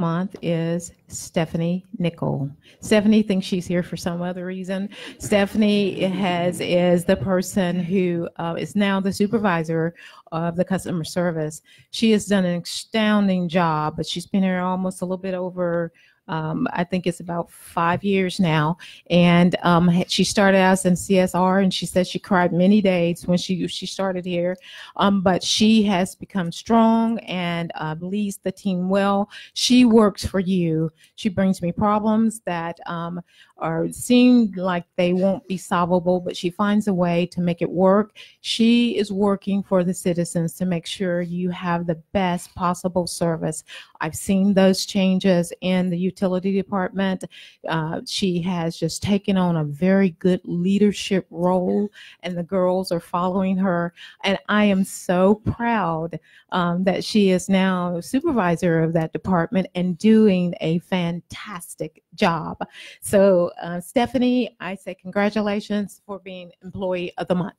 month is Stephanie Nickel. Stephanie thinks she's here for some other reason. Stephanie has is the person who uh, is now the supervisor of the customer service. She has done an astounding job, but she's been here almost a little bit over um, I think it's about five years now. And um, she started out in CSR, and she said she cried many days when she she started here. Um, but she has become strong and uh, leads the team well. She works for you. She brings me problems that um, are seem like they won't be solvable, but she finds a way to make it work. She is working for the citizens to make sure you have the best possible service. I've seen those changes in the utility department. Uh, she has just taken on a very good leadership role, and the girls are following her. And I am so proud um, that she is now supervisor of that department and doing a fantastic job. So, uh, Stephanie, I say congratulations for being Employee of the Month.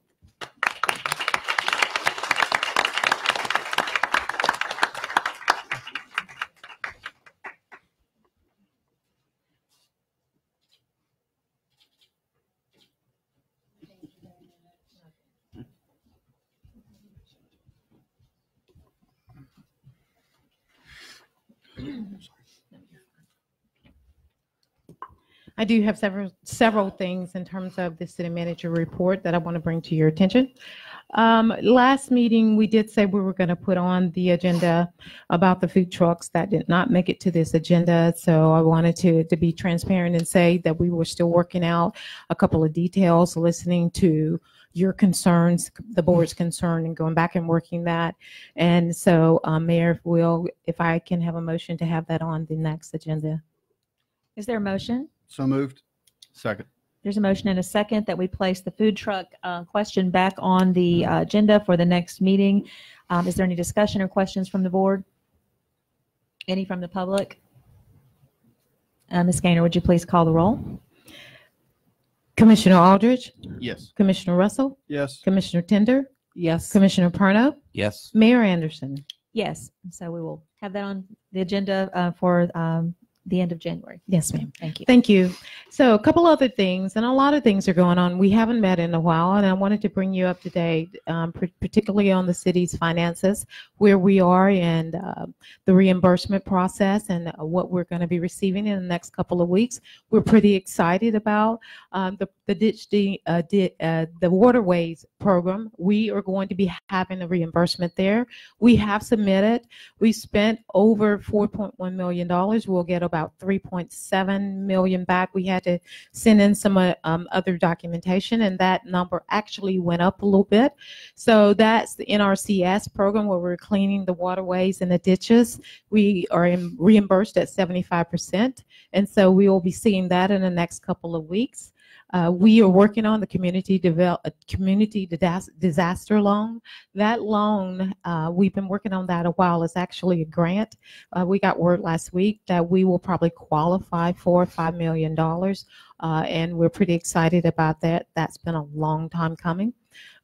I do have several several things in terms of the city manager report that I want to bring to your attention. Um, last meeting, we did say we were going to put on the agenda about the food trucks that did not make it to this agenda. So I wanted to, to be transparent and say that we were still working out a couple of details, listening to your concerns, the board's concern, and going back and working that. And so, um, Mayor, will, if I can have a motion to have that on the next agenda. Is there a motion? So moved. Second. There's a motion and a second that we place the food truck uh, question back on the uh, agenda for the next meeting. Um, Is there any discussion or questions from the board? Any from the public? Uh, Ms. Gainer, would you please call the roll? Commissioner Aldridge, Yes. Commissioner Russell, Yes. Commissioner Tinder? Yes. Commissioner Perno, Yes. Mayor Anderson. Yes, and so we will have that on the agenda uh, for um, the end of January. Yes, ma'am. Thank you. Thank you. So a couple other things, and a lot of things are going on. We haven't met in a while, and I wanted to bring you up to date, um, particularly on the city's finances, where we are and uh, the reimbursement process and uh, what we're going to be receiving in the next couple of weeks. We're pretty excited about um, the the ditch the uh, di- uh, the waterways program. We are going to be having a reimbursement there. We have submitted. We spent over 4.1 million dollars. We'll get about 3.7 million back. We had to send in some uh, um, other documentation, and that number actually went up a little bit. So that's the NRCS program where we're cleaning the waterways and the ditches. We are reimbursed at 75%, and so we will be seeing that in the next couple of weeks. Uh, we are working on the community develop, uh, community disaster loan. That loan, uh, we've been working on that a while. It's actually a grant. Uh, we got word last week that we will probably qualify for $5 million. Uh, and we're pretty excited about that. That's been a long time coming.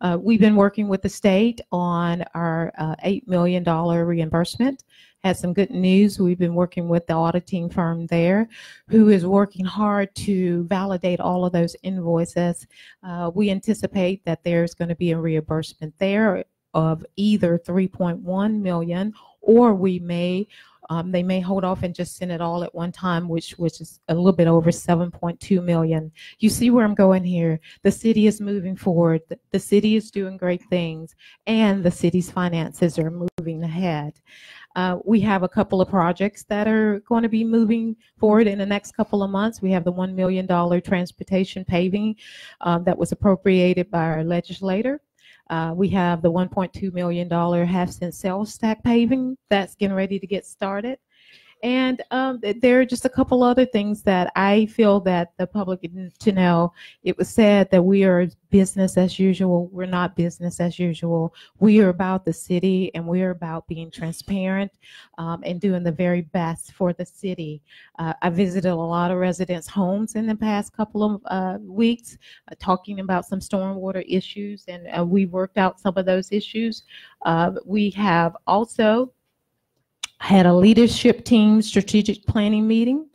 Uh, we've been working with the state on our uh, $8 million reimbursement. Had some good news. We've been working with the auditing firm there who is working hard to validate all of those invoices. Uh, we anticipate that there's going to be a reimbursement there of either 3.1 million or we may um, they may hold off and just send it all at one time, which which is a little bit over 7.2 million. You see where I'm going here. The city is moving forward. The, city is doing great things, and the city's finances are moving ahead. Uh, we have a couple of projects that are going to be moving forward in the next couple of months. We have the $1 million transportation paving um, that was appropriated by our legislator. Uh, we have the $1.2 million half cent sales stack paving that's getting ready to get started. And um, there are just a couple other things that I feel that the public needs to know. It was said that we are business as usual. We're not business as usual. We are about the city and we are about being transparent um, and doing the very best for the city. Uh, I visited a lot of residents' homes in the past couple of uh, weeks, uh, talking about some stormwater issues, and uh, we worked out some of those issues. Uh, we have also I had a leadership team strategic planning meeting,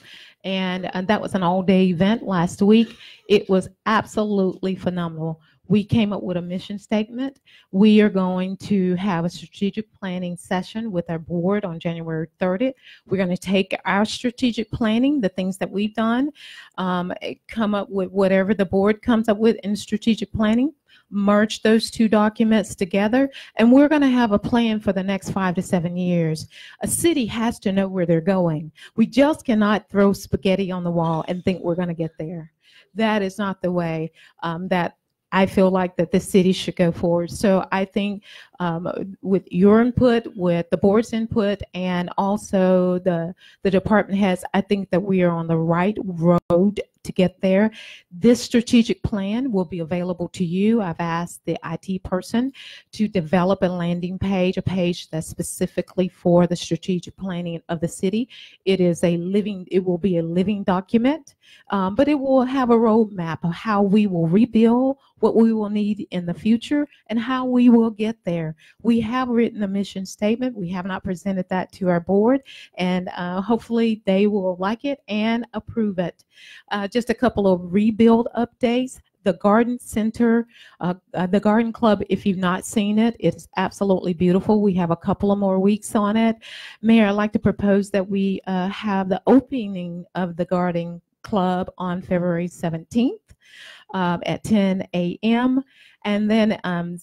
and uh, that was an all day event last week. It was absolutely phenomenal. We came up with a mission statement. We are going to have a strategic planning session with our board on January 30th. We're going to take our strategic planning, the things that we've done, um, come up with whatever the board comes up with in strategic planning, merge those two documents together, and we're going to have a plan for the next five to seven years. A city has to know where they're going. We just cannot throw spaghetti on the wall and think we're going to get there. That is not the way um, that I feel like that the city should go forward. So I think um, with your input, with the board's input, and also the the department heads, I think that we are on the right road to get there. This strategic plan will be available to you. I've asked the IT person to develop a landing page, a page that's specifically for the strategic planning of the city. It is a living, it will be a living document, um, but it will have a roadmap of how we will rebuild, what we will need in the future, and how we will get there. We have written a mission statement. We have not presented that to our board, and uh, hopefully they will like it and approve it. Uh, just a couple of rebuild updates. The Garden Center, uh, uh, the Garden Club, if you've not seen it, it's absolutely beautiful. We have a couple of more weeks on it. Mayor, I'd like to propose that we uh, have the opening of the Garden Club on February 17th um, at 10 a.m. And then um,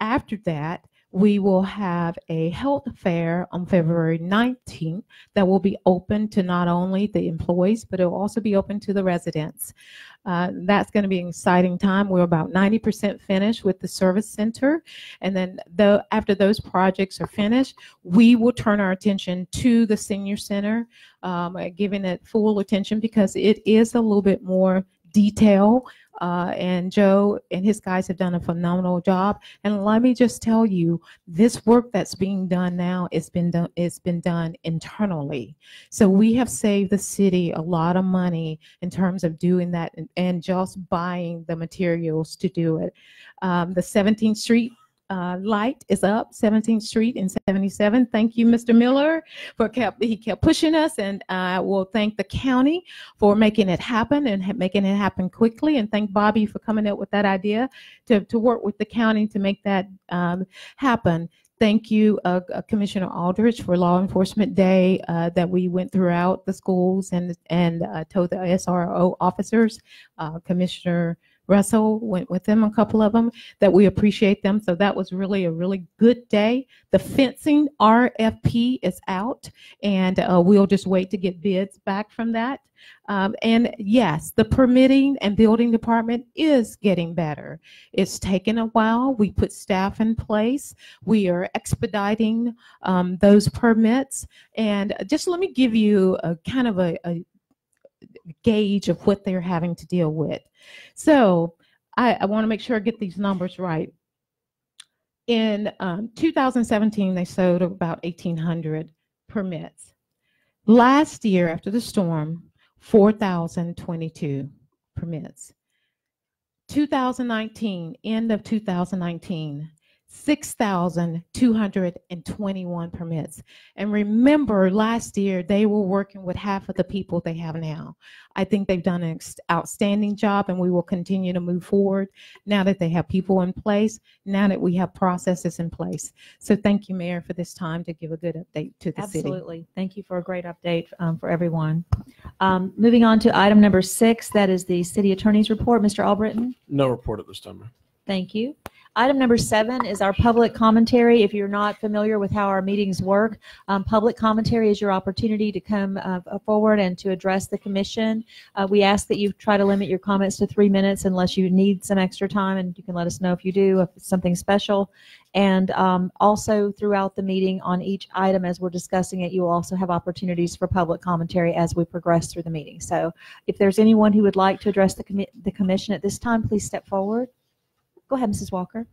after that, we will have a health fair on February 19th that will be open to not only the employees, but it will also be open to the residents. Uh, that's going to be an exciting time. We're about 90% finished with the service center. And then the, after those projects are finished, we will turn our attention to the senior center, um, giving it full attention because it is a little bit more detail uh, and Joe and his guys have done a phenomenal job. And let me just tell you, this work that's being done now is been done. It's been done internally. So we have saved the city a lot of money in terms of doing that and, and just buying the materials to do it. Um, the 17th Street uh, light is up 17th Street in 77. Thank you, Mr. Miller, for kept he kept pushing us, and I will thank the county for making it happen and making it happen quickly, and thank Bobby for coming up with that idea to to work with the county to make that um, happen. Thank you, uh, uh Commissioner Aldridge, for Law Enforcement Day uh, that we went throughout the schools and and uh, told the SRO officers, uh, Commissioner. Russell went with them, a couple of them, that we appreciate them. So that was really a really good day. The fencing RFP is out, and uh, we'll just wait to get bids back from that. Um, and yes, the permitting and building department is getting better. It's taken a while. We put staff in place. We are expediting um, those permits. And just let me give you a kind of a, a gauge of what they're having to deal with. So I, I want to make sure I get these numbers right. In um, 2017, they sold about 1,800 permits. Last year, after the storm, 4,022 permits. 2019, end of 2019, 6,221 permits. And remember, last year they were working with half of the people they have now. I think they've done an outstanding job, and we will continue to move forward now that they have people in place, now that we have processes in place. So, thank you, Mayor, for this time to give a good update to the Absolutely. city. Absolutely. Thank you for a great update um, for everyone. Um, moving on to item number six, that is the city attorney's report. Mr. Albritton? No report at this time, Thank you. Item number seven is our public commentary. If you're not familiar with how our meetings work, um, public commentary is your opportunity to come uh, forward and to address the commission. Uh, we ask that you try to limit your comments to three minutes unless you need some extra time, and you can let us know if you do, if it's something special. And um, also throughout the meeting on each item as we're discussing it, you will also have opportunities for public commentary as we progress through the meeting. So if there's anyone who would like to address the, com- the commission at this time, please step forward. Go ahead, Mrs. Walker.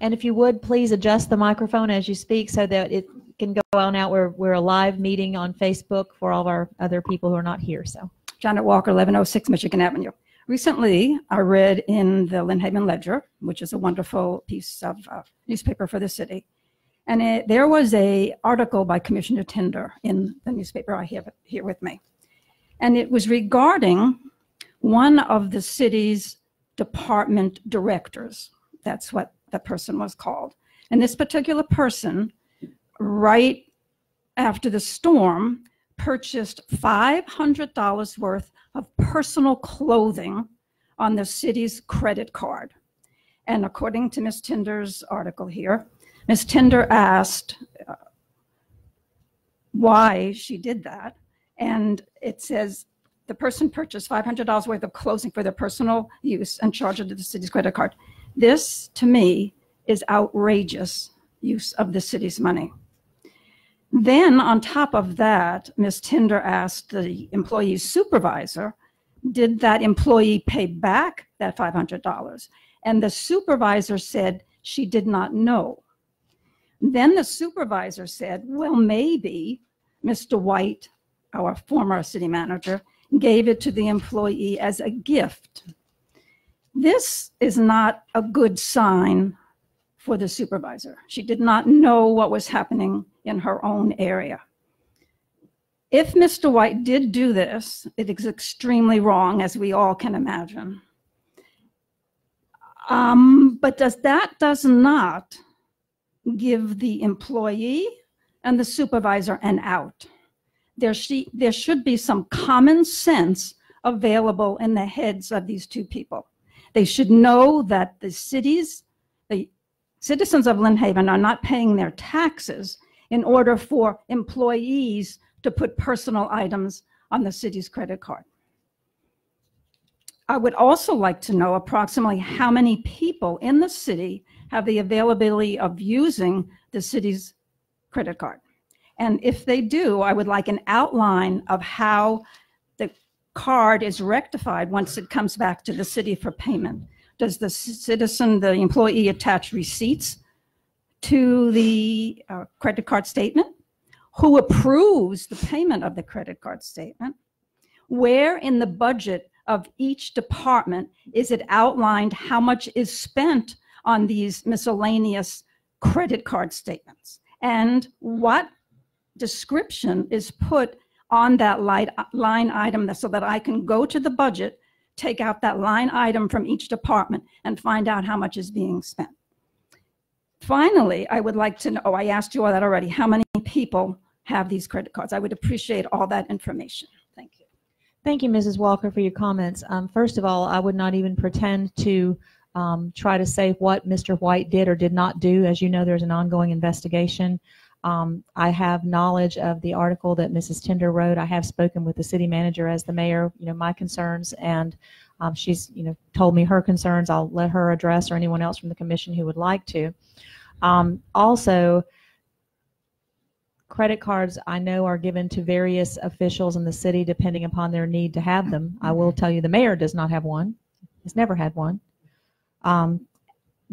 And if you would, please adjust the microphone as you speak so that it can go on out. We're, we're a live meeting on Facebook for all of our other people who are not here. So, Janet Walker, 1106 Michigan Avenue. Recently, I read in the Lynnhaven Ledger, which is a wonderful piece of uh, newspaper for the city, And it, there was a article by Commissioner Tinder in the newspaper I have here with me. And it was regarding one of the city's department directors. That's what the person was called. And this particular person, right after the storm, purchased $500 worth of personal clothing on the city's credit card. And according to Ms. Tinder's article here, Ms. Tinder asked uh, why she did that. And it says the person purchased $500 worth of clothing for their personal use and charged it to the city's credit card. This, to me, is outrageous use of the city's money. Then, on top of that, Ms. Tinder asked the employee's supervisor, did that employee pay back that $500? And the supervisor said she did not know. Then the supervisor said, well, maybe Mr. White, our former city manager, gave it to the employee as a gift. This is not a good sign for the supervisor. She did not know what was happening in her own area. If Mr. White did do this, it is extremely wrong, as we all can imagine. Um, but does that does not give the employee and the supervisor an out? There, she, there should be some common sense available in the heads of these two people. They should know that the cities, the citizens of Lynn Haven are not paying their taxes in order for employees to put personal items on the city's credit card. I would also like to know approximately how many people in the city have the availability of using the city's credit card. And if they do, I would like an outline of how the card is rectified once it comes back to the city for payment. Does the citizen, the employee attach receipts to the uh, credit card statement? Who approves the payment of the credit card statement? Where in the budget of each department is it outlined how much is spent on these miscellaneous credit card statements? And what description is put on that line, line item so that I can go to the budget, take out that line item from each department and find out how much is being spent. Finally, I would like to know, oh, I asked you all that already, how many people have these credit cards? I would appreciate all that information. Thank you. Thank you, Mrs. Walker, for your comments. Um, first of all, I would not even pretend to um, try to say what Mr. White did or did not do. As you know, there's an ongoing investigation. Um, I have knowledge of the article that Mrs. Tinder wrote. I have spoken with the city manager as the mayor, you know, my concerns, and um, she's, you know, told me her concerns. I'll let her address or anyone else from the commission who would like to. Um, also, credit cards I know are given to various officials in the city depending upon their need to have them. I will tell you the mayor does not have one. He's never had one. Um,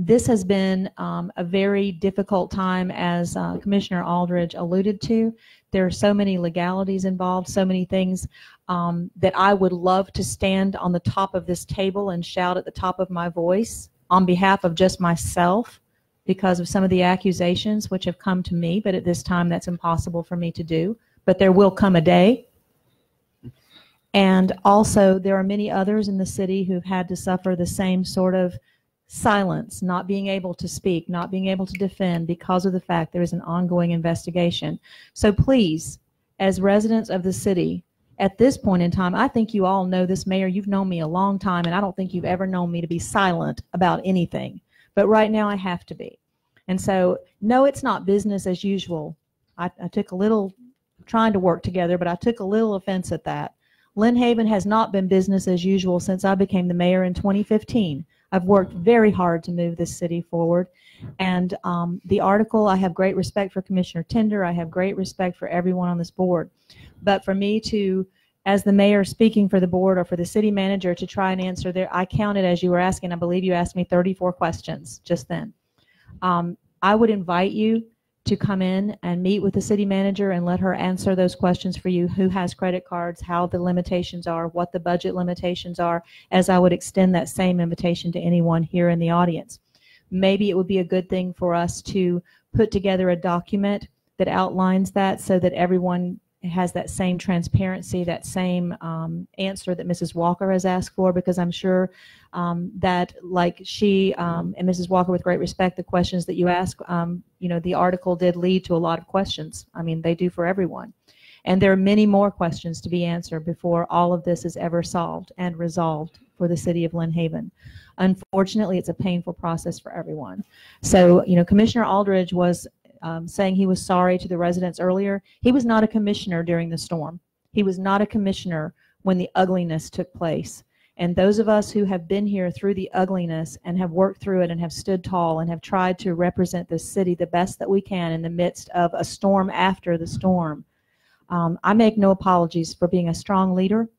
this has been um, a very difficult time, as uh, Commissioner Aldridge alluded to. There are so many legalities involved, so many things um, that I would love to stand on the top of this table and shout at the top of my voice on behalf of just myself because of some of the accusations which have come to me, but at this time that's impossible for me to do. But there will come a day. And also, there are many others in the city who've had to suffer the same sort of silence, not being able to speak, not being able to defend because of the fact there is an ongoing investigation. So please, as residents of the city, at this point in time, I think you all know this mayor. You've known me a long time, and I don't think you've ever known me to be silent about anything. But right now I have to be. And so, no, it's not business as usual. I, I took a little trying to work together, but I took a little offense at that. Lynn Haven has not been business as usual since I became the mayor in 2015. I've worked very hard to move this city forward. And um, the article, I have great respect for Commissioner Tinder. I have great respect for everyone on this board. But for me to as the mayor speaking for the board or for the city manager to try and answer there, I counted as you were asking, I believe you asked me 34 questions just then. Um, I would invite you to come in and meet with the city manager and let her answer those questions for you. Who has credit cards, how the limitations are, what the budget limitations are, as I would extend that same invitation to anyone here in the audience. Maybe it would be a good thing for us to put together a document that outlines that so that everyone has that same transparency, that same um, answer that Mrs. Walker has asked for, because I'm sure um, that, like she um, and Mrs. Walker, with great respect, the questions that you ask, um, you know, the article did lead to a lot of questions. I mean, they do for everyone. And there are many more questions to be answered before all of this is ever solved and resolved for the city of Lynn Haven. Unfortunately, it's a painful process for everyone. So, you know, Commissioner Aldridge was um, saying he was sorry to the residents earlier. He was not a commissioner during the storm. He was not a commissioner when the ugliness took place. And those of us who have been here through the ugliness and have worked through it and have stood tall and have tried to represent this city the best that we can in the midst of a storm after the storm, um, I make no apologies for being a strong leader.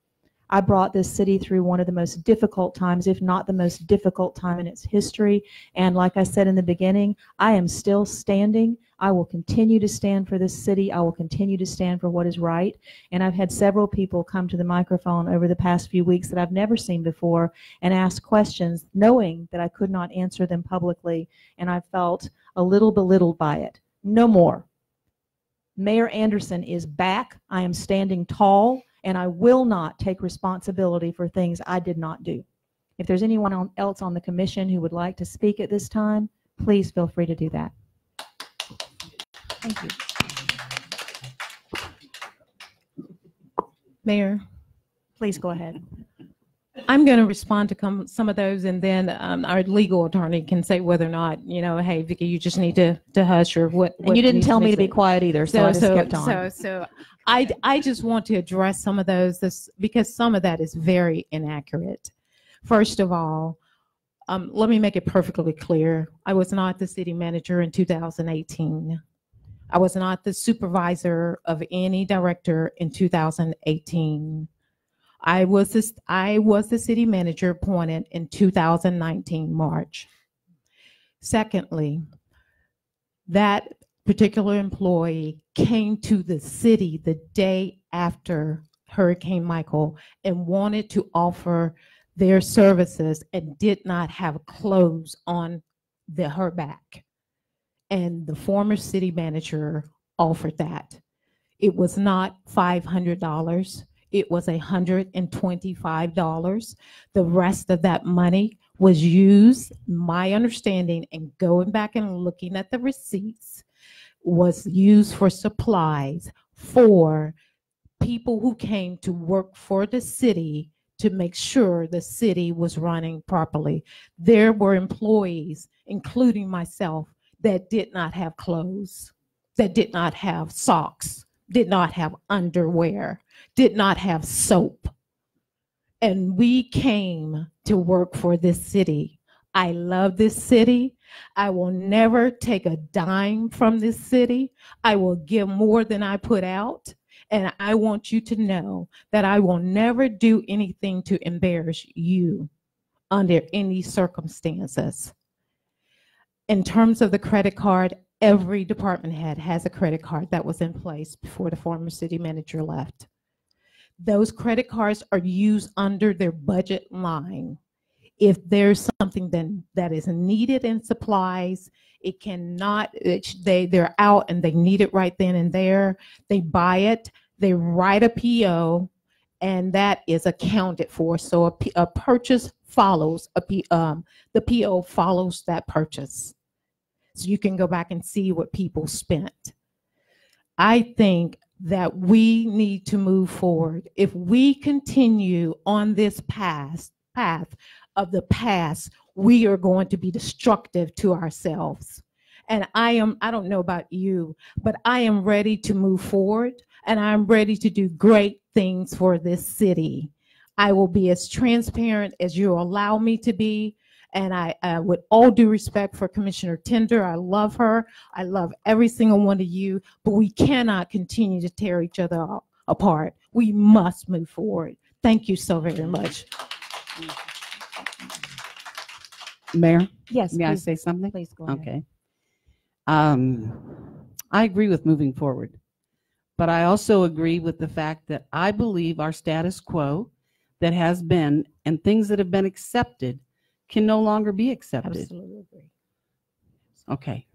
I brought this city through one of the most difficult times, if not the most difficult time in its history. And like I said in the beginning, I am still standing. I will continue to stand for this city. I will continue to stand for what is right. And I've had several people come to the microphone over the past few weeks that I've never seen before and ask questions, knowing that I could not answer them publicly. And I felt a little belittled by it. No more. Mayor Anderson is back. I am standing tall, and I will not take responsibility for things I did not do. If there's anyone else on the commission who would like to speak at this time, please feel free to do that. Thank you. Mayor, Please go ahead. I'm going to respond to come, some of those, and then um, our legal attorney can say whether or not, you know, hey, Vicky, you just need to, to hush or what. And what you didn't tell me to be quiet either, so I just kept on. So, so I, I just want to address some of those this, because some of that is very inaccurate. First of all, um, let me make it perfectly clear. I was not the city manager in 2018. I was not the supervisor of any director in 2018. I was this, I was the city manager appointed in 2019 March. Secondly, that particular employee came to the city the day after Hurricane Michael and wanted to offer their services and did not have clothes on the, her back. And the former city manager offered that. It was not $500. It was $125. The rest of that money was used, my understanding, and going back and looking at the receipts, was used for supplies for people who came to work for the city to make sure the city was running properly. There were employees, including myself, that did not have clothes, that did not have socks, did not have underwear, did not have soap. And we came to work for this city. I love this city. I will never take a dime from this city. I will give more than I put out. And I want you to know that I will never do anything to embarrass you under any circumstances. In terms of the credit card, every department head has a credit card that was in place before the former city manager left. Those credit cards are used under their budget line. If there's something then that is needed in supplies, it cannot, it, they, they're out and they need it right then and there. They buy it, they write a PO, and that is accounted for. So a, a purchase follows a P, um, the PO follows that purchase. So you can go back and see what people spent. I think that we need to move forward. If we continue on this path, path of the past, we are going to be destructive to ourselves. And I am, I don't know about you, but I am ready to move forward and I'm ready to do great things for this city. I will be as transparent as you allow me to be. And I, uh, with all due respect for Commissioner Tinder, I love her. I love every single one of you, but we cannot continue to tear each other apart. We must move forward. Thank you so very much. Mayor, Yes, may I please, say something? please go ahead. Okay. Um, I agree with moving forward, but I also agree with the fact that I believe our status quo that has been and things that have been accepted can no longer be accepted. Absolutely agree. Okay.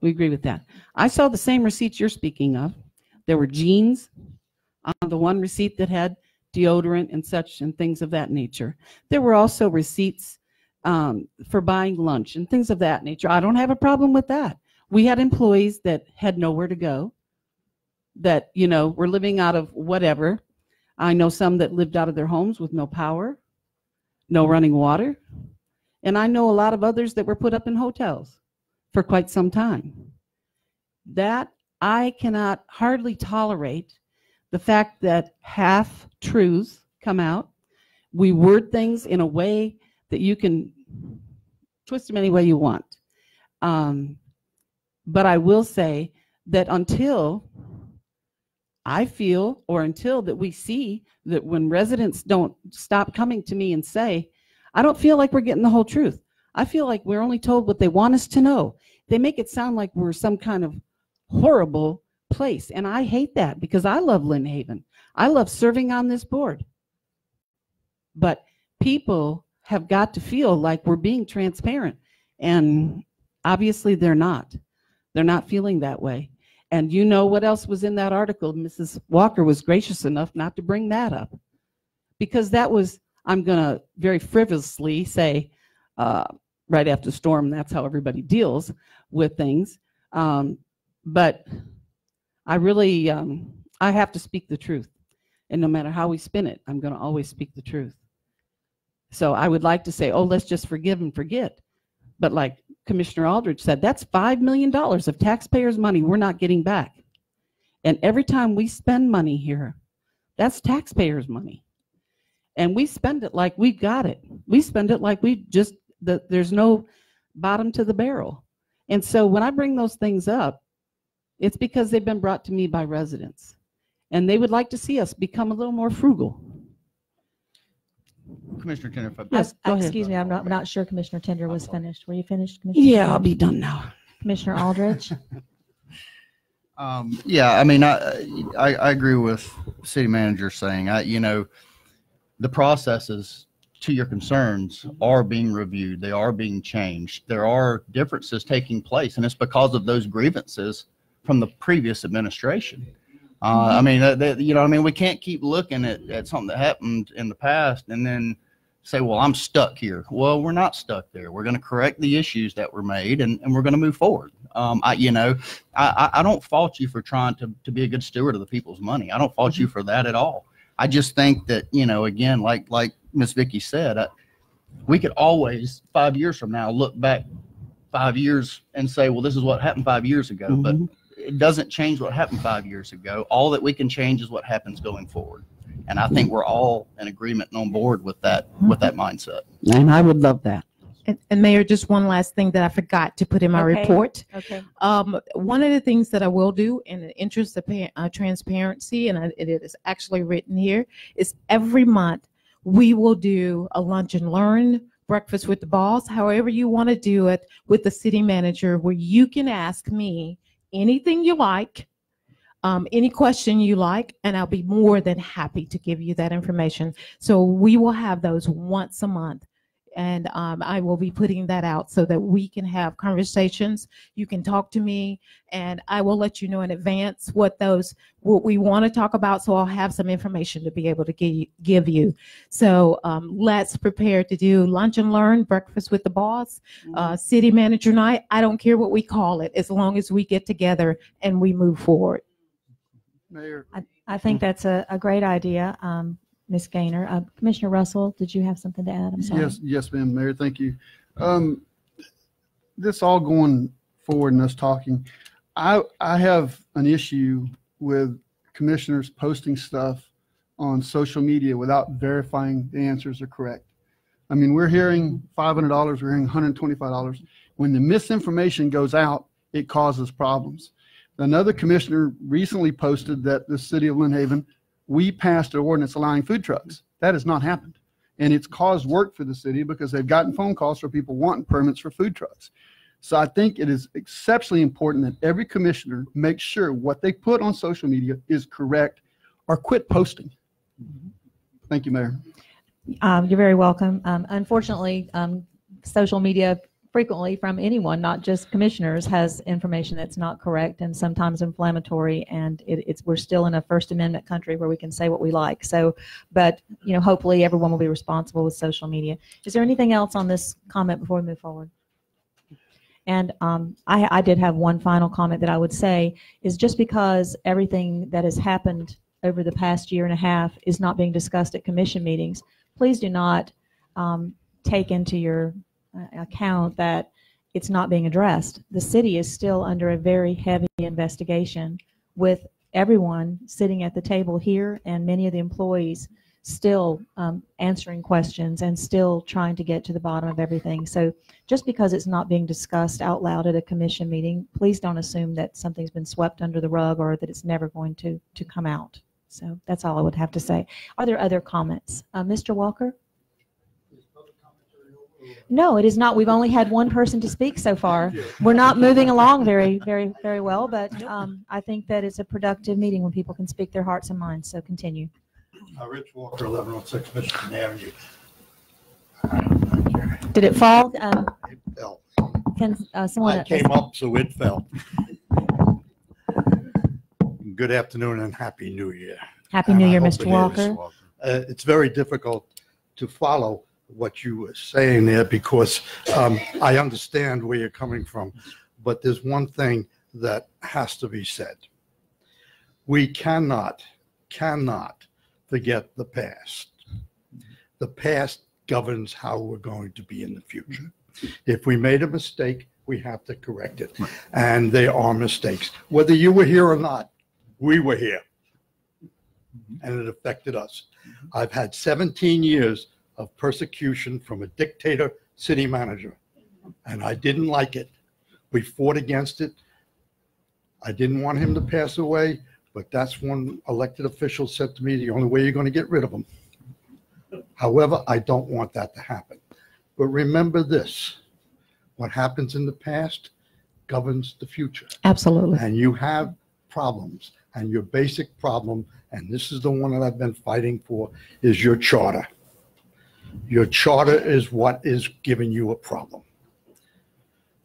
We agree with that. I saw the same receipts you're speaking of. There were jeans on the one receipt that had deodorant and such and things of that nature. There were also receipts um, for buying lunch and things of that nature. I don't have a problem with that. We had employees that had nowhere to go, that, you know, were living out of whatever. I know some that lived out of their homes with no power, no running water. And I know a lot of others that were put up in hotels for quite some time. That I cannot hardly tolerate the fact that half truths come out. We word things in a way that you can twist them any way you want. Um, but I will say that until I feel, or until that we see that when residents don't stop coming to me and say, I don't feel like we're getting the whole truth. I feel like we're only told what they want us to know. They make it sound like we're some kind of horrible place. And I hate that because I love Lynn Haven. I love serving on this board. But people have got to feel like we're being transparent. And obviously they're not. They're not feeling that way. And you know what else was in that article? Mrs. Walker was gracious enough not to bring that up. Because that was, I'm going to very frivolously say, uh, right after storm, that's how everybody deals with things. Um, but I really, um, I have to speak the truth. And no matter how we spin it, I'm going to always speak the truth. So I would like to say, oh, let's just forgive and forget. But like Commissioner Aldridge said, that's $5 million of taxpayers' money we're not getting back. And every time we spend money here, that's taxpayers' money. And we spend it like we've got it. We spend it like we just, the, there's no bottom to the barrel. And so when I bring those things up, it's because they've been brought to me by residents. And they would like to see us become a little more frugal. Commissioner Tinder, if I- Yes, Uh, go ahead. Excuse me, I'm not, I'm not sure Commissioner Tinder was finished. Were you finished? Commissioner Yeah, I'll be done now. Commissioner Aldridge? Um, yeah, I mean, I, I, I agree with city manager saying, I, you know, the processes to your concerns are being reviewed. They are being changed. There are differences taking place and it's because of those grievances from the previous administration. Uh, I mean, that, that- you know, I mean, we can't keep looking at, at something that happened in the past and then say, well, I'm stuck here. Well, we're not stuck there. We're going to correct the issues that were made and, and we're going to move forward. Um, I, you know, I, I don't fault you for trying to, to be a good steward of the people's money. I don't fault you for that at all. I just think that, you know, again, like, like Miss Vicky said, I, we could always, five years from now, look back five years and say, well, this is what happened five years ago. But Mhm. It doesn't change what happened five years ago. All that we can change is what happens going forward. And I think we're all in agreement and on board with that, with that mindset. And I would love that. And, and Mayor, just one last thing that I forgot to put in my Okay. report. Okay. Um, one of the things that I will do in the interest of pa- uh, transparency, and I, it is actually written here, is every month we will do a lunch and learn breakfast with the boss, however you want to do it with the city manager, where you can ask me anything you like, um, any question you like, and I'll be more than happy to give you that information. So we will have those once a month. And um, I will be putting that out so that we can have conversations. You can talk to me, and I will let you know in advance what those what we want to talk about. So I'll have some information to be able to give give you. So um, let's prepare to do lunch and learn, breakfast with the boss, uh, city manager night. I don't care what we call it, as long as we get together and we move forward. Mayor, I think that's a, a great idea, um, Ms. Gainer. Uh, Commissioner Russell, did you have something to add? I'm sorry. yes, yes, ma'am, Mayor, thank you. Um, this all going forward and us talking, I, I have an issue with commissioners posting stuff on social media without verifying the answers are correct. I mean, we're hearing five hundred dollars, we're hearing hundred and twenty-five dollars. When the misinformation goes out, it causes problems. Another commissioner recently posted that the city of Lynn Haven, we passed an ordinance allowing food trucks. That has not happened. And it's caused work for the city because they've gotten phone calls for people wanting permits for food trucks. So I think it is exceptionally important that every commissioner makes sure what they put on social media is correct or quit posting. Thank you, Mayor. Um, you're very welcome. Um, unfortunately, um, social media frequently from anyone, not just commissioners, has information that's not correct and sometimes inflammatory. And it, it's we're still in a First Amendment country where we can say what we like. So, but you know, hopefully everyone will be responsible with social media. Is there anything else on this comment before we move forward? And um, I, I did have one final comment that I would say is just because everything that has happened over the past year and a half is not being discussed at commission meetings, please do not um, take into your account that it's not being addressed. The city is still under a very heavy investigation with everyone sitting at the table here and many of the employees still um, answering questions and still trying to get to the bottom of everything. So just because it's not being discussed out loud at a commission meeting, please don't assume that something's been swept under the rug or that it's never going to, to come out. So that's all I would have to say. Are there other comments? Uh, Mr. Walker? No, it is not. We've only had one person to speak so far. We're not moving along very, very, very well, but um, I think that it's a productive meeting when people can speak their hearts and minds. So continue. Uh, Rich Walker, 1106 Michigan Avenue. Did it fall? Um, It fell. can uh, someone? I came up, so it fell. Good afternoon and Happy New Year. Happy And New Year, Mr. Walker. is. Uh, It's very difficult to follow what you were saying there because um, I understand where you're coming from. But there's one thing that has to be said. We cannot, cannot forget the past. The past governs how we're going to be in the future. If we made a mistake, we have to correct it. And they are mistakes. Whether you were here or not, we were here. And it affected us. I've had 17 years of persecution from a dictator city manager, and I didn't like it. We fought against it. I didn't want him to pass away, but that's one elected official said to me, the only way you're going to get rid of him. However, I don't want that to happen. But remember this, what happens in the past governs the future. Absolutely. And you have problems, and your basic problem, and this is the one that I've been fighting for, is your charter. Your charter is what is giving you a problem.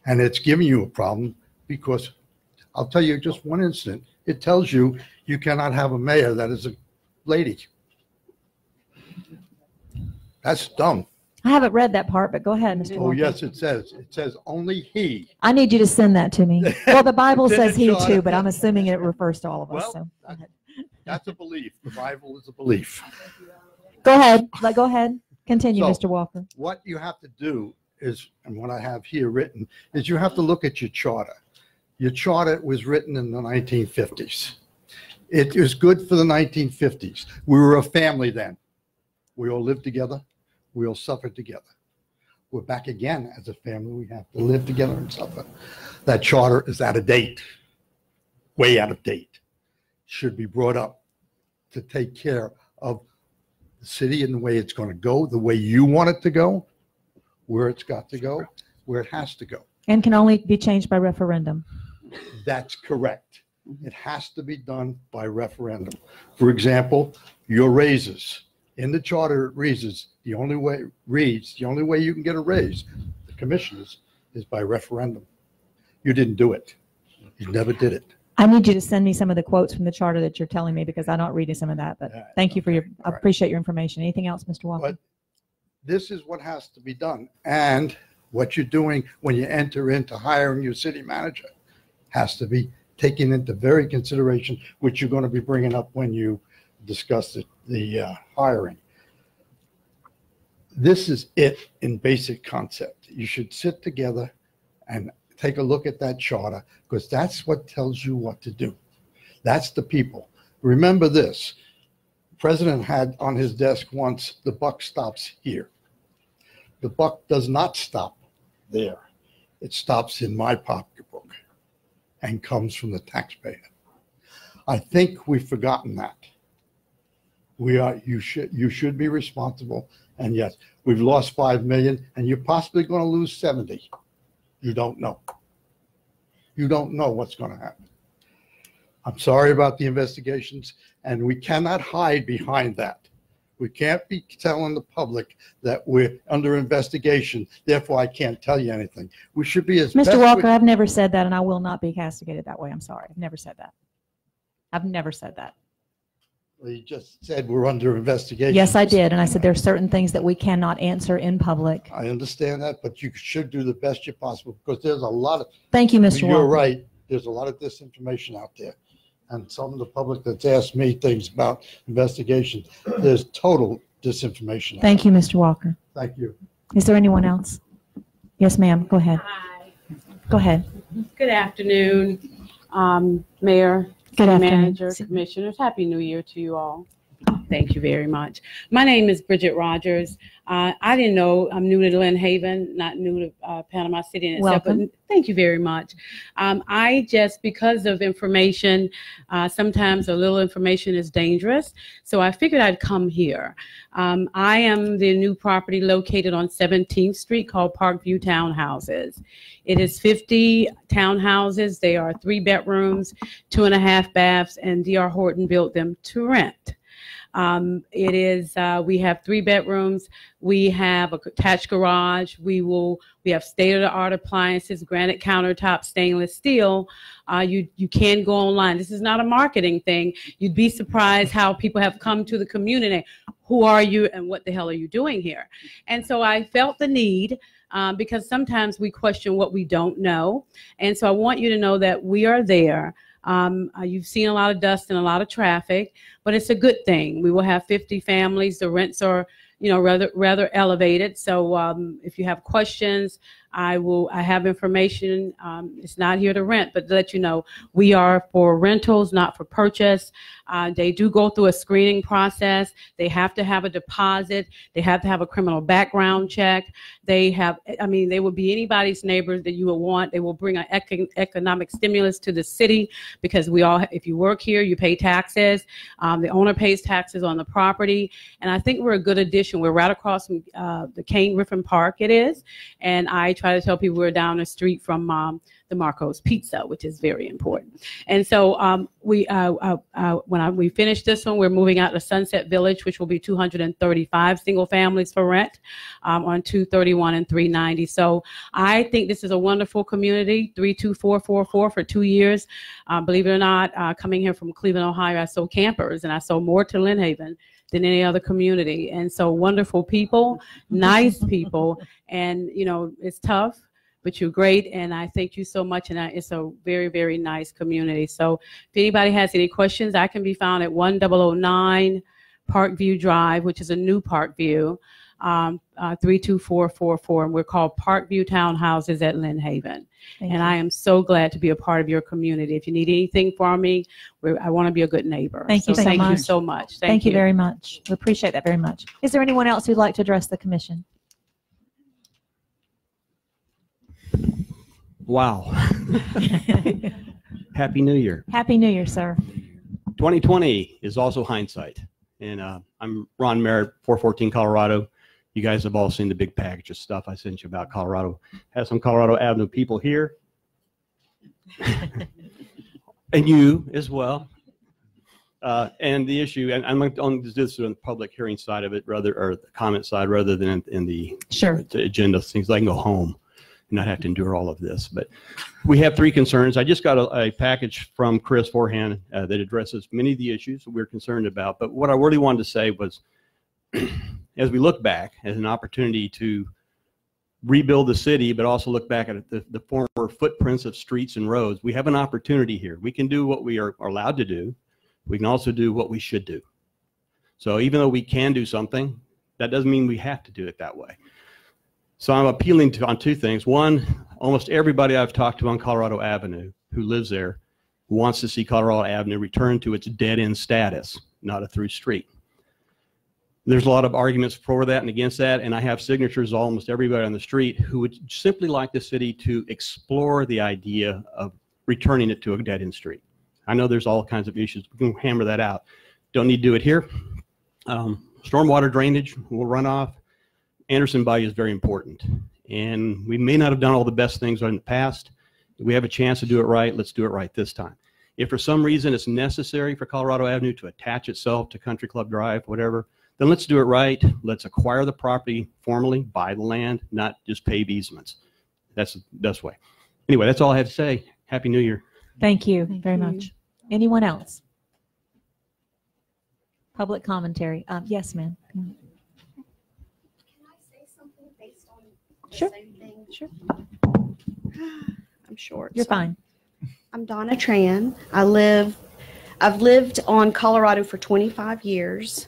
And it's giving you a problem because, I'll tell you just one incident. It tells you you cannot have a mayor that is a lady. That's dumb. I haven't read that part, but go ahead, Mr. Oh, Walker. yes, it says. It says only he. I need you to send that to me. Well, the Bible It's in says the he charter. too, but I'm assuming it refers to all of us. Well, So go ahead. That's a belief. The Bible is a belief. go ahead. Like, go ahead. Continue, So- Mr. Walker. what you have to do is, and what I have here written, is you have to look at your charter. Your charter was written in the 1950s. It was good for the 1950s. We were a family then. We all lived together. We all suffered together. We're back again as a family. We have to live together and suffer. That charter is out of date, way out of date. Should be brought up to take care of the city and the way it's going to go, the way you want it to go, where it's got to go, where it has to go. And can only be changed by referendum. That's correct. It has to be done by referendum. For example, your raises. In the charter, it reads, the only way, reads, the only way you can get a raise, the commissioners, is by referendum. You didn't do it. You never did it. I need you to send me some of the quotes from the charter that you're telling me because I'm not reading some of that. But Yeah, thank you for your, I all right. appreciate your information. Anything else, Mr. Walker? But this is what has to be done. And what you're doing when you enter into hiring your city manager has to be taken into very consideration, which you're going to be bringing up when you discuss the, the uh, hiring. This is it in basic concept. You should sit together and take a look at that charter because that's what tells you what to do. That's the people. Remember this, President had on his desk once, the buck stops here. The buck does not stop there. It stops in my pocketbook and comes from the taxpayer. I think we've forgotten that. We are, you should, you should be responsible. And yes, we've lost 5 million and you're possibly going to lose 70. You don't know. You don't know what's going to happen. I'm sorry about the investigations and we cannot hide behind that. We can't be telling the public that we're under investigation, therefore I can't tell you anything. We should be as. Mr. Walker, I've never said that, and I will not be castigated that way. I'm sorry. I've never said that. I've never said that. You just said we're under investigation. Yes, I did, and I said there are certain things that we cannot answer in public. I understand that, but you should do the best you possible because there's a lot of, Thank you, Mr. you're Walker. right, there's a lot of disinformation out there. And some of the public that's asked me things about investigations, there's total disinformation. out Thank you, Mr. Walker. there. Thank you. Is there anyone else? Yes, ma'am. Go ahead. Hi, Go ahead. good afternoon, um, Mayor, Good afternoon. Manager, Commissioners. Happy New Year to you all. Thank you very much. My name is Bridget Rogers. Uh, I didn't know, I'm new to Lynn Haven, not new to uh, Panama City in itself, but Welcome. thank you very much. Um, I just, because of information, uh, sometimes a little information is dangerous, so I figured I'd come here. Um, I am the new property located on 17th Street called Parkview Townhouses. It is 50 townhouses. They are three bedrooms, two and a half baths, and D.R. Horton built them to rent. Um, it is, uh, we have three bedrooms. We have a attached garage. We will, we have state of the art appliances, granite countertop, stainless steel. Uh, you, you can go online. This is not a marketing thing. You'd be surprised how people have come to the community. Who are you and what the hell are you doing here? And so I felt the need um, because sometimes we question what we don't know. And so I want you to know that we are there. Um, uh, you've seen a lot of dust and a lot of traffic, but it's a good thing. We will have 50 families. The rents are, you know, rather rather elevated. So um, if you have questions, I will. I have information. Um, it's not here to rent, but to let you know, we are for rentals, not for purchase. Uh, they do go through a screening process. They have to have a deposit. They have to have a criminal background check. They have, I mean, they will be anybody's neighbors that you would want. They will bring an econ- economic stimulus to the city because we all, if you work here, you pay taxes. Um, the owner pays taxes on the property. And I think we're a good addition. We're right across from uh, the Cain Griffin Park, it is. And I try to tell people we're down the street from um, the Marco's Pizza, which is very important. And so um, we, uh, uh, uh, when I, we finish this one, we're moving out to Sunset Village, which will be 235 single families for rent um, on 231 and 390. So I think this is a wonderful community. 32444 for two years. Uh, believe it or not, uh, coming here from Cleveland, Ohio, I sold campers and I sold more to Lynn Haven than any other community. And so wonderful people, nice people, and you know it's tough but you're great. And i thank you so much. And I, it's a very very nice community. So if anybody has any questions i can be found at 1009 parkview drive which is a new parkview um, uh, 32444 and we're called parkview townhouses at lynn haven Thank and you. i am so glad to be a part of your community if you need anything from me we're, i want to be a good neighbor Thank you so so thank you much. so much Thank you very much. We appreciate that very much. Is there anyone else who'd like to address the commission? Wow. Happy New Year. Happy New Year, sir. 2020 is also hindsight. And uh, I'm Ron Merritt, 414 Colorado. You guys have all seen the big package of stuff I sent you about Colorado. Have some Colorado Avenue people here. and you as well. Uh, and the issue, and I'm going to do this on the public hearing side of it, rather, or the comment side, rather than in, in the Sure. the agenda things. I can go home and not have to endure all of this. But we have three concerns. I just got a, a package from Chris Forehand uh, that addresses many of the issues that we're concerned about. But what I really wanted to say was, as we look back as an opportunity to rebuild the city, but also look back at the, the former footprints of streets and roads, we have an opportunity here. We can do what we are, are allowed to do. We can also do what we should do. So even though we can do something, that doesn't mean we have to do it that way. So I'm appealing to on two things. One, almost everybody I've talked to on Colorado Avenue who lives there wants to see Colorado Avenue return to its dead end status, not a through street. There's a lot of arguments for that and against that, and I have signatures almost everybody on the street who would simply like the city to explore the idea of returning it to a dead end street. I know there's all kinds of issues. We can hammer that out. Don't need to do it here. Um, stormwater drainage will run off. Anderson Bayou is very important. And we may not have done all the best things in the past. If we have a chance to do it right, let's do it right this time. If for some reason it's necessary for Colorado Avenue to attach itself to Country Club Drive, whatever, then let's do it right. Let's acquire the property formally, buy the land, not just pave easements. That's the best way. Anyway, that's all I have to say. Happy New Year. Thank you Thank very you. much. Anyone else? Public commentary. Um, yes, ma'am. Can I say something based on the Sure. same thing? Sure. I'm short. You're so- fine. I'm Donna Tran. I live, I've lived on Colorado for 25 years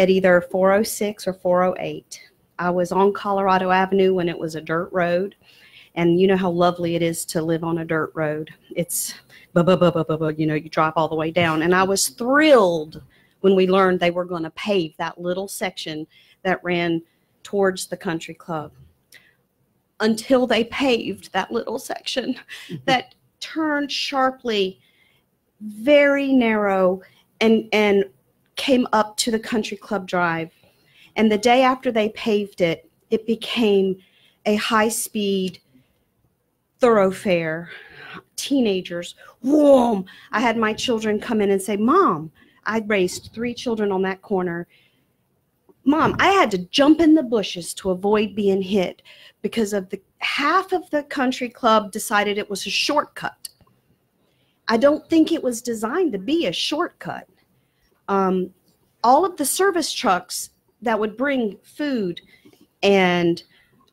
at either 406 or 408. I was on Colorado Avenue when it was a dirt road. And you know how lovely it is to live on a dirt road. It's, bu- bu- bu- bu- bu- bu- you know, you drive all the way down. And I was thrilled when we learned they were going to pave that little section that ran towards the country club until they paved that little section mm-hmm. that turned sharply very narrow and and came up to the country club drive and the day after they paved it it became a high speed thoroughfare teenagers whoom i had my children come in and say mom i raised three children on that corner mom i had to jump in the bushes to avoid being hit because of the half of the country club decided it was a shortcut. I don't think it was designed to be a shortcut. Um, all of the service trucks that would bring food and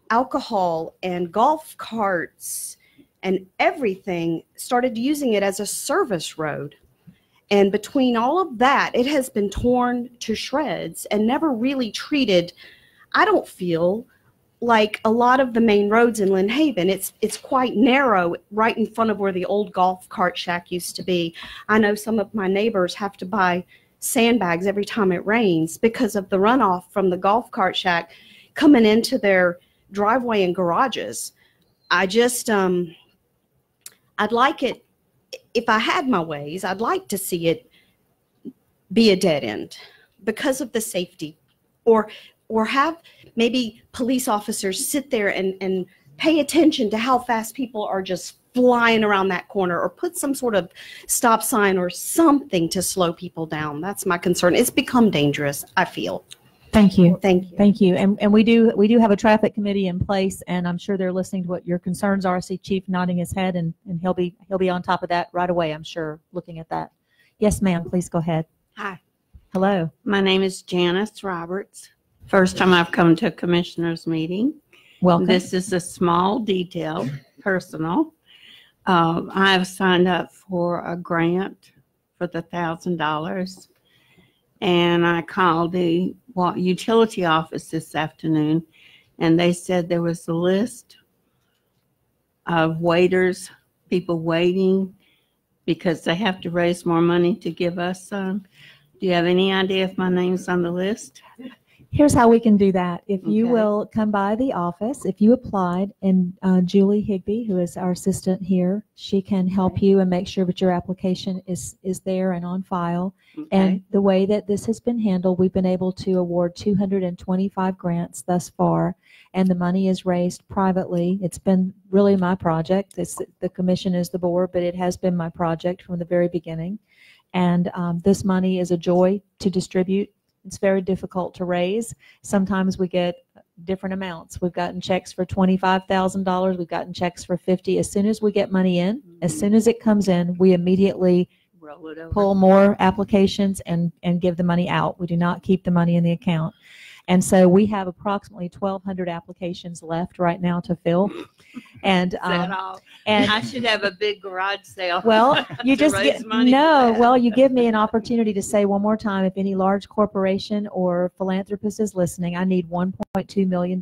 alcohol and golf carts and everything started using it as a service road. And between all of that, it has been torn to shreds and never really treated, I don't feel, like a lot of the main roads in Lynn Haven, it's it's quite narrow right in front of where the old golf cart shack used to be. I know some of my neighbors have to buy sandbags every time it rains because of the runoff from the golf cart shack coming into their driveway and garages. I just um I'd like it if I had my ways, I'd like to see it be a dead end because of the safety or or have maybe police officers sit there and, and pay attention to how fast people are just flying around that corner or put some sort of stop sign or something to slow people down. That's my concern. It's become dangerous, I feel. Thank you. Thank you. Thank you. And, and we do, we do have a traffic committee in place and I'm sure they're listening to what your concerns are. I see Chief nodding his head and, and he'll be, he'll be on top of that right away, I'm sure, looking at that. Yes, ma'am, please go ahead. Hi, Hello. my name is Janice Roberts. First time I've come to a commissioners meeting. Welcome. This is a small detail, personal. Uh, I have signed up for a grant for the thousand dollars. And I called the utility office this afternoon and they said there was a list of waiters, people waiting because they have to raise more money to give us some. Do you have any idea if my name's on the list? Here's how we can do that. If you Okay. will come by the office, if you applied, and uh, Julie Higby, who is our assistant here, she can help you and make sure that your application is is there and on file. And the way that this has been handled, we've been able to award 225 grants thus far, and the money is raised privately. It's been really my project. It's, the commission is the board, but it has been my project from the very beginning. And um, this money is a joy to distribute. It's very difficult to raise. Sometimes we get different amounts. We've gotten checks for $25,000. We've gotten checks for 50. As soon as we get money in, as mm-hmm. soon as it comes in, we immediately roll it over. pull more applications and, and give the money out. We do not keep the money in the account. And so we have approximately 1,200 applications left right now to fill. And, um, and I should have a big garage sale. well, you just get, money no, well, you give me an opportunity to say one more time, if any large corporation or philanthropist is listening, I need $1.2 million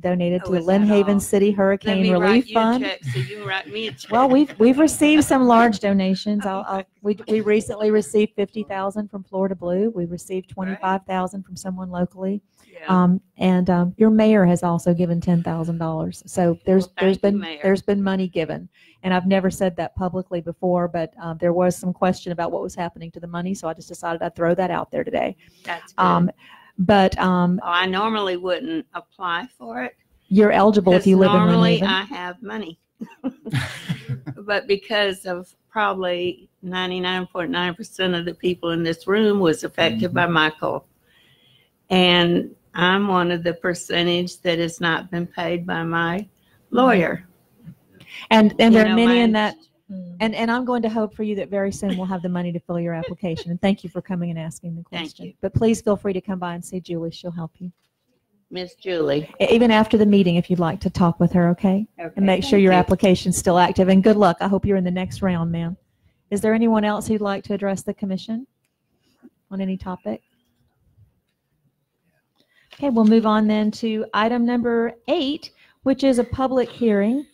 donated Oh, to the is Lynn that Haven all? City Let Hurricane me Relief write you a Fund. check so you write me a check. Well, we've, we've received some large donations. I'll, I'll, we, we recently received 50,000 from Florida Blue. We received 25,000 from someone locally. Yeah. Um, and, um, your mayor has also given $10,000. So there's, Well, there's thank you, been, Mayor. there's been money given. And I've never said that publicly before, but, um, there was some question about what was happening to the money. So I just decided I'd throw that out there today. That's good. Um, but, um, Oh, I normally wouldn't apply for it. you're eligible if you live in Normally, I have money. But because of probably ninety-nine point nine percent of the people in this room was affected by Michael. And I'm one of the percentage that has not been paid by my lawyer. And, and You there are know, many in my- that, and, and I'm going to hope for you that very soon we'll have the money to fill your application. And thank you for coming and asking the Thank question. you. But please feel free to come by and see Julie. She'll help you. Miss Julie. Even after the meeting, if you'd like to talk with her, okay? Okay, And make sure your you. application's still active. And good luck. I hope you're in the next round, ma'am. Is there anyone else who'd like to address the commission on any topic? Okay, we'll move on then to item number eight, which is a public hearing.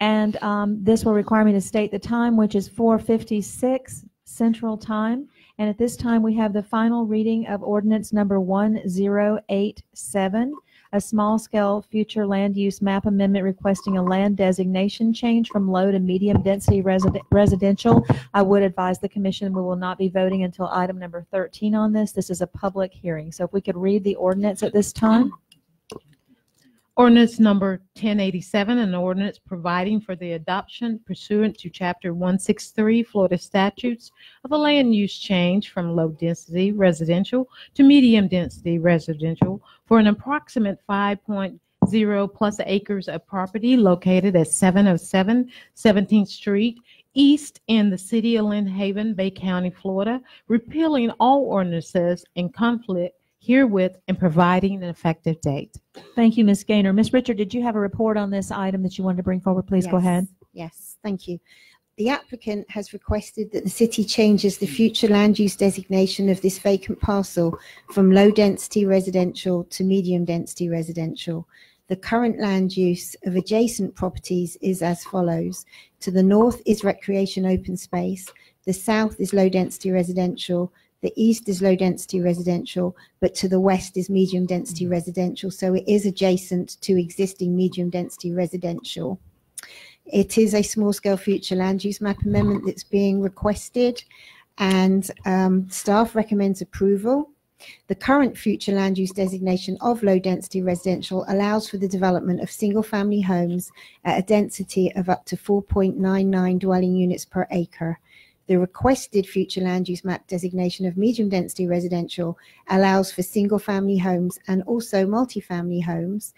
And um, this will require me to state the time, which is 4:56 Central Time. And at this time, we have the final reading of ordinance number 1087, a small-scale future land use map amendment requesting a land designation change from low to medium-density resi- residential. I would advise the commission, we will not be voting until item number 13 on this. This is a public hearing. So if we could read the ordinance at this time. Ordinance number 1087, an ordinance providing for the adoption pursuant to Chapter 163 Florida statutes of a land use change from low-density residential to medium-density residential for an approximate 5.0 plus acres of property located at 707 17th Street East in the city of Lynn Haven, Bay County, Florida, repealing all ordinances in conflict herewith and providing an effective date. Thank you, Ms. Gainer. Ms. Richard, did you have a report on this item that you wanted to bring forward? Please go ahead. Yes, thank you. The applicant has requested that the city changes the future land use designation of this vacant parcel from low-density residential to medium-density residential. The current land use of adjacent properties is as follows. To the north is recreation open space, the south is low-density residential, the east is low-density residential, but to the west is medium-density residential. So it is adjacent to existing medium-density residential. It is a small-scale future land use map amendment that's being requested, and um, staff recommends approval. The current future land use designation of low-density residential allows for the development of single-family homes at a density of up to 4.99 dwelling units per acre. The requested future land use map designation of medium-density residential allows for single-family homes and also multifamily homes.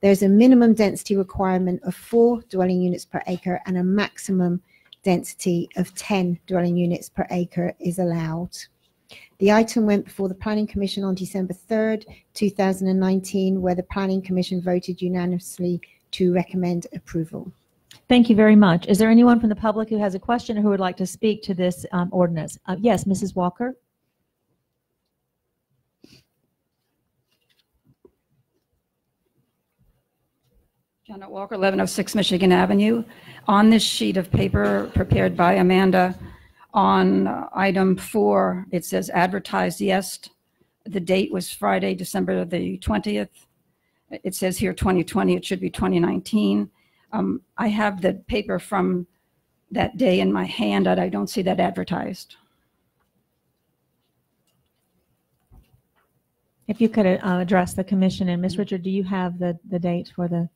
There's a minimum density requirement of four dwelling units per acre and a maximum density of 10 dwelling units per acre is allowed. The item went before the Planning Commission on December 3rd, 2019, where the Planning Commission voted unanimously to recommend approval. Thank you very much. Is there anyone from the public who has a question or who would like to speak to this um, ordinance? Uh, Yes, Mrs. Walker? Janet Walker, 1106 Michigan Avenue. On this sheet of paper prepared by Amanda, on uh, item four, it says advertised yes. The date was Friday, December the 20th. It says here 2020, it should be 2019. Um, I have the paper from that day in my hand, and I don't see that advertised. If you could uh, address the commission, and Ms. Richard, do you have the, the date for the,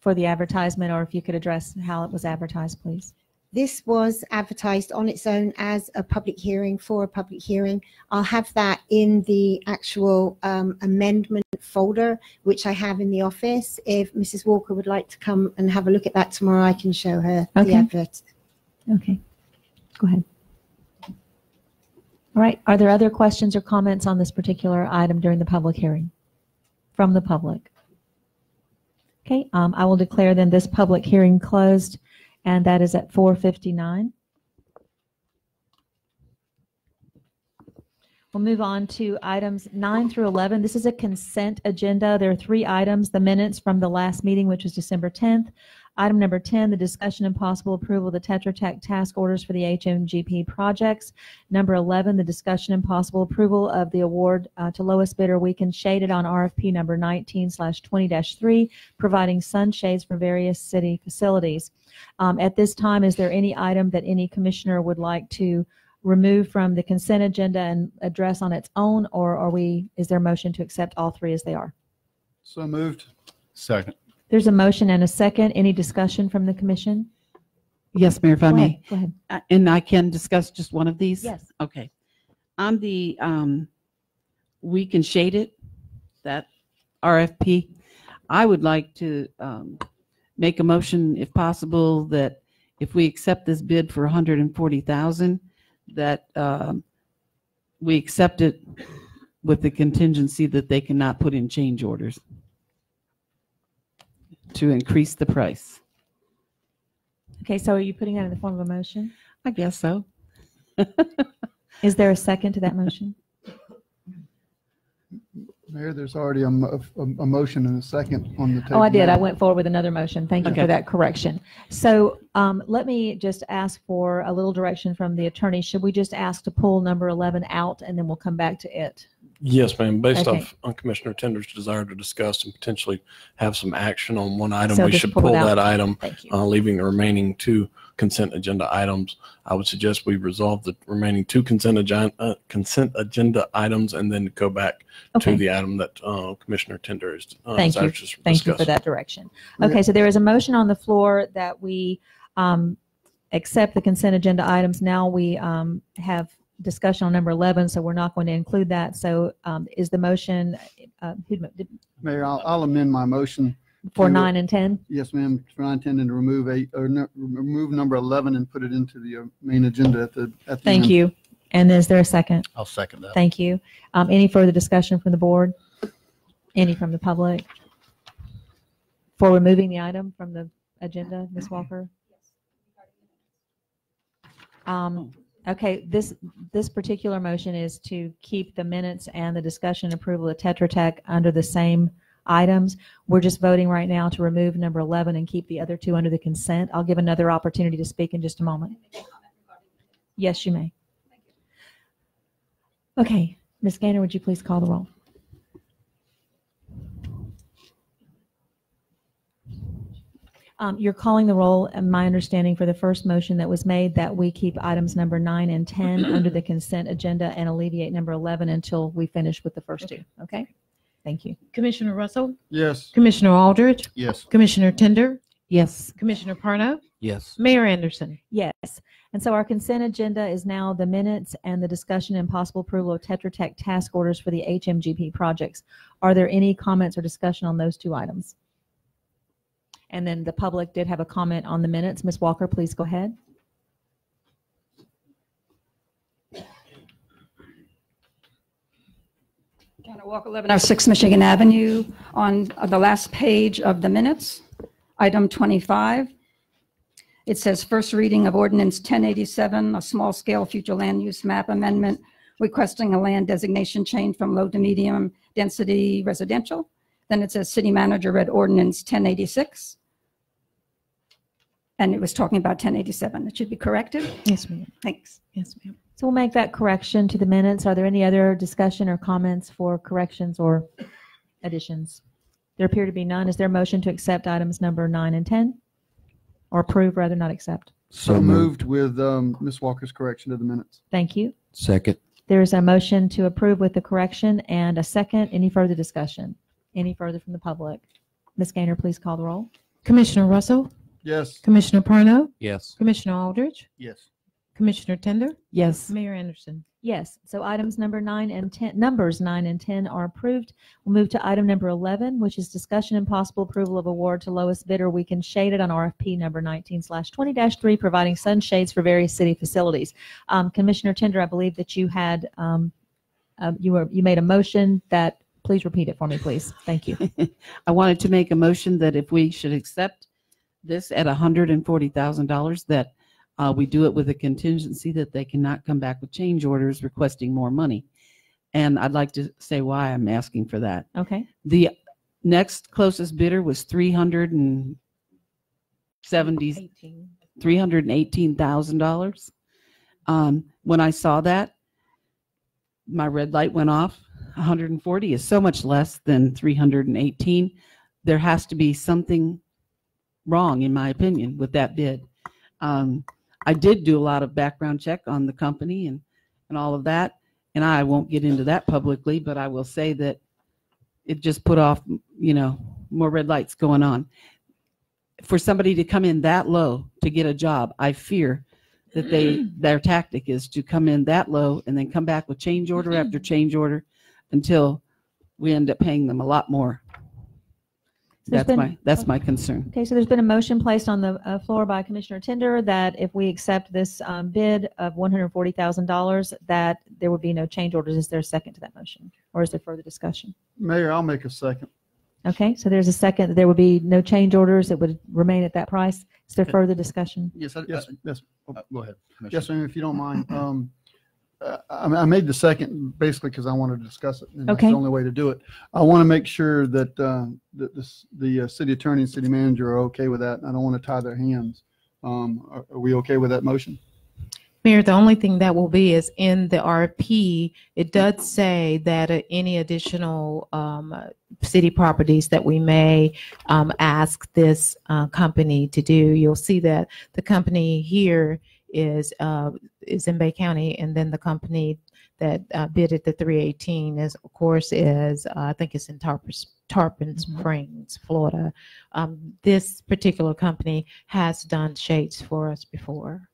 for the advertisement, or if you could address how it was advertised, please? This was advertised on its own as a public hearing for a public hearing. I'll have that in the actual um, amendment folder, which I have in the office. If Mrs. Walker would like to come and have a look at that tomorrow, I can show her Okay. the advert. Okay, go ahead. All right, are there other questions or comments on this particular item during the public hearing from the public? Okay, um, I will declare then this public hearing closed, and that is at 4:59. We'll move on to items 9 through 11. This is a consent agenda. There are three items, the minutes from the last meeting, which was December 10th, Item number 10, the discussion and possible approval of the Tetra Tech task orders for the HMGP projects. Number 11, the discussion and possible approval of the award uh, to lowest bidder weekend shaded on RFP number 19 slash 20 3, providing sunshades for various city facilities. Um, At this time, is there any item that any commissioner would like to remove from the consent agenda and address on its own, or are we, is there a motion to accept all three as they are? So moved. Second. There's a motion and a second. Any discussion from the commission? Yes, Mayor, if I Go may. ahead, Go ahead. Uh, And I can discuss just one of these? Yes. Okay. On the um, we can shade it, that RFP. I would like to um, make a motion, if possible, that if we accept this bid for 140,000, that um, we accept it with the contingency that they cannot put in change orders to increase the price. Okay, so are you putting that in the form of a motion? I guess so. Is there a second to that motion? Mayor, there's already a, mo- a, a motion and a second on the table. Oh, I did. I went forward with another motion. Thank you Okay. for that correction. So um, let me just ask for a little direction from the attorney. Should we just ask to pull number 11 out and then we'll come back to it? Yes, ma'am. Based Okay. off on Commissioner Tinder's desire to discuss and potentially have some action on one item, So we just should pull it pull out. that item, Thank you. uh, leaving the remaining two consent agenda items. I would suggest we resolve the remaining two consent agenda, uh, consent agenda items and then go back to Okay. the item that uh, Commissioner Tinder is. uh, Thank you. to Thank you for that direction. Okay, so there is a motion on the floor that we um, accept the consent agenda items. Now we um, have discussion on number 11, so we're not going to include that. So um, is the motion uh, who- Mayor, I'll, I'll amend my motion. for to- 9 and 10? Yes, ma'am, for nine, ten, and to remove eight, or no, remove number 11 and put it into the uh, main agenda at the, at the Thank end. you. And is there a second? I'll second that. Thank you. Um, Any further discussion from the board? Any from the public? For removing the item from the agenda, Ms. Walker? Um, Okay, this, this particular motion is to keep the minutes and the discussion approval of Tetra Tech under the same items. We're just voting right now to remove number 11 and keep the other two under the consent. I'll give another opportunity to speak in just a moment. Yes, you may. Okay, Ms. Gainer, would you please call the roll? Um, You're calling the roll, and my understanding for the first motion that was made, that we keep items number nine and 10 under the consent agenda and alleviate number 11 until we finish with the first two, okay? Thank you. Commissioner Russell, Yes. Commissioner Aldridge, Yes. Commissioner Tinder, Yes. Commissioner Perno, Yes. Mayor Anderson. Yes. And so our consent agenda is now the minutes and the discussion and possible approval of Tetra Tech task orders for the HMGP projects. Are there any comments or discussion on those two items? And then the public did have a comment on the minutes. Ms. Walker, please go ahead. Janet Walker, 1106 Michigan Avenue, on uh, the last page of the minutes, item 25. It says first reading of ordinance 1087, a small-scale future land use map amendment requesting a land designation change from low to medium density residential. Then it says city manager read ordinance 1086. And it was talking about 1087. It should be corrected. Yes, ma'am. Thanks. Yes, ma'am. So we'll make that correction to the minutes. Are there any other discussion or comments for corrections or additions? There appear to be none. Is there a motion to accept items number nine and 10? Or approve, rather, not accept? So moved with um, Ms. Walker's correction to the minutes. Thank you. Second. There's a motion to approve with the correction and a second. Any further discussion? Any further from the public? Ms. Gainer, please call the roll. Commissioner Russell, Yes. Commissioner Perno, Yes. Commissioner Aldridge, Yes. Commissioner Tinder, Yes. Mayor Anderson. Yes, so items number nine and 10, numbers nine and 10 are approved. We'll move to item number 11, which is discussion and possible approval of award to lowest bidder. We can shade it on RFP number 19 slash 20 dash 3, providing sunshades for various city facilities. Um, Commissioner Tinder, I believe that you had, um, uh, you were, you made a motion that, please repeat it for me, please. Thank you. I wanted to make a motion that if we should accept this at $140,000, that uh, we do it with a contingency that they cannot come back with change orders requesting more money. And I'd like to say why I'm asking for that. Okay, The next closest bidder was 370, $318,000. Um, When I saw that, my red light went off. 140 is so much less than 318. There has to be something wrong, in my opinion, with that bid. Um, I did do a lot of background check on the company and, and all of that, and I won't get into that publicly, but I will say that it just put off, you know, more red lights going on. For somebody to come in that low to get a job, I fear that they, their tactic is to come in that low and then come back with change order after change order. Until we end up paying them a lot more. There's That's been- my, that's my concern. Okay, so there's been a motion placed on the uh, floor by Commissioner Tinder that if we accept this um, bid of $140,000, that there would be no change orders. Is there a second to that motion? Or is there further discussion? Mayor, I'll make a second. Okay, so there's a second, that there would be no change orders. It would remain at that price. Is there further discussion? Yes, I- Yes, yes. uh, go ahead. Commissioner. Yes, ma'am, if you don't mind. Um, uh, I, made the second basically because I wanted to discuss it. and That's the only way to do it. I want to make sure that, uh, that this, the uh, city attorney and city manager are okay with that. I don't want to tie their hands. Um, are, are we okay with that motion? Mayor, the only thing that will be is in the RP, it does say that uh, any additional um, city properties that we may um, ask this uh, company to do, you'll see that the company here is uh, is in Bay County, and then the company that uh, bid at the 318 is, of course, is uh, I think it's in Tarpon, Tarpon Springs, Florida. Um, this particular company has done shades for us before.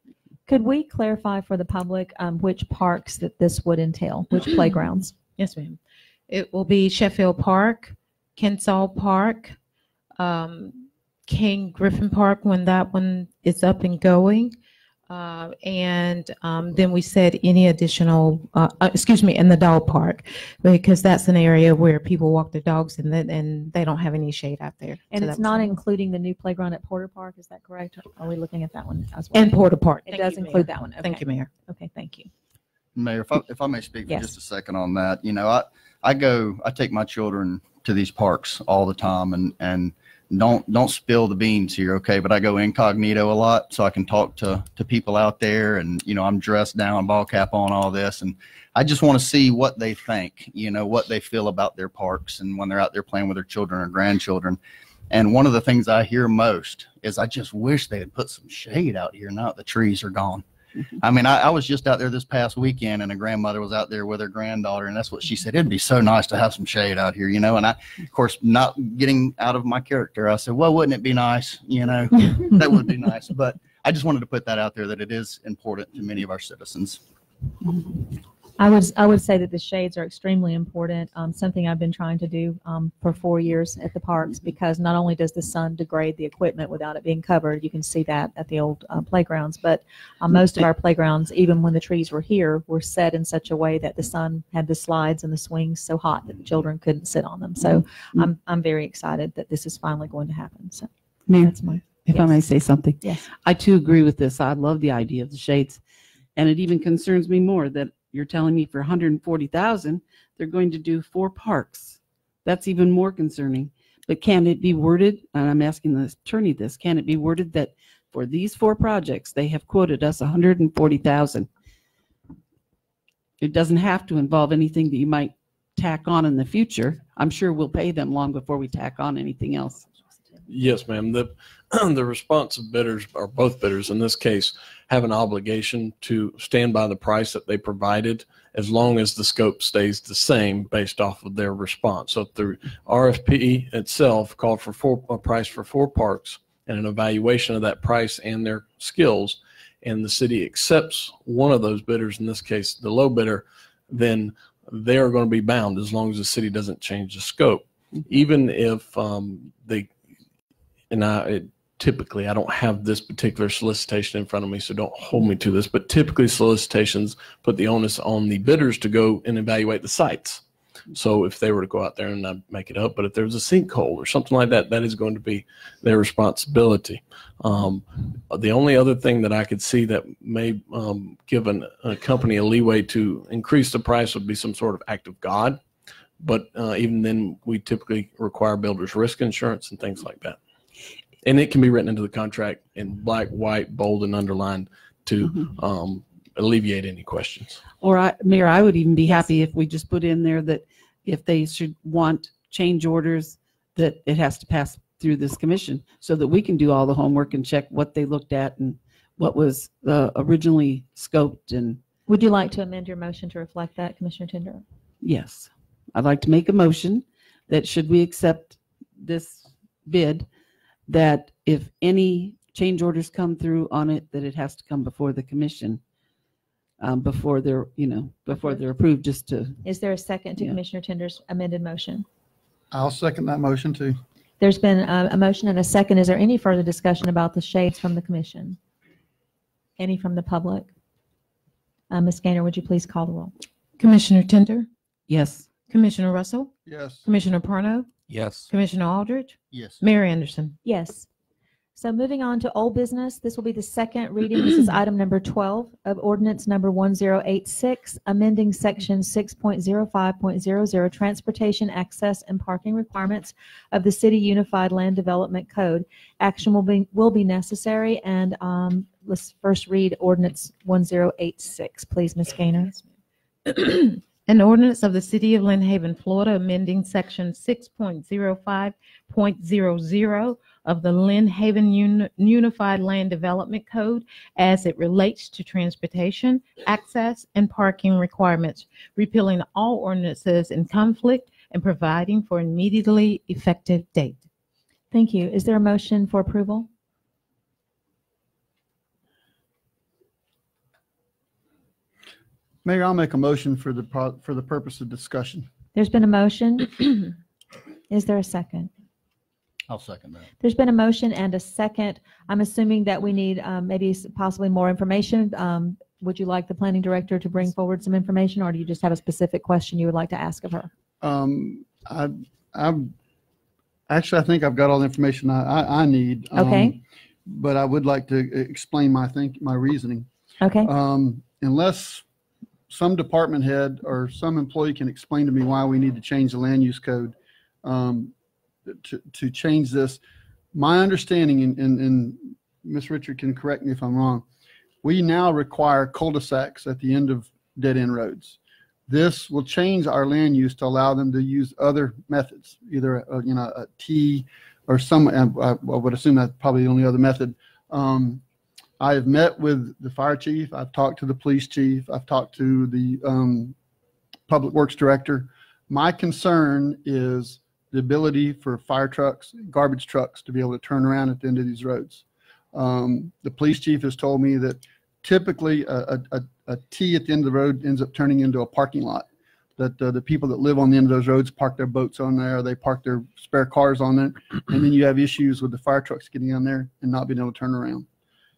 Could we clarify for the public um, which parks that this would entail, which playgrounds? Yes, ma'am. It will be Sheffield Park, Kensal Park, um, King Griffin Park when that one is up and going. Uh, and um, then we said any additional, uh, uh, excuse me, in the dog park, because that's an area where people walk their dogs and then, and they don't have any shade out there. And So it's that was- not including the new playground at Porter Park, is that correct? Are we looking at that one as well? And Porter Park. It Thank does you, Mayor. include that one. Thank you, Mayor. Okay, thank you. Mayor, if I, if I may speak for just a second on that, you know, I, I go, I take my children to these parks all the time and, and don't, don't spill the beans here, okay? But I go incognito a lot so I can talk to, to people out there and, you know, I'm dressed down, ball cap on, all this. And I just want to see what they think, you know, what they feel about their parks and when they're out there playing with their children or grandchildren. And one of the things I hear most is I just wish they had put some shade out here now the trees are gone. I mean, I, I was just out there this past weekend, and a grandmother was out there with her granddaughter, and that's what she said. It'd be so nice to have some shade out here, you know. And I, of course, not getting out of my character, I said, "Well, wouldn't it be nice? You know, that would be nice." But I just wanted to put that out there that it is important to many of our citizens. I would, I would say that the shades are extremely important, um, something I've been trying to do, um, for four years at the parks, because not only does the sun degrade the equipment without it being covered, you can see that at the old uh, playgrounds, but, uh, most of our playgrounds, even when the trees were here, were set in such a way that the sun had the slides and the swings so hot that the children couldn't sit on them. So I'm, I'm very excited that this is finally going to happen, so Mayor, that's my, if I may say something. Yes. I too agree with this. I love the idea of the shades. And it even concerns me more that you're telling me for 140,000, they're going to do four parks. That's even more concerning. But can it be worded, and I'm asking the attorney this, can it be worded that for these four projects, they have quoted us 140,000? It doesn't have to involve anything that you might tack on in the future. I'm sure we'll pay them long before we tack on anything else. Yes, ma'am. The, the responsive bidders, or both bidders in this case, have an obligation to stand by the price that they provided as long as the scope stays the same based off of their response. So if the RFP itself called for four, a price for four parks and an evaluation of that price and their skills, and the city accepts one of those bidders, in this case, the low bidder, then they're going to be bound as long as the city doesn't change the scope. Even if um, they and I it, typically I don't have this particular solicitation in front of me, so don't hold me to this. But typically, solicitations put the onus on the bidders to go and evaluate the sites. So if they were to go out there and not make it up, but if there was a sinkhole or something like that, that is going to be their responsibility. Um, the only other thing that I could see that may um, give an, a company a leeway to increase the price would be some sort of act of God. But uh, even then, we typically require builders' risk insurance and things like that and it can be written into the contract in black, white, bold, and underlined to um, alleviate any questions. Or I, Mayor, I would even be happy if we just put in there that if they should want change orders, that it has to pass through this commission so that we can do all the homework and check what they looked at and what was uh, originally scoped. And would you like to amend your motion to reflect that, Commissioner Tinder? yes, I'd like to make a motion that should we accept this bid, that if any change orders come through on it, that it has to come before the commission um, before they're, you know, before they're approved, just to, Is there a second to Yeah. Commissioner Tinder's amended motion? I'll second that motion too. There's been a, a motion and a second. Is there any further discussion about the shades from the commission? Any from the public? Uh, Ms. Gainer, would you please call the roll? Commissioner Tinder, yes. Commissioner Russell, Yes. Commissioner Perno, Yes. Commissioner Aldridge, Yes. Mayor Anderson. Yes. So moving on to old business, this will be the second reading. This is item number 12 of ordinance number 1086, amending section 6.05.00, transportation access and parking requirements of the City Unified Land Development Code. Action will be, will be necessary, and um, let's first read ordinance 1086. Please, Ms. Gainer. An ordinance of the City of Lynn Haven, Florida, amending section 6.05.00 of the Lynn Haven Uni- Unified Land Development Code as it relates to transportation, access, and parking requirements, repealing all ordinances in conflict and providing for immediately effective date. Thank you. Is there a motion for approval? Mayor, I'll make a motion for the, pro- for the purpose of discussion. There's been a motion. Is there a second? I'll second that. There's been a motion and a second. I'm assuming that we need um, maybe s- possibly more information. Um, Would you like the planning director to bring forward some information, or do you just have a specific question you would like to ask of her? Um, I, I'm, actually, I think I've got all the information I, I, I need. um, Okay. But I would like to e- explain my think, my reasoning. Okay, Um, unless some department head or some employee can explain to me why we need to change the land use code, um, to, to change this, my understanding, and, and, and Ms. Richard can correct me if I'm wrong, we now require cul-de-sacs at the end of dead-end roads. This will change our land use to allow them to use other methods, either, uh, you know, a T or some, uh, I I would assume that's probably the only other method. Um, I have met with the fire chief. I've talked to the police chief. I've talked to the um, public works director. My concern is the ability for fire trucks, garbage trucks to be able to turn around at the end of these roads. Um, the police chief has told me that typically a, a, a, T at the end of the road ends up turning into a parking lot. That uh, the people that live on the end of those roads park their boats on there, they park their spare cars on it, and then you have issues with the fire trucks getting on there and not being able to turn around.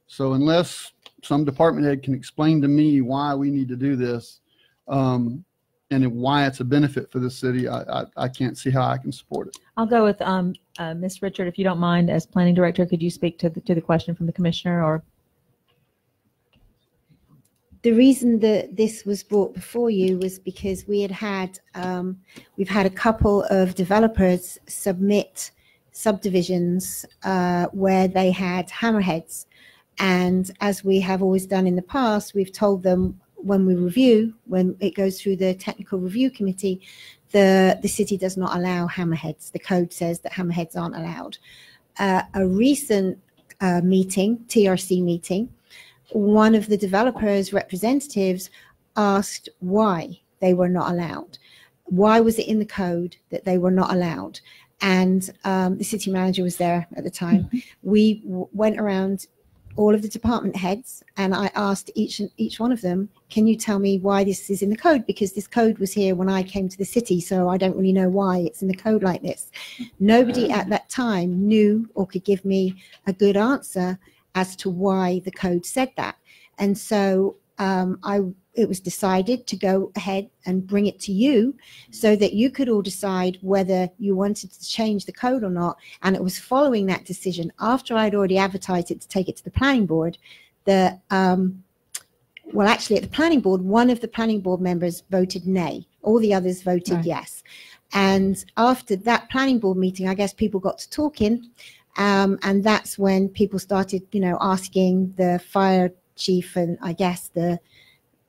So unless some department head can explain to me why we need to do this, um, and why it's a benefit for the city, I, I, I can't see how I can support it. I'll go with um, uh, Ms. Richard, if you don't mind, as planning director, could you speak to the, to the question from the commissioner, or the reason that this was brought before you was because we had had, um, we've had a couple of developers submit subdivisions uh, where they had hammerheads. And as we have always done in the past, we've told them when we review, when it goes through the technical review committee, the, the city does not allow hammerheads. The code says that hammerheads aren't allowed. Uh, a recent uh, meeting, TRC meeting, one of the developers' representatives asked why they were not allowed. Why was it in the code that they were not allowed? And um, the city manager was there at the time. We w- went around all of the department heads and I asked each and each one of them, can you tell me why this is in the code? Because this code was here when I came to the city, so I don't really know why it's in the code like this. Nobody mm. at that time knew or could give me a good answer as to why the code said that. And so um, I, it was decided to go ahead and bring it to you so that you could all decide whether you wanted to change the code or not. And it was following that decision after I'd already advertised it to take it to the planning board that, um, well, actually at the planning board, one of the planning board members voted nay. All the others voted Right. yes. And after that planning board meeting, I guess people got to talking um, and that's when people started, you know, asking the fire chief and I guess the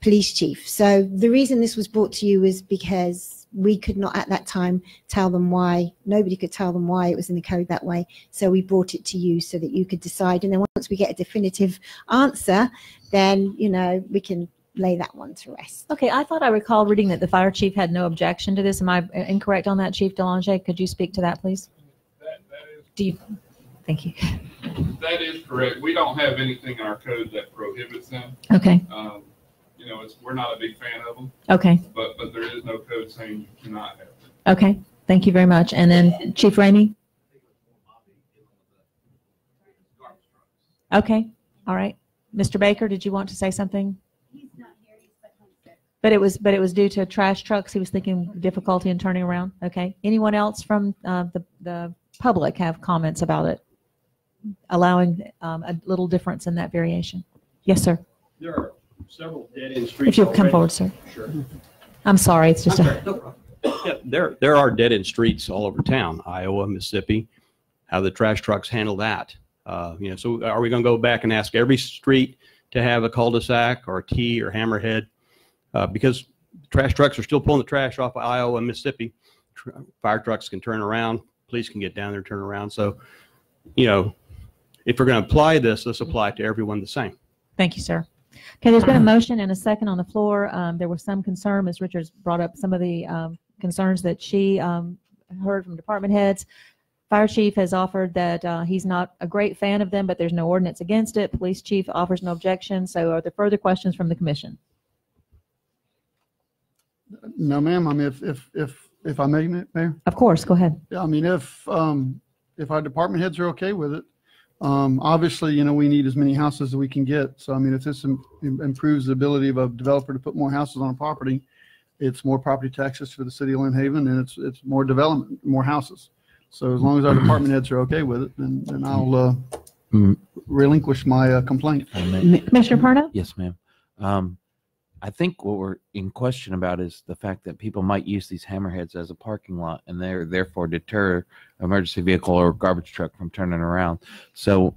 police chief. So the reason this was brought to you is because we could not at that time tell them why, nobody could tell them why it was in the code that way. So we brought it to you so that you could decide. And then once we get a definitive answer, then, you know, we can lay that one to rest. Okay, I thought I recall reading that the fire chief had no objection to this. Am I incorrect on that, Chief Delange? Could you speak to that, please? Do you, thank you. That is correct. We don't have anything in our code that prohibits them. Okay. Um, You you know, it's, we're not a big fan of them, Okay, but, but there is no code saying you cannot have them. okay. Thank you very much. And then Chief Ramey? Okay, all right. Mr. Baker, did you want to say something? But it was, but it was due to trash trucks. He was thinking difficulty in turning around. Okay. Anyone else from uh, the, the public have comments about it? Allowing um, a little difference in that variation? Yes, sir. There are several dead-end streets. If you'll come already. forward, sir. Sure. I'm sorry, it's just I'm a. Yeah, there, there are dead-end streets all over town, Iowa, Mississippi. How the trash trucks handle that? Uh, you know, so are we going to go back and ask every street to have a cul-de-sac or a T or hammerhead? Uh, because trash trucks are still pulling the trash off of Iowa and Mississippi. Fire trucks can turn around, police can get down there, and turn around. So, you know, if we're going to apply this, let's apply it to everyone the same. Thank you, sir. Okay, there's been a motion and a second on the floor. Um, there was some concern, Ms. Richards brought up some of the, um, concerns that she, um, heard from department heads. Fire chief has offered that, uh, he's not a great fan of them, but there's no ordinance against it. Police chief offers no objection. So are there further questions from the commission? No, ma'am. I mean, if, if, if, if I may, Ma- Mayor? Of course, go ahead. Yeah, I mean, if, um, if our department heads are okay with it, um, obviously, you know, we need as many houses as we can get. So I mean, if this im- im- improves the ability of a developer to put more houses on a property, it's more property taxes for the city of Lynn Haven and it's, it's more development, more houses. So as long as our department heads are okay with it, then, then I'll, uh, Mm. relinquish my uh, complaint. Commissioner Perno? Yes, ma'am. Um, I think what we're in question about is the fact that people might use these hammerheads as a parking lot and they're therefore deter emergency vehicle or garbage truck from turning around. So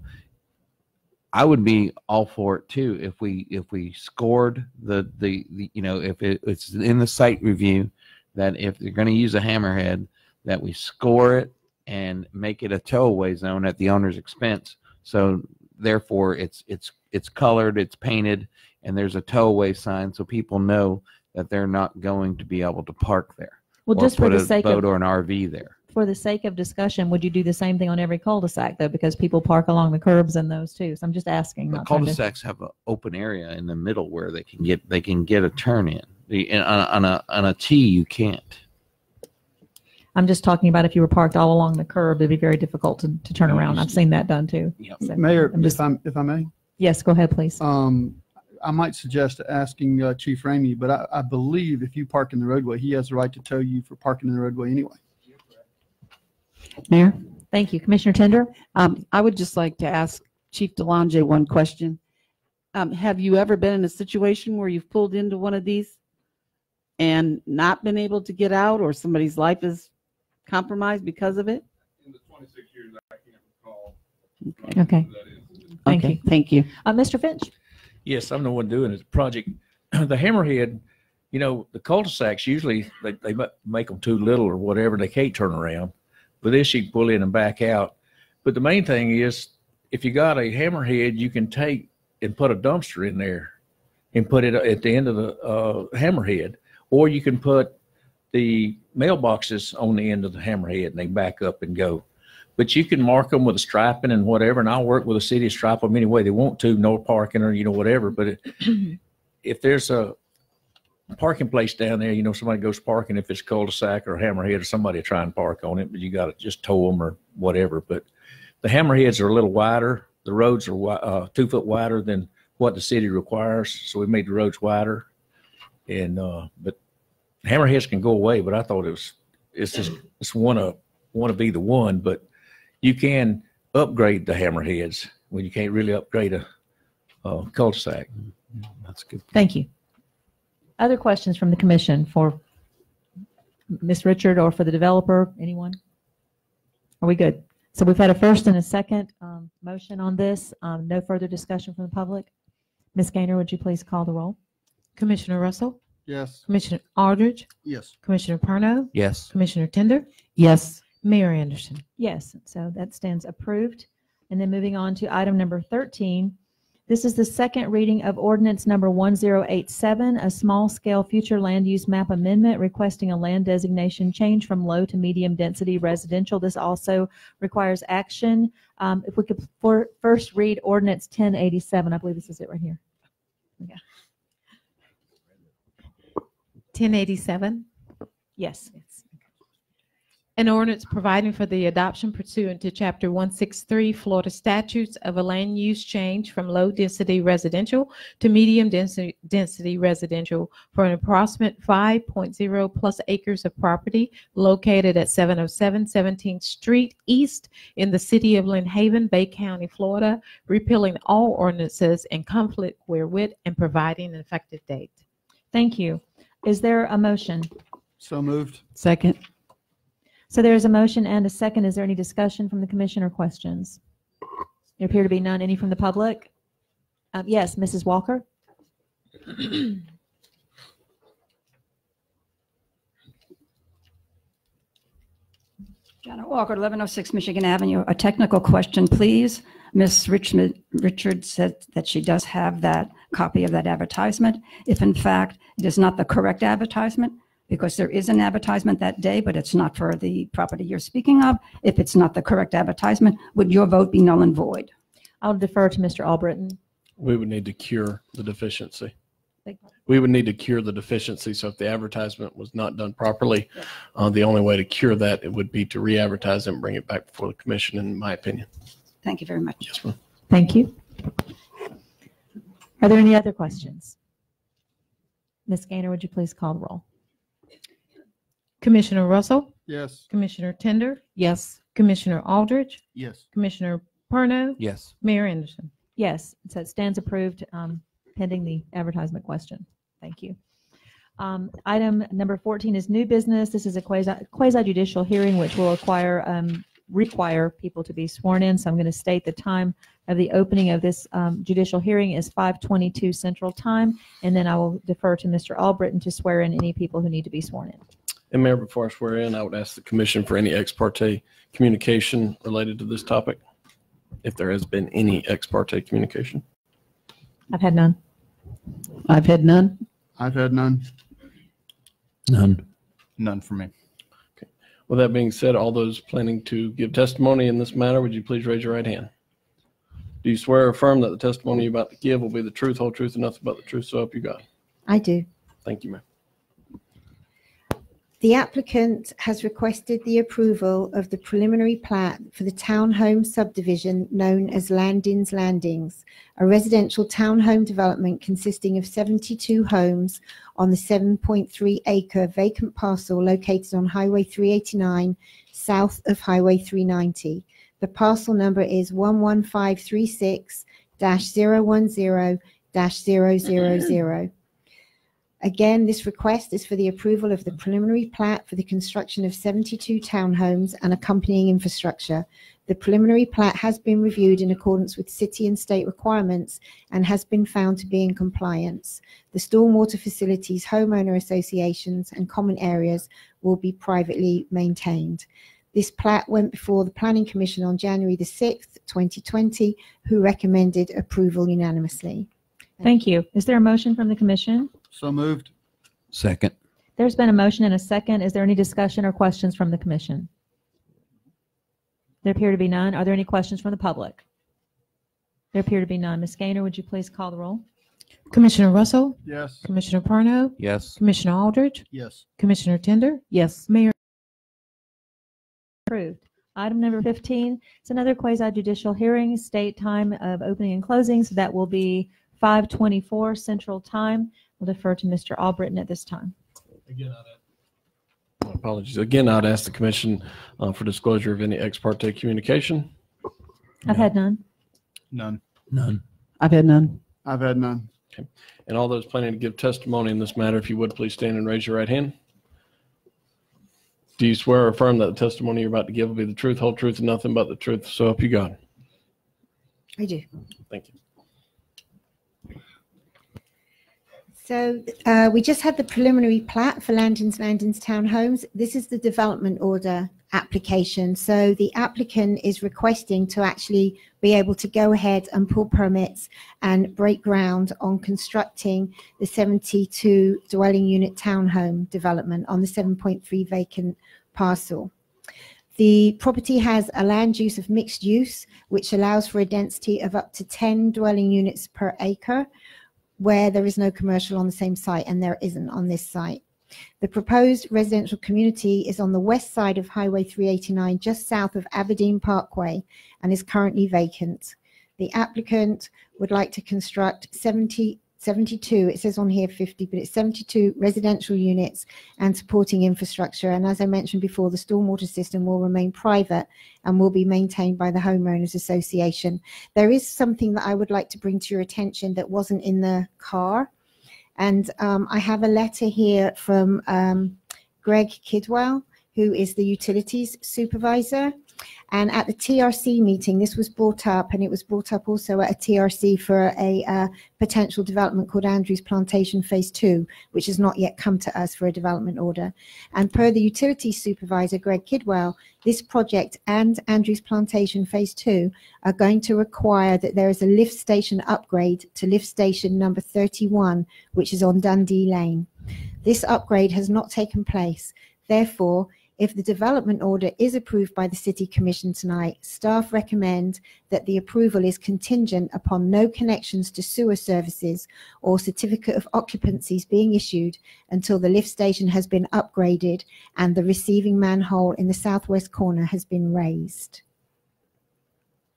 I would be all for it too if we if we scored the the, the you know if it, it's in the site review that if they're going to use a hammerhead that we score it and make it a towaway zone at the owner's expense. So therefore it's it's it's colored, it's painted, and there's a towaway sign so people know that they're not going to be able to park there. Well, or just for the a sake of- or an RV there. For the sake of discussion, would you do the same thing on every cul-de-sac though? Because people park along the curbs in those too. So I'm just asking. The not cul-de-sacs have an open area in the middle where they can get they can get a turn in. The in- on, a- on a on a T you can't. I'm just talking about if you were parked all along the curb, it'd be very difficult to, to turn around. I've seen that done too. So Mayor, I'm just- if I'm, if I may? Yes, go ahead, please. Um, I might suggest asking uh, Chief Ramey, but I, I believe if you park in the roadway, he has the right to tow you for parking in the roadway anyway. Mayor? Thank you. Commissioner Tinder? Um, I would just like to ask Chief Delange one question. Um, have you ever been in a situation where you've pulled into one of these and not been able to get out or somebody's life is compromised because of it? In the twenty-six years, I can't recall. Okay. Thank Okay, you. Thank you. Uh, Mr. Finch? Yes, I'm the one doing it. Project, the hammerhead, you know, the cul-de-sacs usually they, they make them too little or whatever. They can't turn around. But this you can pull in and back out. But the main thing is if you got a hammerhead, you can take and put a dumpster in there and put it at the end of the uh, hammerhead, or you can put the mailboxes on the end of the hammerhead and they back up and go. But you can mark them with a striping and whatever, and I'll work with the city to stripe them any way they want to, no parking or you know whatever. But it, if there's a parking place down there, you know somebody goes parking if it's cul-de-sac or hammerhead or somebody try and park on it, but you got to just tow them or whatever. But the hammerheads are a little wider. The roads are uh, two foot wider than what the city requires, so we made the roads wider. And uh, but hammerheads can go away, but I thought it was it's just it's one to want to be the one, but you can upgrade the hammerheads when you can't really upgrade a, a cul-de-sac. That's good. Thank you. Other questions from the commission for Ms. Richard or for the developer? Anyone? Are we good? So we've had a first and a second um, motion on this. Um, No further discussion from the public. Ms. Gainer, would you please call the roll? Commissioner Russell? Yes. Commissioner Aldridge? Yes. Commissioner Perno? Yes. Commissioner Tinder? Yes. Mayor Anderson? Yes, so that stands approved. And then moving on to item number 13. This is the second reading of ordinance number 1087, a small-scale future land use map amendment requesting a land designation change from low to medium density residential. This also requires action. Um, If we could for- first read ordinance 1087, I believe this is it right here. Yeah. 1087. Yes. An ordinance providing for the adoption pursuant to Chapter 163 Florida statutes of a land use change from low-density residential to medium-density density residential for an approximate 5.0 plus acres of property located at 707 17th Street East in the city of Lynn Haven, Bay County, Florida, repealing all ordinances in conflict wherewith and providing an effective date. Thank you. Is there a motion? So moved. Second. So there is a motion and a second. Is there any discussion from the commission or questions? There appear to be none. Any from the public? Um, Yes, Mrs. Walker? Janet Walker, 1106 Michigan Avenue. A technical question, please. Ms. Richmond, Richards said that she does have that copy of that advertisement. If in fact it is not the correct advertisement, because there is an advertisement that day, but it's not for the property you're speaking of, if it's not the correct advertisement, would your vote be null and void? I'll defer to Mr. Albritton. We would need to cure the deficiency. Beg We would need to cure the deficiency. So if the advertisement was not done properly, uh, the only way to cure that it would be to re-advertise and bring it back before the commission, in my opinion. Thank you very much. Yes, ma'am. Thank you. Are there any other questions? Ms. Gainer, would you please call the roll? Commissioner Russell? Yes. Commissioner Tinder? Yes. Commissioner Aldridge? Yes. Commissioner Perno? Yes. Mayor Anderson? Yes, so it stands approved um, pending the advertisement question. Thank you. Um, Item number 14 is new business. This is a quasi quasi judicial hearing which will acquire, um, require people to be sworn in. So I'm going to state the time of the opening of this um, judicial hearing is 5:22 Central Time. And then I will defer to Mr. Albritton to swear in any people who need to be sworn in. And Mayor, before I swear in, I would ask the commission for any ex parte communication related to this topic, if there has been any ex parte communication. I've had none. I've had none. I've had none. None. None for me. With that being said, all those planning to give testimony in this matter, would you please raise your right hand? Do you swear or affirm that the testimony you're about to give will be the truth, whole truth, and nothing but the truth, so help you God? I do. Thank you, ma'am. The applicant has requested the approval of the preliminary plat for the townhome subdivision known as Landins Landings, a residential townhome development consisting of 72 homes on the 7.3 acre vacant parcel located on Highway 389 south of Highway 390. The parcel number is 11536-010-000. Again, this request is for the approval of the preliminary plat for the construction of 72 townhomes and accompanying infrastructure. The preliminary plat has been reviewed in accordance with city and state requirements and has been found to be in compliance. The stormwater facilities, homeowner associations, and common areas will be privately maintained. This plat went before the Planning Commission on January the 6th, 2020, who recommended approval unanimously. Thank you. Is there a motion from the commission? So moved. Second. There's been a motion and a second. Is there any discussion or questions from the commission? There appear to be none. Are there any questions from the public? There appear to be none. Ms. Gainer, would you please call the roll? Commissioner Russell? Yes. Commissioner Perno? Yes. Commissioner Aldridge? Yes. Commissioner Tinder? Yes. Mayor? Approved. Item number 15 it's another quasi judicial hearing, state time of opening and closing. So that will be 5:24 Central Time. We'll defer to Mr. Albritton at this time. Again, My Apologies. Again, I'd ask the commission uh, for disclosure of any ex parte communication. I've had none. None. None. I've had none. I've had none. Okay. And all those planning to give testimony in this matter, if you would, please stand and raise your right hand. Do you swear or affirm that the testimony you're about to give will be the truth, whole truth, and nothing but the truth, so help you God? I do. Thank you. So uh, we just had the preliminary plat for Landins Landins Townhomes. This is the development order application. So the applicant is requesting to actually be able to go ahead and pull permits and break ground on constructing the 72 dwelling unit townhome development on the 7.3 vacant parcel. The property has a land use of mixed use, which allows for a density of up to 10 dwelling units per acre where there is no commercial on the same site, and there isn't on this site. The proposed residential community is on the west side of Highway 389, just south of Aberdeen Parkway, and is currently vacant. The applicant would like to construct 70, 72, it says on here 50, but it's 72 residential units and supporting infrastructure. And as I mentioned before, the stormwater system will remain private and will be maintained by the homeowners association. There is something that I would like to bring to your attention that wasn't in the car. And um, I have a letter here from um, Greg Kidwell, who is the utilities supervisor. And at the TRC meeting, this was brought up, and it was brought up also at a TRC for a uh, potential development called Andrews Plantation Phase Two, which has not yet come to us for a development order. And per the utilities supervisor, Greg Kidwell, this project and Andrews Plantation Phase Two are going to require that there is a lift station upgrade to lift station number 31, which is on Dundee Lane. This upgrade has not taken place. Therefore, if the development order is approved by the City Commission tonight, staff recommend that the approval is contingent upon no connections to sewer services or certificate of occupancies being issued until the lift station has been upgraded and the receiving manhole in the southwest corner has been raised.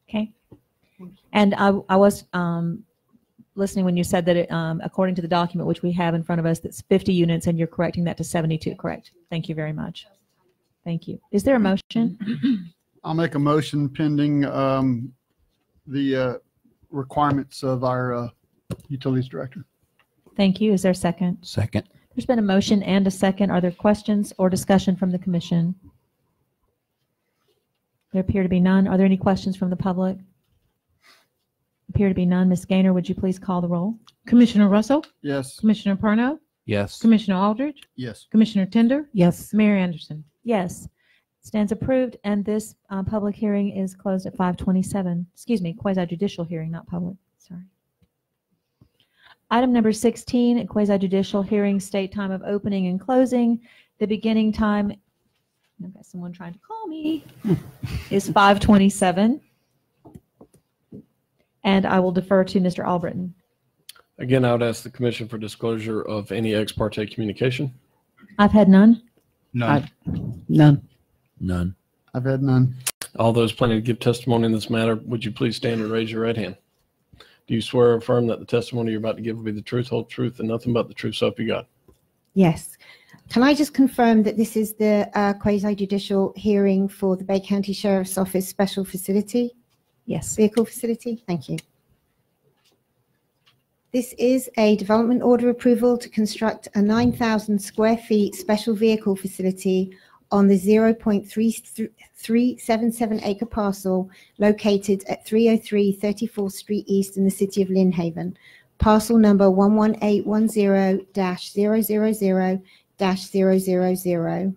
Okay. And I, I was um, listening when you said that it, um, according to the document which we have in front of us, that's 50 units, and you're correcting that to 72, correct? Thank you very much. Thank you. Is there a motion? I'll make a motion pending um, the uh, requirements of our uh, utilities director. Thank you. Is there a second? Second. There's been a motion and a second. Are there questions or discussion from the commission? There appear to be none. Are there any questions from the public? Appear to be none. Ms. Gainer, would you please call the roll? Commissioner Russell, Yes. Commissioner Perno, Yes. Commissioner Aldridge, Yes. Commissioner Tinder, Yes. Mayor Anderson. Yes. Stands approved, and this uh, public hearing is closed at 5:27. Excuse me, quasi judicial hearing, not public. Sorry. Item number 16, quasi judicial hearing, state time of opening and closing. The beginning time, I've got someone trying to call me, is 5:27. And I will defer to Mr. Albritton. Again, I would ask the commission for disclosure of any ex parte communication. I've had none. None. None. None. I've had none. All those planning to give testimony in this matter, would you please stand and raise your right hand? Do you swear or affirm that the testimony you're about to give will be the truth, whole truth, and nothing but the truth, so help you God? Yes. Can I just confirm that this is the uh, quasi judicial hearing for the Bay County Sheriff's Office Special Facility, Yes. Vehicle Facility? Thank you. This is a development order approval to construct a 9,000 square feet special vehicle facility on the 0.377 acre parcel located at 303 34th Street East in the city of Lynn Haven. Parcel number 11810-000-000.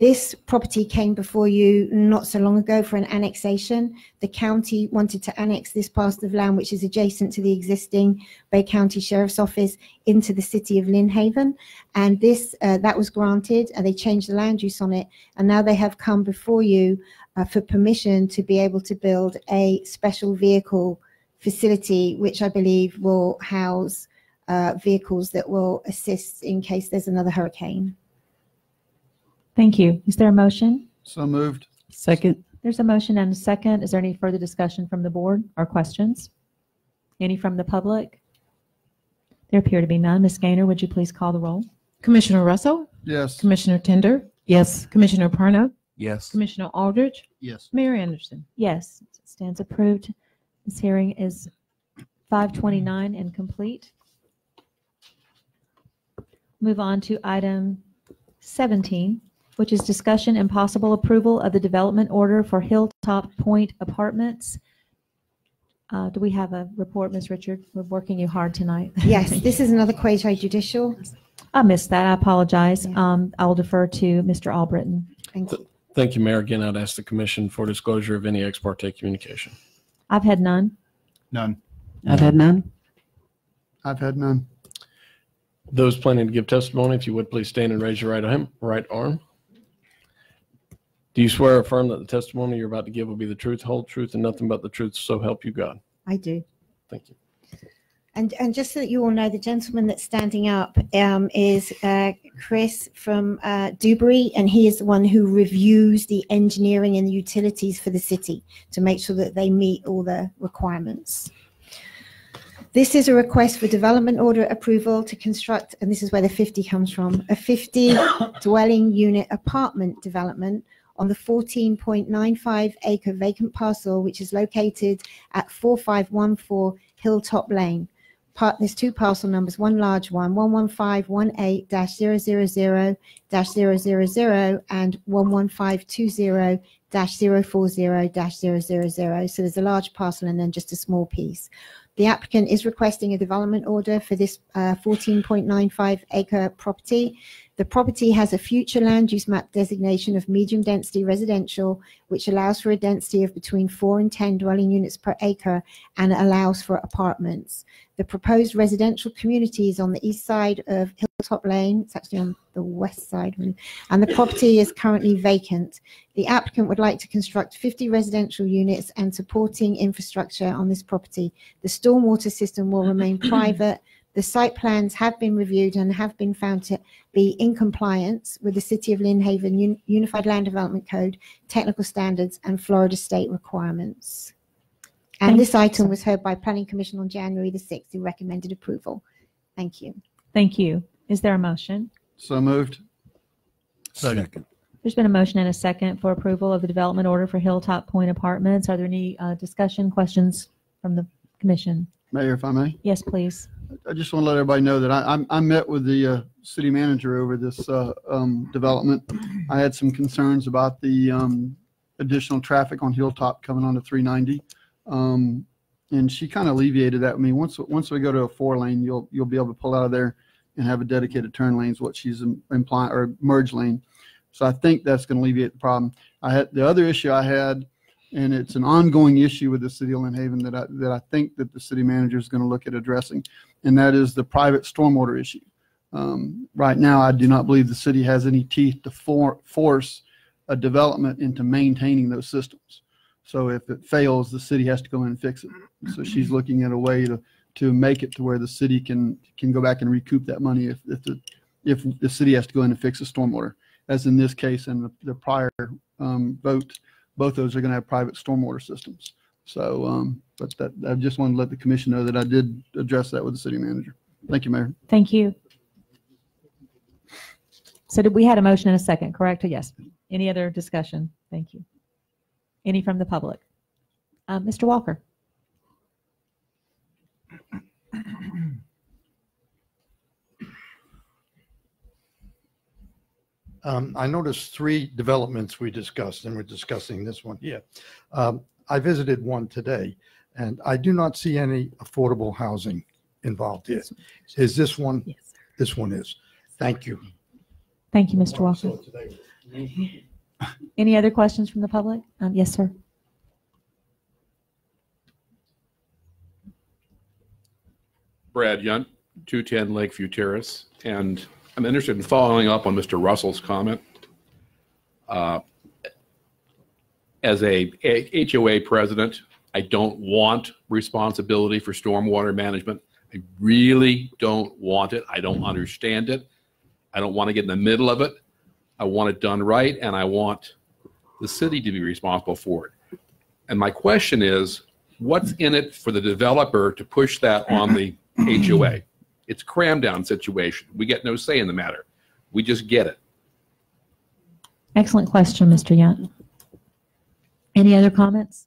This property came before you not so long ago for an annexation. The county wanted to annex this parcel of land, which is adjacent to the existing Bay County Sheriff's Office, into the city of Lynn Haven. And this, uh, that was granted, and they changed the land use on it. And now they have come before you uh, for permission to be able to build a special vehicle facility, which I believe will house uh, vehicles that will assist in case there's another hurricane. Thank you. Is there a motion? So moved. Second. There's a motion and a second. Is there any further discussion from the board or questions? Any from the public? There appear to be none. Ms. Gainer, would you please call the roll? Commissioner Russell, Yes. Commissioner Tinder, Yes. Commissioner Perno, Yes. Commissioner Aldridge, Yes. Mayor Anderson. Yes, it stands approved. This hearing is 529 and complete. Move on to item 17, which is discussion and possible approval of the development order for Hilltop Point Apartments. Uh, Do we have a report, Ms. Richard? We're working you hard tonight. Yes, this is another quasi judicial. I missed that. I apologize. Um, I will defer to Mr. Albritton. Thank you. Thank you, Mayor. Again, I'd ask the commission for disclosure of any ex parte communication. I've had none. None. I've had none. I've had none. Those planning to give testimony, if you would please stand and raise your right arm. Right arm. Do you swear or affirm that the testimony you're about to give will be the truth, whole truth, and nothing but the truth, so help you God? I do. Thank you. And, and just so that you all know, the gentleman that's standing up um, is uh, Chris from uh, Dewberry, and he is the one who reviews the engineering and the utilities for the city to make sure that they meet all the requirements. This is a request for development order approval to construct, and this is where the 50 comes from, a 50 dwelling unit apartment development on the 14.95 acre vacant parcel, which is located at 4514 Hilltop Lane. Part, there's two parcel numbers, one large one, 11518-000-000 and 11520-040-000. So there's a large parcel and then just a small piece. The applicant is requesting a development order for this uh, 14.95 acre property. The property has a future land use map designation of medium density residential, which allows for a density of between four and 10 dwelling units per acre and allows for apartments. The proposed residential community is on the east side of Hilltop Lane. It's actually on the west side, and the property is currently vacant. The applicant would like to construct 50 residential units and supporting infrastructure on this property. The stormwater system will remain private. The site plans have been reviewed and have been found to be in compliance with the City of Lynn Haven Un- Unified Land Development Code, technical standards, and Florida state requirements. And Thank this item was heard by Planning Commission on January the 6th, who recommended approval. Thank you. Thank you. Is there a motion? So moved. Second. There's been a motion and a second for approval of the development order for Hilltop Point Apartments. Are there any uh, discussion, questions from the commission? Mayor, if I may. Yes, please. I just want to let everybody know that I, I'm- I met with the uh, city manager over this uh, um, development. I had some concerns about the um, additional traffic on Hilltop coming onto 390. Um, And she kind of alleviated that with me. Once, once we go to a four lane, you'll, you'll be able to pull out of there and have a dedicated turn lane is what she's implying, or merge lane. So I think that's going to alleviate the problem. I had, the other issue I had, and it's an ongoing issue with the city of Lynn Haven that I, that I think that the city manager is going to look at addressing, and that is the private stormwater issue. Um, right now, I do not believe the city has any teeth to for, force a development into maintaining those systems. So if it fails, the city has to go in and fix it. So she's looking at a way to, to make it to where the city can, can go back and recoup that money if, if the, if the city has to go in and fix the stormwater. As in this case and the, the prior, um, vote, both those are going to have private stormwater systems. So, um, but that, I just wanted to let the commission know that I did address that with the city manager. Thank you, Mayor. Thank you. So did we had a motion and a second, correct? Yes. Any other discussion? Thank you. Any from the public? Uh, Mr. Walker? Um, I noticed three developments we discussed, and we're discussing this one here. Um, I visited one today, and I do not see any affordable housing involved here. Is this one? Yes. This one is. Thank you. Thank you, Mr. Walker. Any other questions from the public? Um, yes, sir. Brad Yunt, 210 Lakeview Terrace, and I'm interested in following up on Mr. Russell's comment. Uh, As a a- HOA president, I don't want responsibility for stormwater management. I really don't want it. I don't understand it. I don't want to get in the middle of it. I want it done right, and I want the city to be responsible for it. And my question is, what's in it for the developer to push that on the HOA? It's cram down situation. We get no say in the matter. We just get it. Excellent question, Mr. Yunt. Any other comments?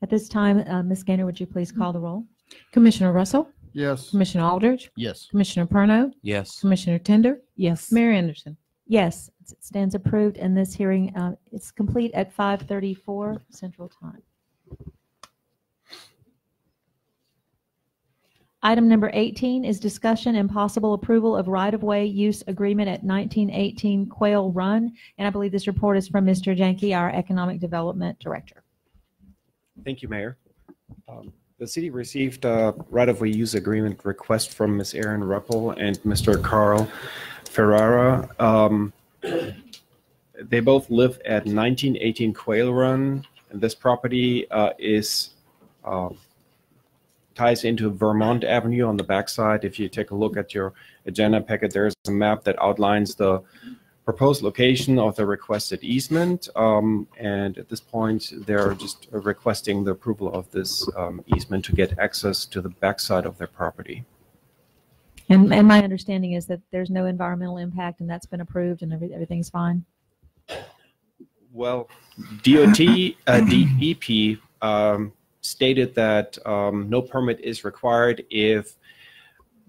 At this time, uh, Ms. Gainer, would you please call the roll? Commissioner Russell? Yes. Commissioner Aldridge? Yes. Commissioner Perno? Yes. Commissioner Tinder? Yes. Mayor Anderson? Yes, it stands approved, and this hearing uh, is complete at 5:34 Central Time. Item number 18 is discussion and possible approval of right-of-way use agreement at 1918 Quail Run, and I believe this report is from Mr. Jenke, our Economic Development Director. Thank you, Mayor. Um, The city received a right-of-way use agreement request from Ms. Erin Ruppel and Mr. Carl Ferrara. Um, They both live at 1918 Quail Run, and this property uh, is um, ties into Vermont Avenue on the backside. If you take a look at your agenda packet, there's a map that outlines the proposed location of the requested easement. Um, and at this point, they're just requesting the approval of this um, easement to get access to the backside of their property. And, and my understanding is that there's no environmental impact and that's been approved and every- everything's fine. Well, DOT, uh, DEP um, stated that um, no permit is required if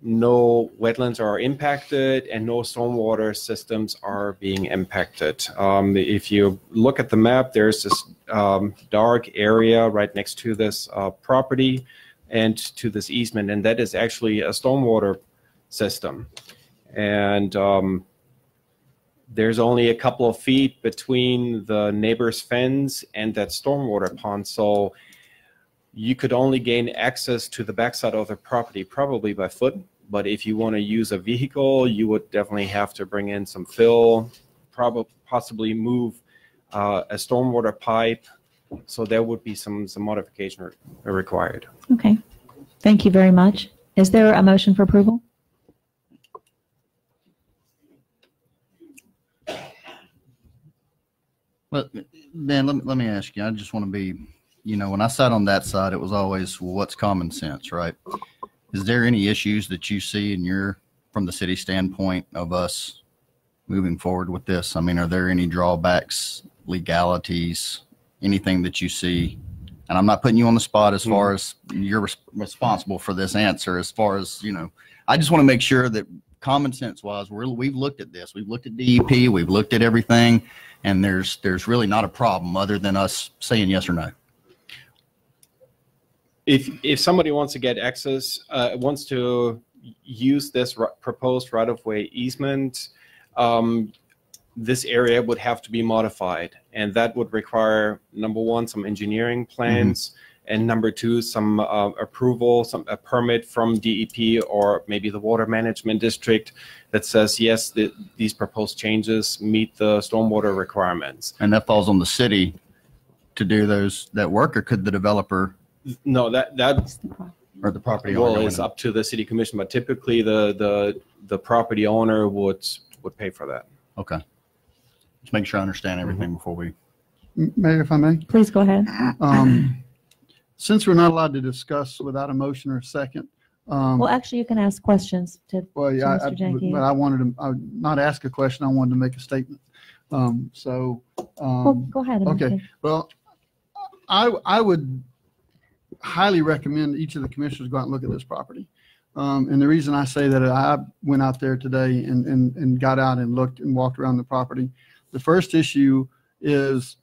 no wetlands are impacted and no stormwater systems are being impacted. Um, If you look at the map, there's this um, dark area right next to this uh, property and to this easement, and that is actually a stormwater system. And um, there's only a couple of feet between the neighbor's fence and that stormwater pond. So you could only gain access to the backside of the property probably by foot. But if you want to use a vehicle, you would definitely have to bring in some fill, probably possibly move uh, a stormwater pipe. So there would be some some modification re- required. Okay. Thank you very much. Is there a motion for approval? But Dan, let me, let me ask you, I just want to be, you know, when I sat on that side, it was always, well, what's common sense, right? Is there any issues that you see in your, from the city standpoint of us moving forward with this? I mean, are there any drawbacks, legalities, anything that you see? And I'm not putting you on the spot as far hmm. as you're res- responsible for this answer, as far as, you know, I just want to make sure that common sense wise, we're, we've looked at this. We've looked at DEP, we've looked at everything, and there's, there's really not a problem other than us saying yes or no. If if somebody wants to get access, uh, wants to use this proposed right-of-way easement, um, this area would have to be modified, and that would require number one some engineering plans, and number two some uh, approval, some a permit from DEP or maybe the Water Management District that says yes, the, these proposed changes meet the stormwater requirements. And that falls on the city to do those, that work, or could the developer No, that that or the property well owner? it's up to the city commission, but typically the the the property owner would would pay for that. Okay. Just make sure I understand everything before we. Mayor, if I may? Please go ahead. Um, Since we're not allowed to discuss without a motion or a second. um, Well, actually, you can ask questions to, Well, yeah, I- Mr. I- Jenke. but I wanted to, I would not ask a question, I wanted to make a statement. Um, So. Well, um, go ahead. Okay, well, I, I would highly recommend each of the commissioners go out and look at this property. Um, and the reason I say that, I went out there today and, and, and got out and looked and walked around the property. The first issue is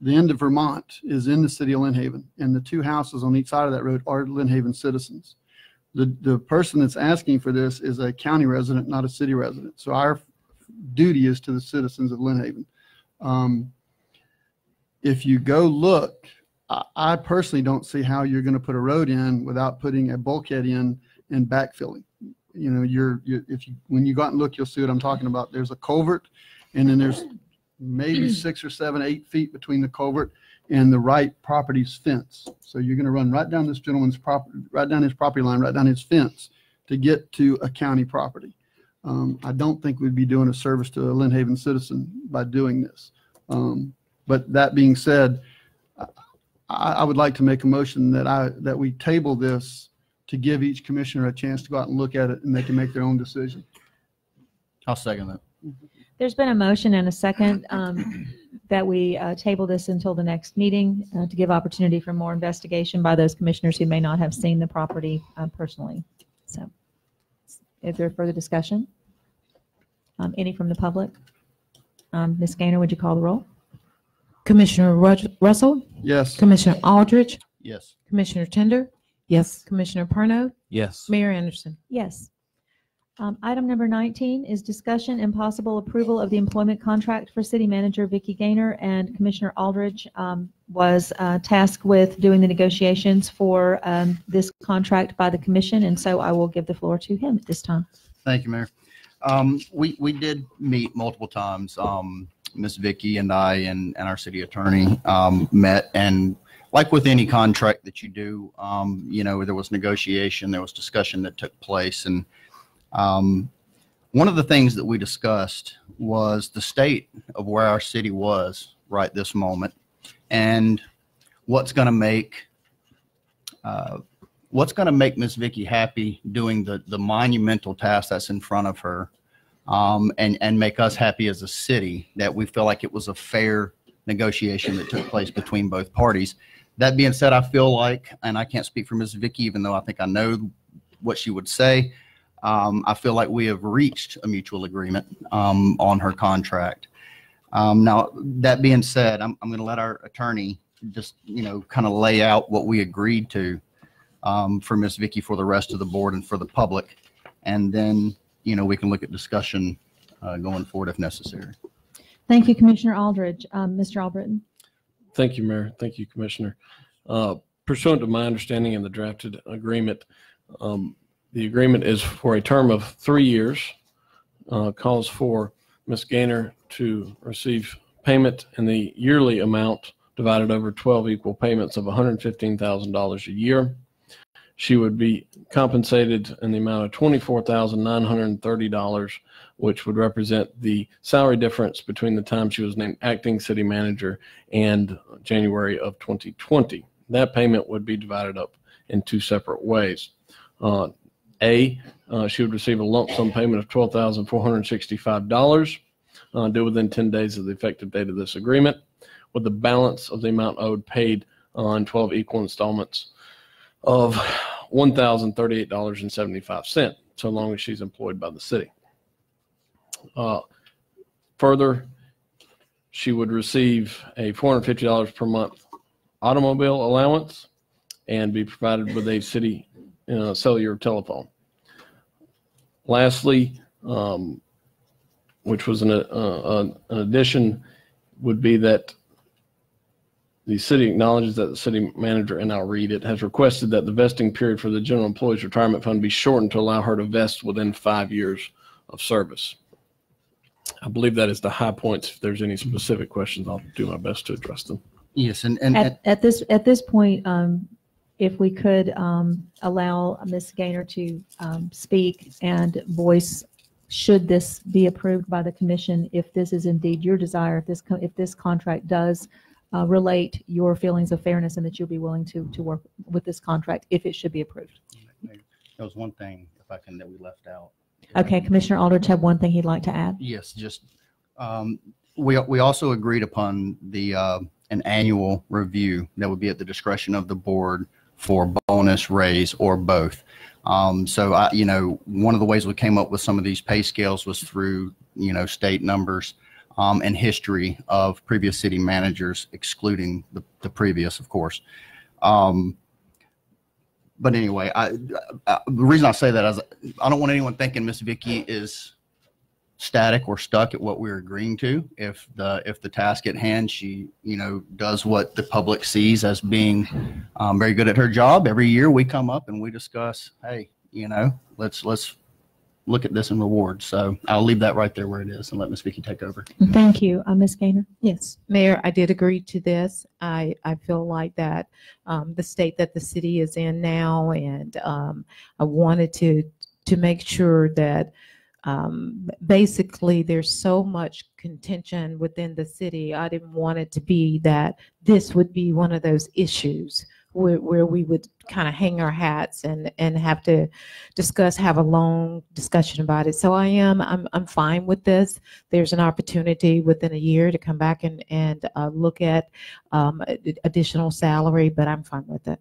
the end of Vermont is in the city of Lynn Haven, and the two houses on each side of that road are Lynn Haven citizens. The, the person that's asking for this is a county resident, not a city resident. So our duty is to the citizens of Lynn Haven. Um, if you go look, I, personally don't see how you're going to put a road in without putting a bulkhead in and backfilling. You know, you're, you if you, when you go out and look, you'll see what I'm talking about. There's a culvert and then there's maybe six or seven, eight feet between the culvert and the right property's fence. So you're going to run right down this gentleman's property, right down his property line, right down his fence to get to a county property. Um, I don't think we'd be doing a service to a Lynn Haven citizen by doing this. Um, but that being said, I, I would like to make a motion that I, that we table this to give each commissioner a chance to go out and look at it and they can make their own decision. I'll second that. There's been a motion and a second um, that we uh, table this until the next meeting uh, to give opportunity for more investigation by those commissioners who may not have seen the property uh, personally. So is there further discussion? Um, Any from the public? Um, Ms. Gainer, would you call the roll? Commissioner Rus- Russell? Yes. Commissioner Aldridge? Yes. Commissioner Tinder? Yes. Commissioner Perno? Yes. Mayor Anderson? Yes. Um, Item number 19 is discussion and possible approval of the employment contract for City Manager Vicky Gainer, and Commissioner Aldridge um, was uh, tasked with doing the negotiations for um, this contract by the commission, and so I will give the floor to him at this time. Thank you, Mayor. Um, we, we did meet multiple times. Um, Ms. Vicky and I and, and our city attorney, um, met and like with any contract that you do, um, you know, there was negotiation, there was discussion that took place. And um, one of the things that we discussed was the state of where our city was right this moment and what's going to make uh, what's going to make Miss Vicky happy doing the the monumental task that's in front of her, um, and and make us happy as a city that we feel like it was a fair negotiation that took place between both parties. That being said, I feel like, and I can't speak for Miss Vicky, even though I think I know what she would say. Um, I feel like we have reached a mutual agreement um, on her contract. Um, now, that being said, I'm, I'm going to let our attorney just, you know, kind of lay out what we agreed to um, for Miss Vicky for the rest of the board and for the public. And then, you know, we can look at discussion uh, going forward if necessary. Thank you, Commissioner Aldridge. Um, Mr. Albritton? Thank you, Mayor. Thank you, Commissioner. Uh, Pursuant to my understanding in the drafted agreement, um, the agreement is for a term of three years, uh, calls for Ms. Gainer to receive payment in the yearly amount divided over 12 equal payments of $115,000 a year. She would be compensated in the amount of $24,930, which would represent the salary difference between the time she was named acting city manager and January of 2020. That payment would be divided up in two separate ways. Uh, A, uh, she would receive a lump sum payment of $12,465 uh, due within 10 days of the effective date of this agreement, with the balance of the amount owed paid on 12 equal installments of $1,038.75, so long as she's employed by the city. Uh, Further, she would receive a $450 per month automobile allowance and be provided with a city uh, cellular telephone. Lastly, um, which was an, uh, an an addition, would be that the city acknowledges that the city manager, and I'll read it, has requested that the vesting period for the general employees retirement fund be shortened to allow her to vest within five years of service. I believe that is the high points. If there's any specific questions, I'll do my best to address them. Yes, and, and, At, at this, at this point, um, if we could, um, allow Ms. Gainer to, um, speak and voice, should this be approved by the commission, if this is indeed your desire, if this, co- if this contract does, uh, relate your feelings of fairness and that you'll be willing to, to work with this contract if it should be approved. there was one thing, if I can, that we left out. Okay, Commissioner Aldridge had one thing he'd like to add. Yes, just, um, we, we also agreed upon the, uh, an annual review that would be at the discretion of the board for bonus, raise, or both. Um, so I, you know, one of the ways we came up with some of these pay scales was through, you know, state numbers, um, and history of previous city managers, excluding the, the previous, of course. Um, but anyway, I, I, the reason I say that is I don't want anyone thinking Miss Vicky is static or stuck at what we're agreeing to. If the if the task at hand, she you know does what the public sees as being um, very good at her job. Every year we come up and we discuss, hey, you know, let's let's look at this and reward. So I'll leave that right there where it is and let Miss Vicky take over. Thank you. Uh, Ms. Gainer? Yes, Mayor, I did agree to this. I, I feel like that um, the state that the city is in now, and um, I wanted to, to make sure that um, basically there's so much contention within the city. I didn't want it to be that this would be one of those issues where, where we would kind of hang our hats and, and have to discuss, have a long discussion about it. So I am, I'm, I'm fine with this. There's an opportunity within a year to come back and, and uh, look at um, additional salary, but I'm fine with it.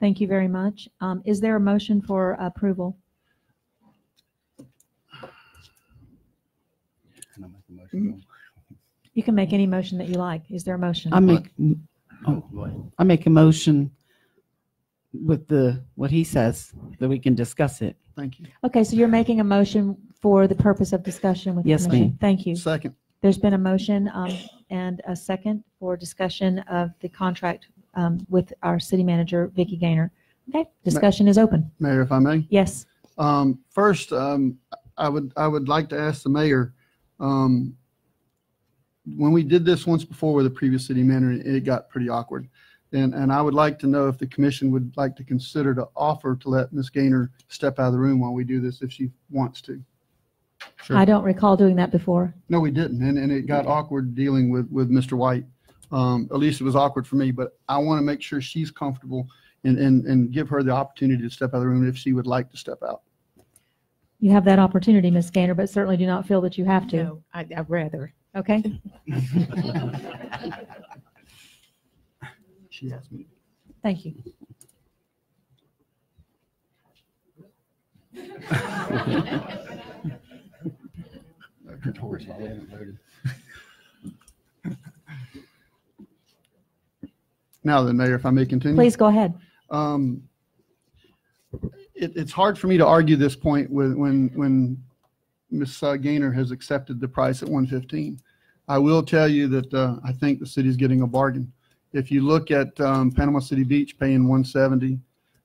Thank you very much. Um, Is there a motion for approval? Can I make a motion? You can make any motion that you like. Is there a motion? I make, Oh, go ahead. I make a motion with the, what he says, that we can discuss it. Thank you. Okay, so you're making a motion for the purpose of discussion with the Yes, commission? ma'am. Thank you. Second. There's been a motion um, and a second for discussion of the contract um, with our city manager, Vicky Gainer. Okay, discussion is open. Mayor, if I may? Yes. Um, first, um, I would, I would like to ask the mayor, um, when we did this once before with the previous city manager, it got pretty awkward. And, and I would like to know if the commission would like to consider to offer to let Ms. Gainer step out of the room while we do this if she wants to. Sure. I don't recall doing that before. No, we didn't, and, and it got awkward dealing with, with Mr. White. Um, at least it was awkward for me, but I want to make sure she's comfortable and, and, and give her the opportunity to step out of the room if she would like to step out. You have that opportunity, Ms. Gainer, but certainly do not feel that you have to. No, I, I'd rather. Okay? She asked me. Thank you. Now then, Mayor, if I may continue. Please go ahead. Um, it, it's hard for me to argue this point with, when, when Ms. Gainer has accepted the price at 115. I will tell you that, uh, I think the city's getting a bargain. If you look at, um, Panama City Beach paying 170,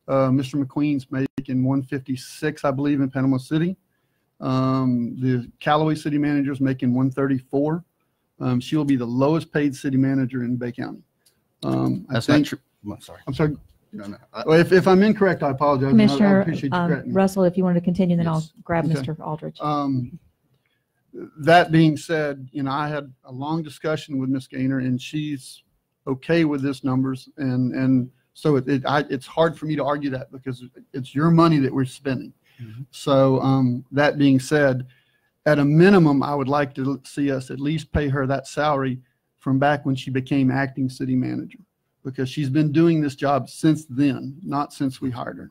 uh, Mr. McQueen's making 156, I believe, in Panama City. Um, the Callaway City manager is making 134. Um, she will be the lowest paid city manager in Bay County. Um, I That's not true. I'm sorry. I'm sorry. No, no. I- Well, if, if I'm incorrect, I apologize. and I- I Commissioner appreciate you um, correcting me. Russell, if you wanted to continue, then I'll Yes. grab Okay. Mr. Aldridge. Um, that being said, you know, I had a long discussion with Ms. Gainer and she's okay with this numbers and, and so it, it, I, it's hard for me to argue that because it's your money that we're spending. So, um, that being said, at a minimum, I would like to see us at least pay her that salary from back when she became acting city manager. Because she's been doing this job since then, not since we hired her.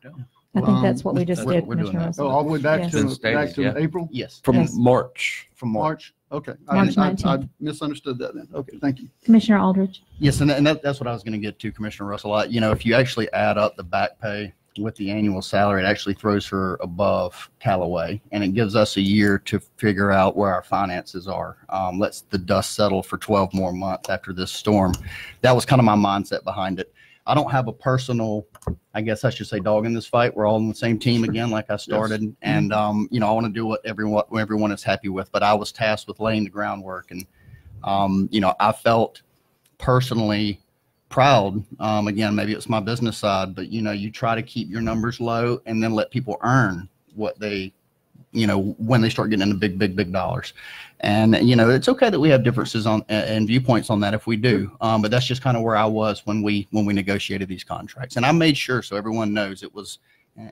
I think that's Um, what we just we're- did, we're doing Commissioner that. Russell. Oh, all the way back Yes. to, Since back dated, to yeah. April? Yes. From Yes. March. From March. March? Okay. I March didn't- I- I 19th. misunderstood that then. Okay, thank you. Commissioner Aldridge. Yes, and, that- and that, that's what I was going to get to, Commissioner Russell. I, you know, if you actually add up the back pay with the annual salary, it actually throws her above Callaway, and it gives us a year to figure out where our finances are. Um, lets the dust settle for 12 more months after this storm. That was kind of my mindset behind it. I don't have a personal, I guess I should say, dog in this fight. We're all on the same team again, like I started, and um, you know, I want to do what everyone everyone is happy with. But I was tasked with laying the groundwork, and um, you know, I felt personally proud. Um, again, maybe it's my business side, but you know, you try to keep your numbers low and then let people earn what they, you know, when they start getting into big, big, big dollars. And you know, it's okay that we have differences on and viewpoints on that if we do. Um, but that's just kind of where I was when we when we negotiated these contracts. And I made sure so everyone knows it was,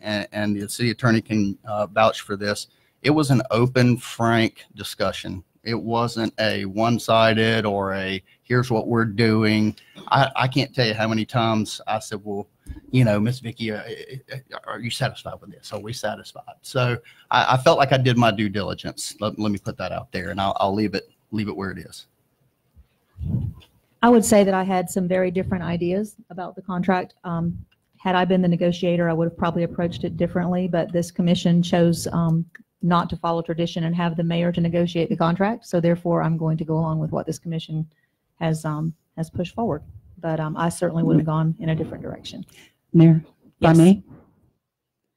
and, and the city attorney can uh, vouch for this. It was an open, frank discussion. It wasn't a one-sided or a here's what we're doing. I, I can't tell you how many times I said, well, you know, Miss Vicky, uh, are you satisfied with this? Are we satisfied? So I, I felt like I did my due diligence. Let, let me put that out there and I'll, I'll leave it, leave it where it is. I would say that I had some very different ideas about the contract. Um, Had I been the negotiator, I would have probably approached it differently, but this commission chose um, not to follow tradition and have the mayor to negotiate the contract. So therefore, I'm going to go along with what this commission has, um, has pushed forward. But um, I certainly would have gone in a different direction. Mayor, if I Yes. may?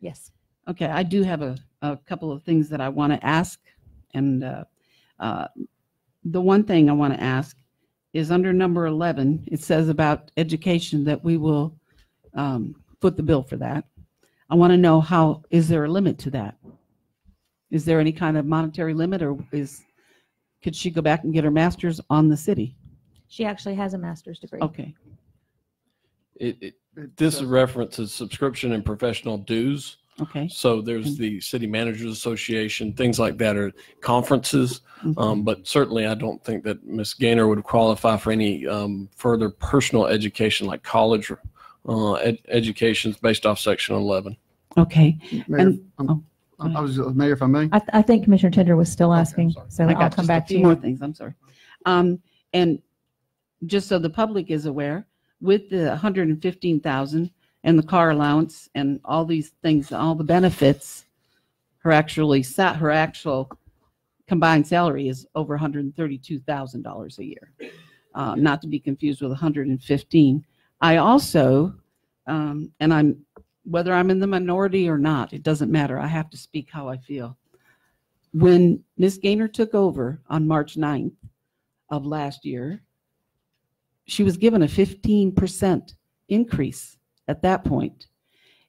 Yes. Okay, I do have a, a couple of things that I want to ask. And uh, uh, the one thing I want to ask is under number 11, it says about education that we will um, foot the bill for that. I want to know how, is there a limit to that? Is there any kind of monetary limit or is, could she go back and get her master's on the city? She actually has a master's degree. Okay. It, it, this references subscription and professional dues. Okay. So there's the City Managers Association, things like that are conferences. Um, but certainly I don't think that Ms. Gainer would qualify for any, um, further personal education like college, uh, ed- educations based off section 11. Okay. Mayor, And- um, I I was, Mayor, if I may? I, th- I think Commissioner Tinder was still asking, so I I'll got come just back a to few you. more things. I'm sorry. Um, and just so the public is aware, with the 115,000 and the car allowance and all these things, all the benefits, her actually sat her actual combined salary is over $132,000 a year. Uh, not to be confused with 115. I also, um, and I'm whether I'm in the minority or not, it doesn't matter. I have to speak how I feel when Ms. Gainer took over on March 9th of last year, she was given a 15% increase at that point.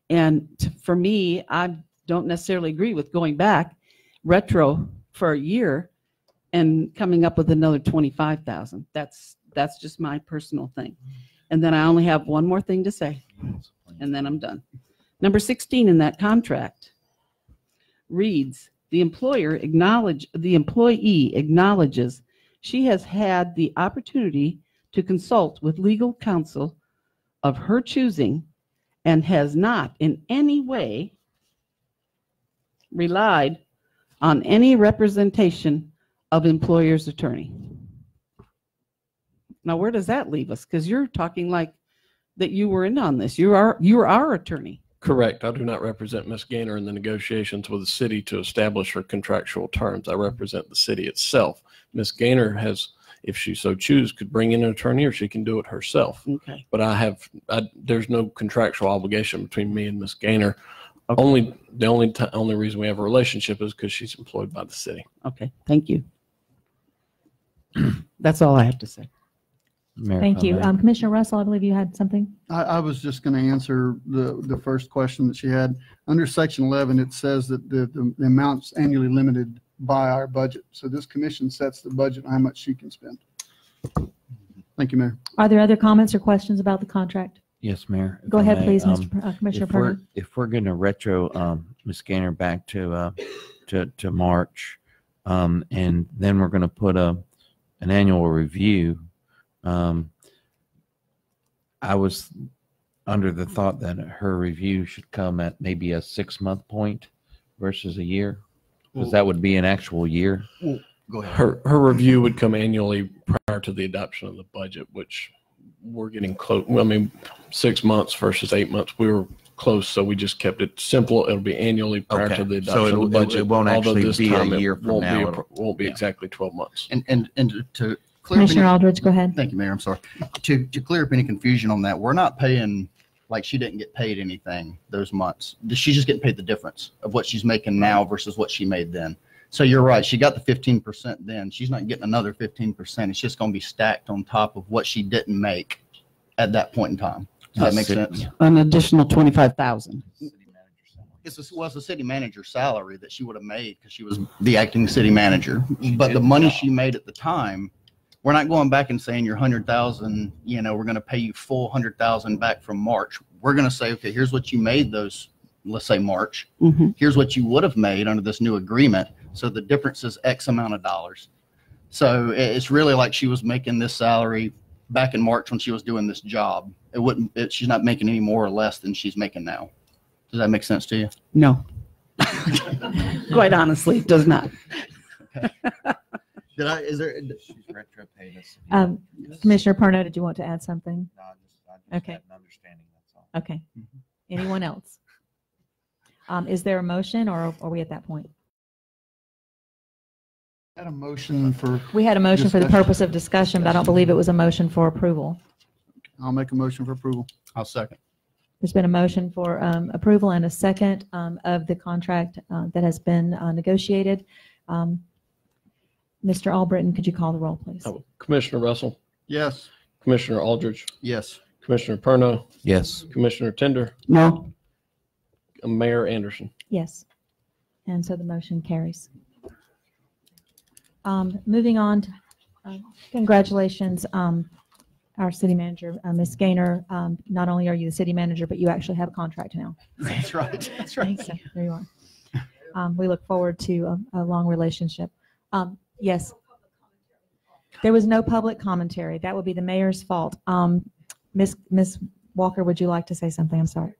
And t- for me, I don't necessarily agree with going back retro for a year and coming up with another 25,000. That's, that's just my personal thing. And then I only have one more thing to say, and then I'm done. Number 16 in that contract reads, "The employer acknowledge, the employee acknowledges she has had the opportunity to consult with legal counsel of her choosing and has not in any way relied on any representation of employer's attorney." Now, where does that leave us? Because you're talking like that you were in on this. You are, you are our attorney. Correct. I do not represent Ms. Gainer in the negotiations with the city to establish her contractual terms. I represent the city itself. Ms. Gainer has, if she so choose, could bring in an attorney or she can do it herself. Okay. But I have, I, there's no contractual obligation between me and Ms. Gainer. Only, the only, ti- only reason we have a relationship is because she's employed by the city. Okay, thank you. That's all I have to say. Thank you. Um, Commissioner Russell, I believe you had something? I, I was just going to answer the, the first question that she had. Under section 11, it says that the, the the amount's annually limited by our budget. So this commission sets the budget, how much she can spend. Thank you, Mayor. Are there other comments or questions about the contract? Yes, Mayor. if Go I ahead, may, please, um, Mr. Per- uh, Commissioner if we're- Perno. If we're going to retro um, Ms. Gainer back to, uh, to, to March, um, and then we're going to put a, an annual review, um, I was under the thought that her review should come at maybe a six-month point versus a year, Well- because that would be an actual year. Go ahead. Her, her review would come annually prior to the adoption of the budget, which we're getting close. Well, I mean, six months versus eight months, we were close, so we just kept it simple. It'll be annually prior Okay. to the So adoption it'll- of the it- budget. it won't although actually this be a time it year from won't be now. a- It'll- Won't be yeah. exactly 12 months. And, and, and to- to clear up any- Commissioner Aldridge, go ahead. Thank you, Mayor. I'm sorry. To, to clear up any confusion on that, we're not paying, like she didn't get paid anything those months. She's just getting paid the difference of what she's making now versus what she made then. So you're right. She got the fifteen percent then. She's not getting another fifteen percent. It's just going to be stacked on top of what she didn't make at that point in time. Does that make sense? An additional 25,000. It's a, well, it's the city manager's salary that she would have made because she was the acting city manager. But the money she made at the time, we're not going back and saying your hundred thousand, you know, we're going to pay you full hundred thousand back from March. We're going to say, okay, here's what you made those, let's say March. Mhm. Here's what you would have made under this new agreement. So the difference is X amount of dollars. So it's really like she was making this salary back in March when she was doing this job. It wouldn't, it, she's not making any more or less than she's making now. Does that make sense to you? No. Quite honestly, it does not. Did I, is there? She's retro paid us. Um, Commissioner Perno, did you want to add something? No, I just, I just Okay. had an understanding, that's all. Okay. Anyone else? Um, is there a motion or are we at that point? Had a motion for. We had a motion for the discussion. purpose of discussion, but I don't believe it was a motion for approval. I'll make a motion for approval. I'll second. There's been a motion for um, approval and a second um, of the contract uh, that has been uh, negotiated. Um, Mr. Albritton, could you call the roll, please? Oh, Commissioner Russell, Yes. Commissioner Aldridge, Yes. Commissioner Perno, Yes. Commissioner Tinder, No. and Mayor Anderson. Yes. And so the motion carries. Um, Moving on, to, uh, congratulations, um, our city manager, uh, Ms. Gainer. Um, Not only are you the city manager, but you actually have a contract now. That's right. That's right. So, There you are. Um, We look forward to a, a long relationship. Um, Yes. There was no public commentary. That would be the mayor's fault. Um. Ms. Walker, would you like to say something? I'm sorry.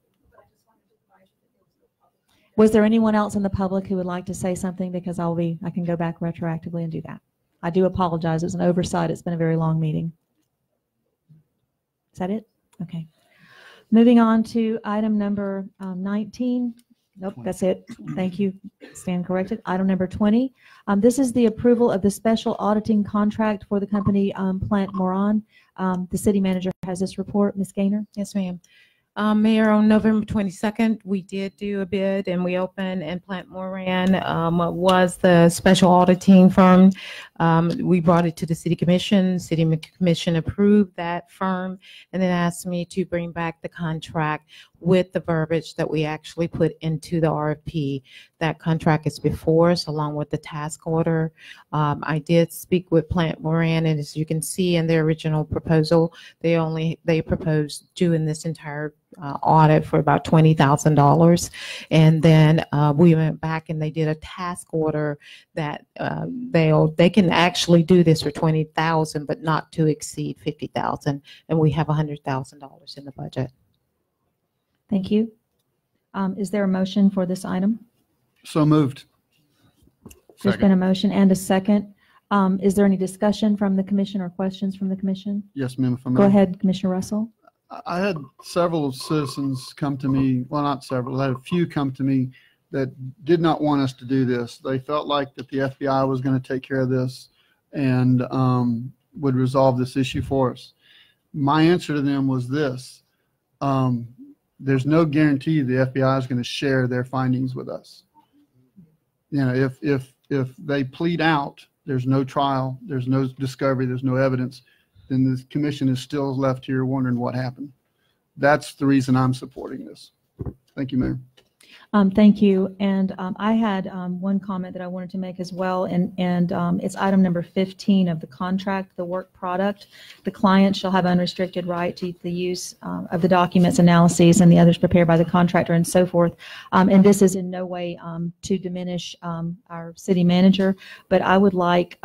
Was there anyone else in the public who would like to say something? Because I'll be, I can go back retroactively and do that. I do apologize. It's an oversight. It's been a very long meeting. Is that it? Okay. Moving on to item number um, 19. Nope, that's it. Thank you. Stand corrected. Item number 20. Um, This is the approval of the special auditing contract for the company um, Plante Moran. Um, The city manager has this report. Ms. Gainer? Yes, ma'am. Um, Mayor, on November 22nd, we did do a bid and we opened and Plante Moran um, was the special auditing firm. Um, we brought it to the city commission. City commission approved that firm and then asked me to bring back the contract with the verbiage that we actually put into the RFP. That contract is before us along with the task order. Um, I did speak with Plante Moran and as you can see in their original proposal, they only, they proposed doing this entire uh, audit for about twenty thousand dollars. And then uh, we went back and they did a task order that uh, they'll, they can actually do this for twenty thousand, but not to exceed fifty thousand. And we have a hundred thousand dollars in the budget. Thank you. Um, Is there a motion for this item? So moved. There's been a motion and a second. Um, Is there any discussion from the commission or questions from the commission? Yes, ma'am, if I may. Go ahead, Commissioner Russell. I- had several citizens come to me, well, not several, I had a few come to me that did not want us to do this. They felt like that the FBI was going to take care of this and um, would resolve this issue for us. My answer to them was this. um, There's no guarantee the FBI is going to share their findings with us. You know, if, if, if they plead out, there's no trial, there's no discovery, there's no evidence, then the commission is still left here wondering what happened. That's the reason I'm supporting this. Thank you, Mayor. Um, Thank you. And um, I had um, one comment that I wanted to make as well, and, and um, it's item number 15 of the contract, the work product. The client shall have unrestricted right to the use um, of the documents, analyses, and the others prepared by the contractor and so forth. Um, And this is in no way to diminish our city manager, but I would like,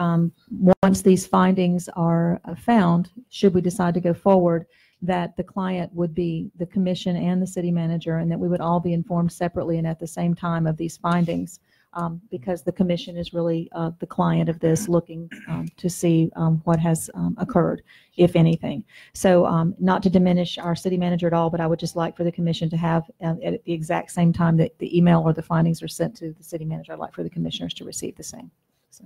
once these findings are uh, found, should we decide to go forward, that the client would be the commission and the city manager, and that we would all be informed separately and at the same time of these findings, um, because the commission is really uh, the client of this, looking um, to see um, what has um, occurred, if anything. So um, not to diminish our city manager at all, but I would just like for the commission to have, uh, at the exact same time that the email or the findings are sent to the city manager, I'd like for the commissioners to receive the same. So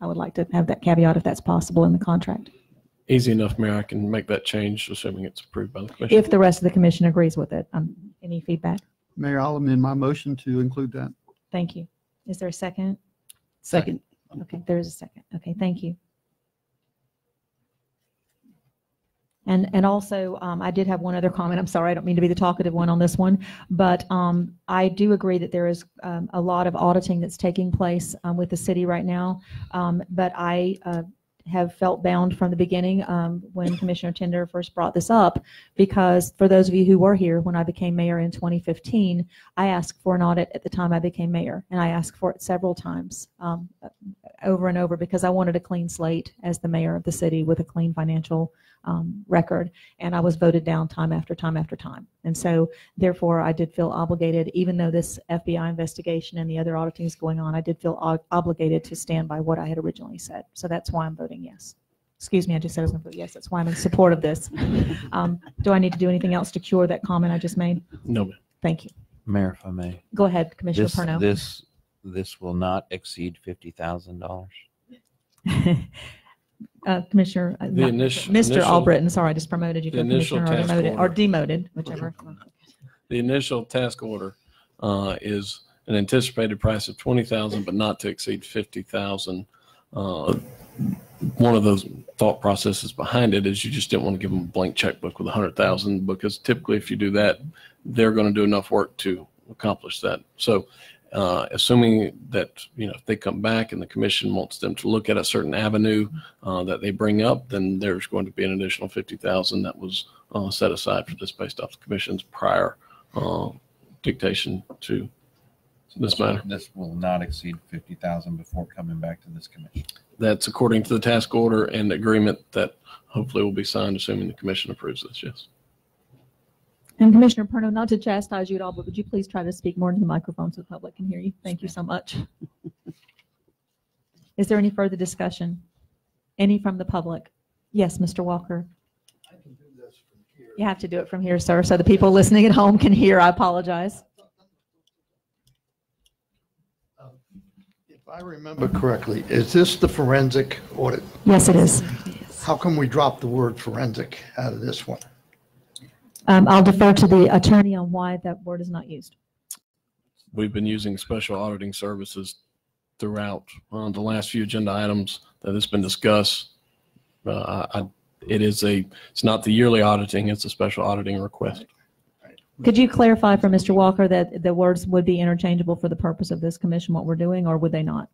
I would like to have that caveat if that's possible in the contract, Easy enough, Mayor. I can make that change, assuming it's approved by the commission. if the rest of the commission agrees with it. Um, Any feedback? Mayor, I'll amend my motion to include that. Thank you. Is there a second? Second. Okay, there is a second. Okay, thank you. And, and also, um, I did have one other comment. I'm sorry, I don't mean to be the talkative one on this one. But, um, I do agree that there is, um, a lot of auditing that's taking place, um, with the city right now. Um, but I, uh, have felt bound from the beginning, um, when Commissioner Tinder first brought this up. Because for those of you who were here when I became mayor in 2015, I asked for an audit at the time I became mayor. And I asked for it several times, um, over and over because I wanted a clean slate as the mayor of the city with a clean financial um, record. And I was voted down time after time after time. And so therefore, I did feel obligated, even though this FBI investigation and the other auditing is going on, I did feel ob- obligated to stand by what I had originally said. So that's why I'm voting yes. Excuse me, I just said I was going to vote yes. That's why I'm in support of this. Um, Do I need to do anything else to cure that comment I just made? No, ma'am. Thank you. Mayor, if I may. Go ahead, Commissioner This, Perno. this, this will not exceed fifty thousand dollars. Uh, Commissioner, uh, The not- initial- Mr. initial- Albritton, sorry, I just promoted you the from initial Commissioner or task demoted, or order. demoted, whichever. The initial task order uh, is an anticipated price of twenty thousand, but not to exceed fifty thousand. Uh, One of those thought processes behind it is you just didn't want to give them a blank checkbook with a hundred thousand because typically if you do that, they're going to do enough work to accomplish that. So uh, assuming that, you know, if they come back and the commission wants them to look at a certain avenue uh, that they bring up, then there's going to be an additional fifty thousand that was uh, set aside for this based off the commission's prior uh, dictation to this matter. This will not exceed fifty thousand before coming back to this commission. That's according to the task order and agreement that hopefully will be signed, assuming the commission approves this, yes. And Commissioner Perno, not to chastise you at all, but would you please try to speak more into the microphone so the public can hear you? Thank you so much. Is there any further discussion? Any from the public? Yes, Mr. Walker. I can do this from here. You have to do it from here, sir, so the people listening at home can hear. I apologize. If I remember correctly, is this the forensic audit? Yes, it is. How come we dropped the word forensic out of this one? Um, I'll defer to the attorney on why that word is not used. We've been using special auditing services throughout uh, the last few agenda items that has been discussed. Uh, I, I- it is a, it's not the yearly auditing, it's a special auditing request. Could you clarify for Mr. Walker that the words would be interchangeable for the purpose of this commission, what we're doing, or would they not?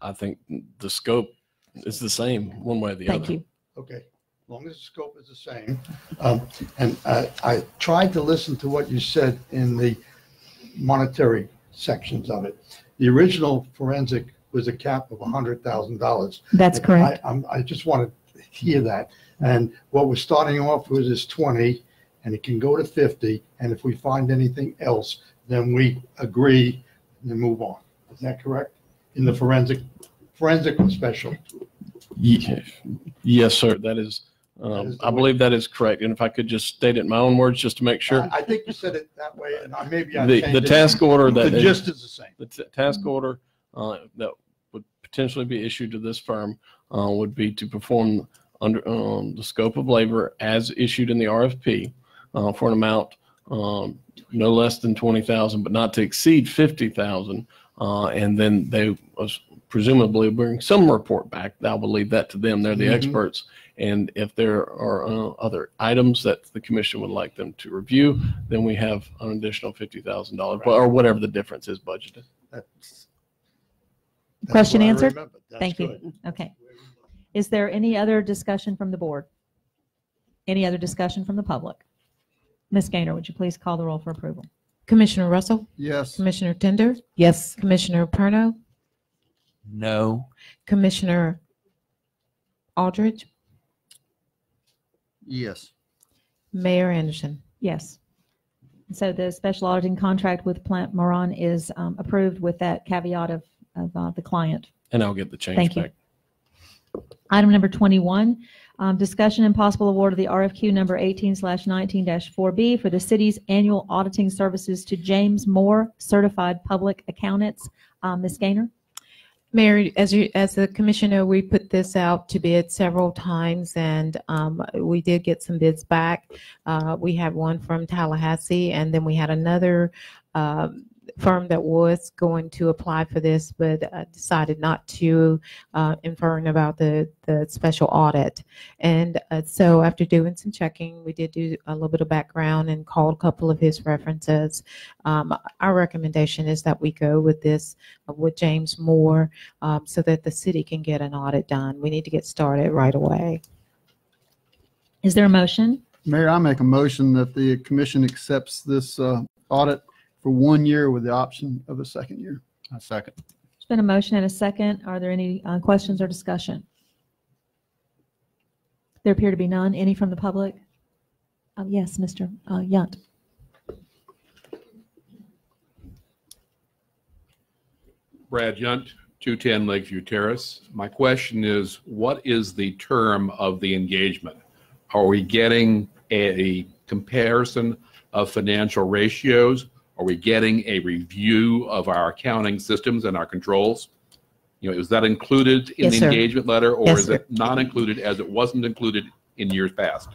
I think the scope is the same, one way or the other. Thank you. Okay, as long as the scope is the same. Um, And I, I tried to listen to what you said in the monetary sections of it. The original forensic was a cap of hundred thousand dollars. That's correct. I, I'm, I just want to hear that. And what we're starting off with is twenty, and it can go to fifty, and if we find anything else, then we agree and then move on. Is that correct? In the forensic, forensic was special. Ye- Yes, sir, that is, um, I believe that is correct. And if I could just state it in my own words, just to make sure. I think you said it that way, and I, maybe I The, changed the it. task order that. The gist is the same. The t- task order uh, that would potentially be issued to this firm uh, would be to perform under um, the scope of labor as issued in the RFP uh, for an amount um, no less than 20,000, but not to exceed 50,000. Uh, And then they was presumably bring some report back. I will leave that to them. They're the Mhm. experts. And if there are uh, other items that the commission would like them to review, then we have an additional $50,000 or whatever the difference is budgeted. That's- Question what I answered? remembered. That's Thank you. good. Okay. Is there any other discussion from the board? Any other discussion from the public? Ms. Gainer, would you please call the roll for approval? Commissioner Russell? Yes. Commissioner Tinder? Yes. Commissioner Perno? No. Commissioner Aldridge? Yes. Mayor Anderson? Yes. So the special auditing contract with Plante Moran is um, approved with that caveat of, of uh, the client. And I'll get the change Thank you. back. Item number 21, um, discussion and possible award of the RFQ number 18 slash 19 dash 4B for the city's annual auditing services to James Moore Certified Public Accountants. Um, Ms. Gainer? Mayor, as you, as the commissioner, we put this out to bid several times and um, we did get some bids back. Uh, We had one from Tallahassee and then we had another um, firm that was going to apply for this, but uh, decided not to uh, inferring about the, the special audit. And uh, so after doing some checking, we did do a little bit of background and called a couple of his references. Um, Our recommendation is that we go with this, uh, with James Moore, um, so that the city can get an audit done. We need to get started right away. Is there a motion? Mayor, I make a motion that the commission accepts this uh, audit for one year with the option of a second year. A second. There's been a motion and a second. Are there any uh, questions or discussion? There appear to be none. Any from the public? Um, Yes, Mr. uh, Yunt. Brad Yunt, 210 Lakeview Terrace. My question is, what is the term of the engagement? Are we getting a comparison of financial ratios? Are we getting a review of our accounting systems and our controls? You know, is that included in Yes, the sir. engagement letter? Or Yes, is it not included as it wasn't included in years past?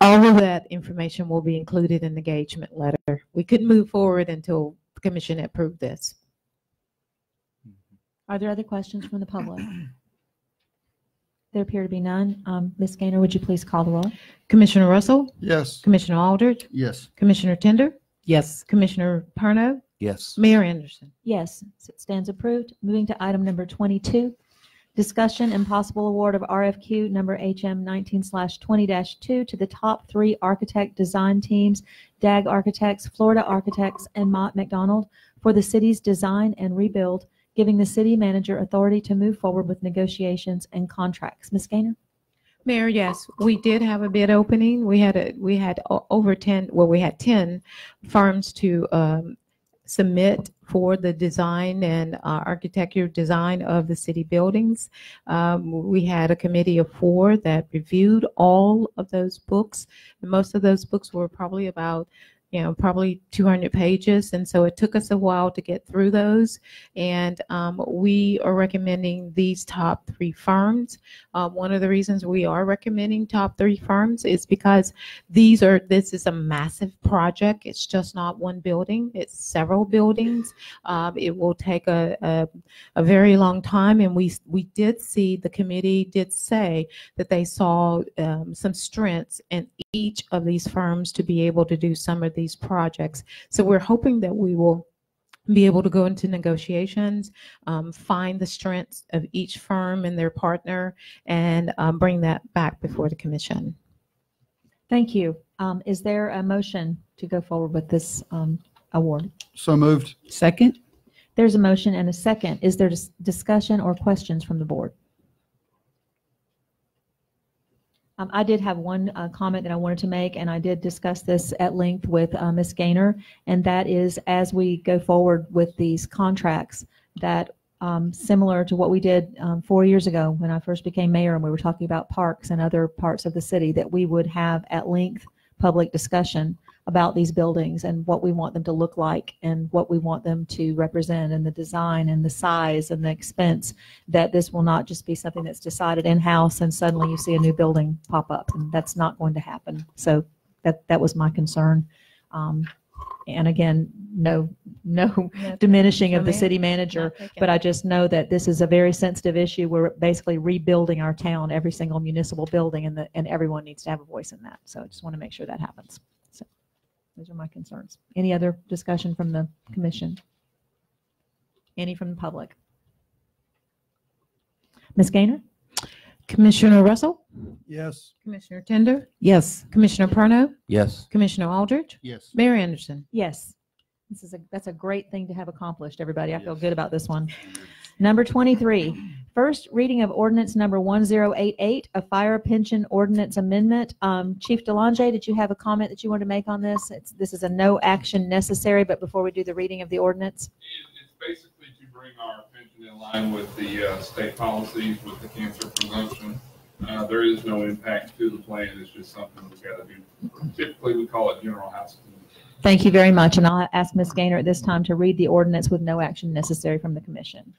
All of that information will be included in the engagement letter. We couldn't move forward until the commission approved this. Are there other questions from the public? There appear to be none. Um, Ms. Gainer, would you please call the roll? Commissioner Russell? Yes. Commissioner Aldridge? Yes. Commissioner Tinder? Yes. Commissioner Perno? Yes. Mayor Anderson? Yes, so it stands approved. Moving to item number 22, discussion and possible award of RFQ number HM 19/20-2 to the top three architect design teams, DAG Architects, Florida Architects, and Mott MacDonald for the city's design and rebuild, giving the city manager authority to move forward with negotiations and contracts. Ms. Gainer? Mayor, yes, we did have a bid opening. We had a, we had over 10, well, we had 10 firms to um, submit for the design and uh, architecture design of the city buildings. Um, We had a committee of four that reviewed all of those books. And most of those books were probably about you know, probably 200 pages. And so it took us a while to get through those. And um, we are recommending these top three firms. Uh, one of the reasons we are recommending top three firms is because these are, this is a massive project. It's just not one building, it's several buildings. Um, it will take a, a, a very long time. And we, we did see, the committee did say that they saw um, some strengths in each of these firms to be able to do some of these projects. So we're hoping that we will be able to go into negotiations, um, find the strengths of each firm and their partner, and um, bring that back before the commission. Thank you. Um, Is there a motion to go forward with this um, award? So moved. Second? There's a motion and a second. Is there dis- discussion or questions from the board? Um, I did have one uh, comment that I wanted to make, and I did discuss this at length with uh, Ms. Gainer, and that is as we go forward with these contracts, that um, similar to what we did um, four years ago when I first became mayor and we were talking about parks and other parts of the city, that we would have at length public discussion about these buildings and what we want them to look like and what we want them to represent and the design and the size and the expense that this will not just be something that's decided in-house and suddenly you see a new building pop up and that's not going to happen. So that that was my concern. Um, and again no no diminishing of the city manager but i just know that this is a very sensitive issue. We're basically rebuilding our town every single municipal building and the, and everyone needs to have a voice in that. So i just want to make sure that happens those are my concerns. Any other discussion from the commission? Any from the public? Ms. Gainer? Commissioner Russell? Yes. Commissioner Tinder? Yes. Commissioner Perno? Yes. Commissioner Aldridge? Yes. Mayor Anderson? Yes. This is a, that's a great thing to have accomplished, everybody. I feel good about this one. Number 23, first reading of ordinance number 1088, a fire pension ordinance amendment. Um, Chief Delange, did you have a comment that you wanted to make on this? It's, this is a no action necessary, but before we do the reading of the ordinance? It's basically to bring our pension in line with the uh, state policies with the cancer presumption. Uh, There is no impact to the plan. It's just something we've got to do. Typically, we call it general housekeeping. Thank you very much, and I'll ask Ms. Gainer at this time to read the ordinance with no action necessary from the commission.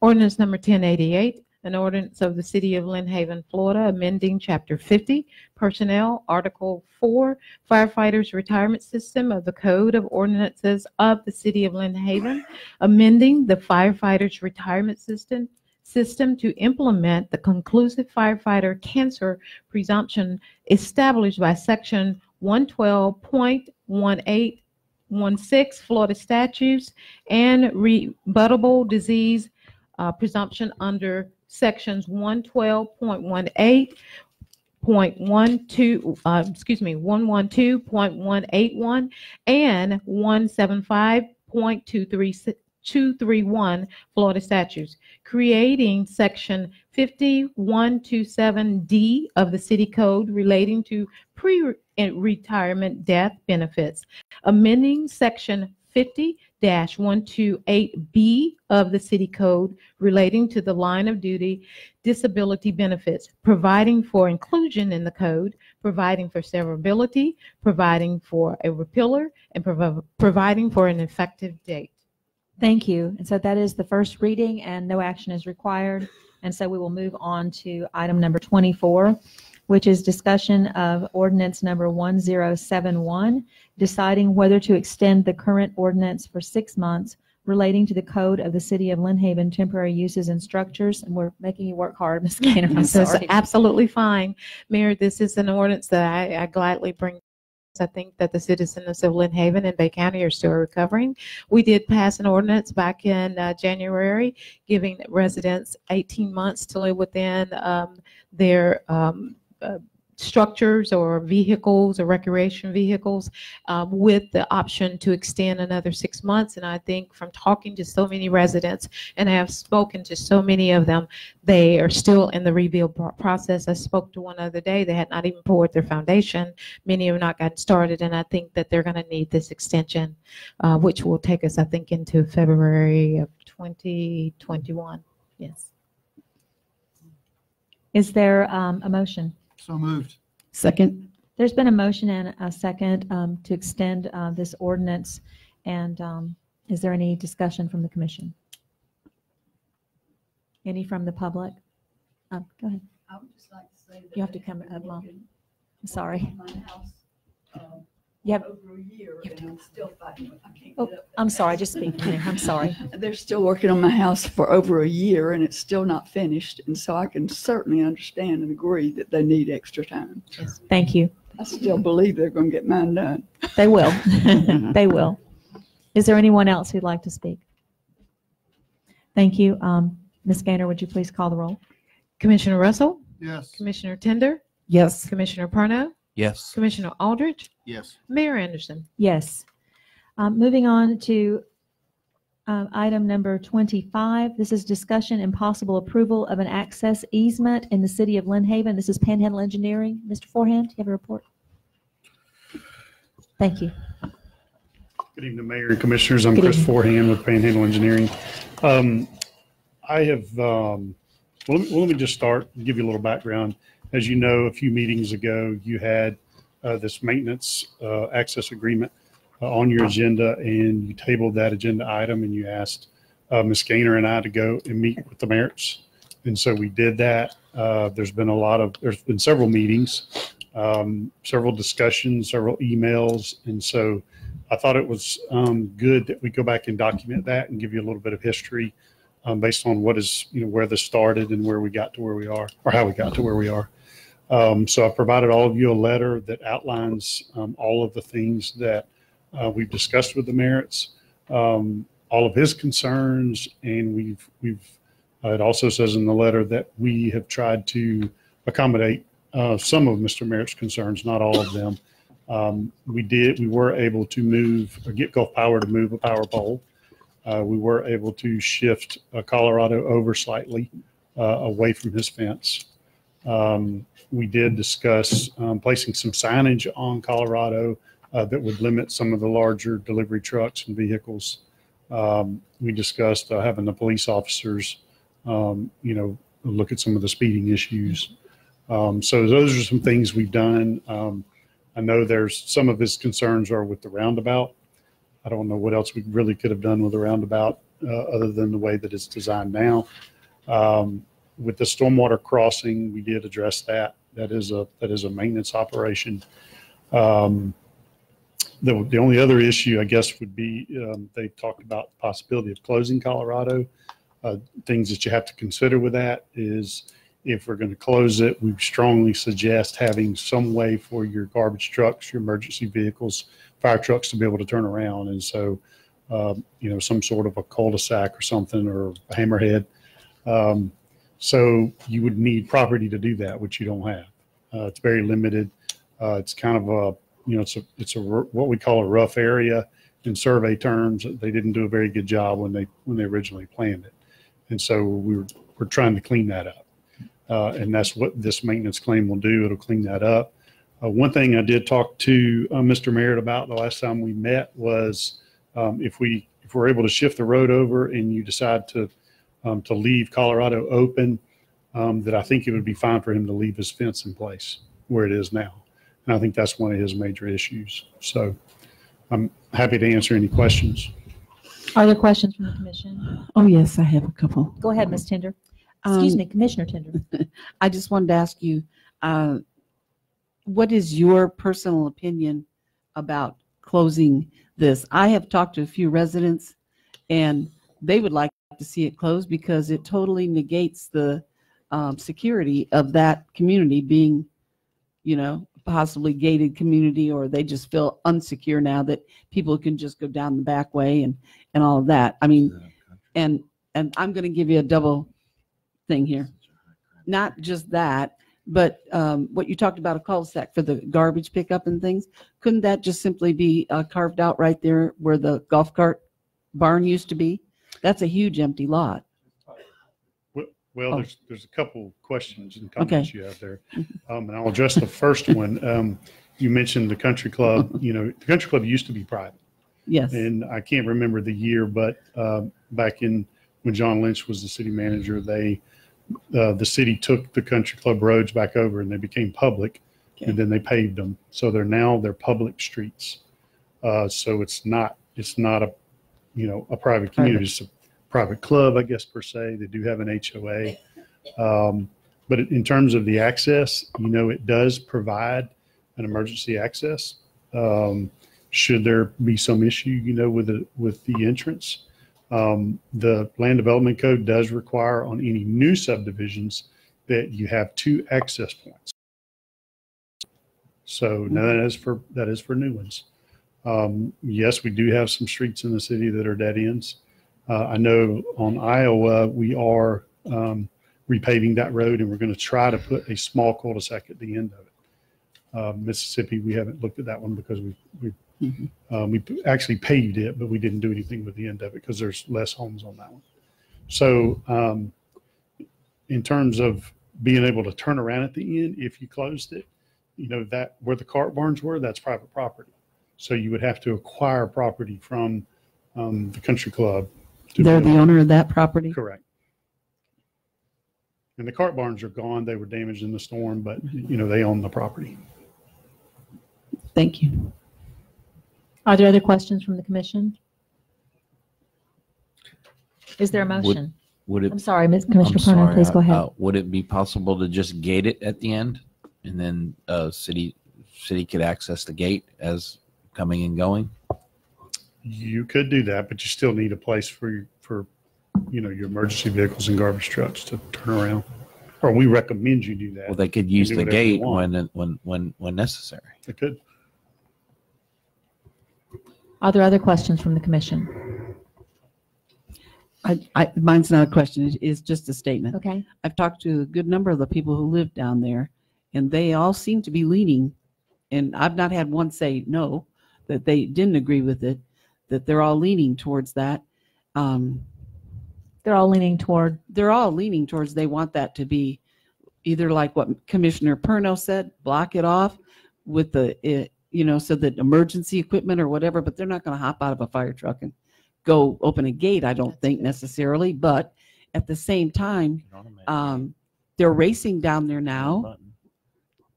Ordinance number 1088, an ordinance of the City of Lynn Haven, Florida, amending Chapter 50, Personnel, Article 4, Firefighters Retirement System of the Code of Ordinances of the City of Lynn Haven, amending the Firefighters Retirement System system to implement the conclusive firefighter cancer presumption established by Section 112.1816 Florida statutes and rebuttable disease uh, presumption under sections 112.18, point one two, uh, excuse me, one one two point one eight one and one seven five point two three two three one Florida statutes, creating section fifty-one two seven D of the city code relating to pre-retirement death benefits, amending section fifty one two eight B of the city code relating to the line of duty disability benefits, providing for inclusion in the code, providing for severability, providing for a repealer, and provi- providing for an effective date. Thank you. And so that is the first reading and no action is required. And so we will move on to item number 24, which is discussion of ordinance number 1071, deciding whether to extend the current ordinance for six months relating to the code of the city of Lynn Haven temporary uses and structures. And we're making you work hard, Ms. Gainer. I'm sorry. absolutely fine. Mayor, this is an ordinance that I, I gladly bring. I think that the citizens of Lynn Haven and Bay County are still recovering. We did pass an ordinance back in uh, January giving residents 18 months to live within um, their um, uh, structures or vehicles or recreation vehicles um, with the option to extend another six months. And I think from talking to so many residents, and I have spoken to so many of them, they are still in the rebuild process. I spoke to one other day, they had not even poured their foundation. Many have not gotten started, and I think that they're going to need this extension, uh, which will take us, I think, into February of 2021. Yes. Is there um, a motion? So moved. Second? There's been a motion and a second um, to extend uh, this ordinance. And um, is there any discussion from the commission? Any from the public? Um, Go ahead. I would just like to say that. You have to come up, Mom. I'm sorry. My house, um, You have- over a year and I'm still fighting. I can't Oh, get up. I'm sorry, just speak in there. I'm sorry. They're still working on my house for over a year and it's still not finished. And so I can certainly understand and agree that they need extra time. Thank you. I still believe they're going to get mine done. They will. They will. Is there anyone else who'd like to speak? Thank you. Um, Ms. Gainer, would you please call the roll? Commissioner Russell? Yes. Commissioner Tinder? Yes. Commissioner Perno? Yes. Commissioner Aldridge? Yes. Mayor Anderson? Yes. Um, Moving on to um, item number 25. This is discussion and possible approval of an access easement in the city of Lynn Haven. This is Panhandle Engineering. Mr. Forehand, do you have a report? Thank you. Good evening, Mayor and Commissioners. I'm Good Chris evening. Forehand with Panhandle Engineering. Um, I have, um, well, let me- well, let me just start and give you a little background. As you know, a few meetings ago, you had this maintenance uh, access agreement uh, on your agenda, and you tabled that agenda item, and you asked uh, Ms. Gainer and I to go and meet with the Merritts. And so we did that. Uh, There's been a lot of, there's been several meetings, um, several discussions, several emails, and so I thought it was um, good that we go back and document that and give you a little bit of history um, based on what is, you know, where this started and where we got to where we are, or how we got to where we are. Um, so I provided all of you a letter that outlines um, all of the things that uh, we've discussed with the Merritts, um, all of his concerns, and we've we've. Uh, it also says in the letter that we have tried to accommodate uh, some of Mr. Merritt's concerns, not all of them. Um, we did, we were able to move, or get Gulf Power to move a power pole. Uh, we were able to shift Colorado over slightly uh, away from his fence. Um, we did discuss um, placing some signage on Colorado uh, that would limit some of the larger delivery trucks and vehicles. Um, we discussed uh, having the police officers, um, you know, look at some of the speeding issues. Um, so those are some things we've done. Um, I know there's some of his concerns are with the roundabout. I don't know what else we really could have done with the roundabout uh, other than the way that it's designed now. Um, with the stormwater crossing, we did address that. That is a that is a maintenance operation. Um, the the only other issue, I guess, would be um, they talked about the possibility of closing Colorado. Uh, things that you have to consider with that is if we're going to close it, we strongly suggest having some way for your garbage trucks, your emergency vehicles, fire trucks to be able to turn around. And so, um, you know, some sort of a cul-de-sac or something or a hammerhead. Um, so you would need property to do that, which you don't have. Uh, it's very limited. Uh, it's kind of a, you know, it's a, it's a what we call a rough area in survey terms. They didn't do a very good job when they, when they originally planned it. And so we were, we're trying to clean that up. Uh, and that's what this maintenance claim will do. It'll clean that up. Uh, one thing I did talk to uh, Mr. Merritt about the last time we met was um, if we if we're able to shift the road over and you decide to um, to leave Colorado open, um, that I think it would be fine for him to leave his fence in place where it is now. And I think that's one of his major issues. So I'm happy to answer any questions. Are there questions from the commission? Oh, yes, I have a couple. Go ahead, Ms. Tinder. Excuse Um, me, Commissioner Tinder. I just wanted to ask you, uh, what is your personal opinion about closing this? I have talked to a few residents and they would like to see it closed because it totally negates the um, security of that community being, you know, possibly gated community or they just feel unsecure now that people can just go down the back way and, and all of that. I mean, and, and I'm going to give you a double thing here. Not just that, but um, what you talked about a cul-de-sac for the garbage pickup and things. Couldn't that just simply be uh, carved out right there where the golf cart barn used to be? That's a huge empty lot. Well, Oh. there's, there's a couple questions and comments Okay. you have there. Um, and I'll address the first one. Um, you mentioned the country club, you know, the country club used to be private. Yes. And I can't remember the year, but, um, back in, when John Lynch was the city manager, they, uh, the city took the country club roads back over and they became public. and then they paved them. So they're now, they're public streets. Uh, so it's not, it's not a, you know, a private community, it's a private club, I guess, per se. They do have an HOA. Um, but in terms of the access, you know, it does provide an emergency access. Um, should there be some issue, you know, with the, with the entrance. Um, the land development code does require on any new subdivisions that you have two access points. So now that is for, that is for new ones. Um, yes, we do have some streets in the city that are dead ends. Uh, I know on Iowa, we are, um, repaving that road and we're going to try to put a small cul-de-sac at the end of it. Uh, Mississippi, we haven't looked at that one because we, we, um, we actually paved it, but we didn't do anything with the end of it because there's less homes on that one. So, um, in terms of being able to turn around at the end, if you closed it, you know, that where the cart barns were, that's private property. So you would have to acquire property from, um, the country club. to They're the able- owner of that property? Correct. And the cart barns are gone. They were damaged in the storm, but you know, they own the property. Thank you. Are there other questions from the commission? Is there a Would- motion? Would it? I'm sorry, Ms. I'm Commissioner Parnell, sorry, please uh, go ahead. uh, Would it be possible to just gate it at the end? And then, uh, city, city could access the gate as coming and going? You could do that, but you still need a place for, your- for, you know, your emergency vehicles and garbage trucks to turn around. Or we recommend you do that. Well, they could use the gate when, when, when, when necessary. They could. Are there other questions from the commission? I, I, mine's not a question, it is just a statement. Okay. I've talked to a good number of the people who live down there, and they all seem to be leaning, and I've not had one say no, that they didn't agree with it, that they're all leaning towards that. Um, They're all leaning toward, they're all leaning towards, they want that to be either like what Commissioner Perno said, block it off with the, eh, you know, so that emergency equipment or whatever, but they're not going to hop out of a fire truck and go open a gate, I don't think necessarily, but at the same time, um, they're racing down there now.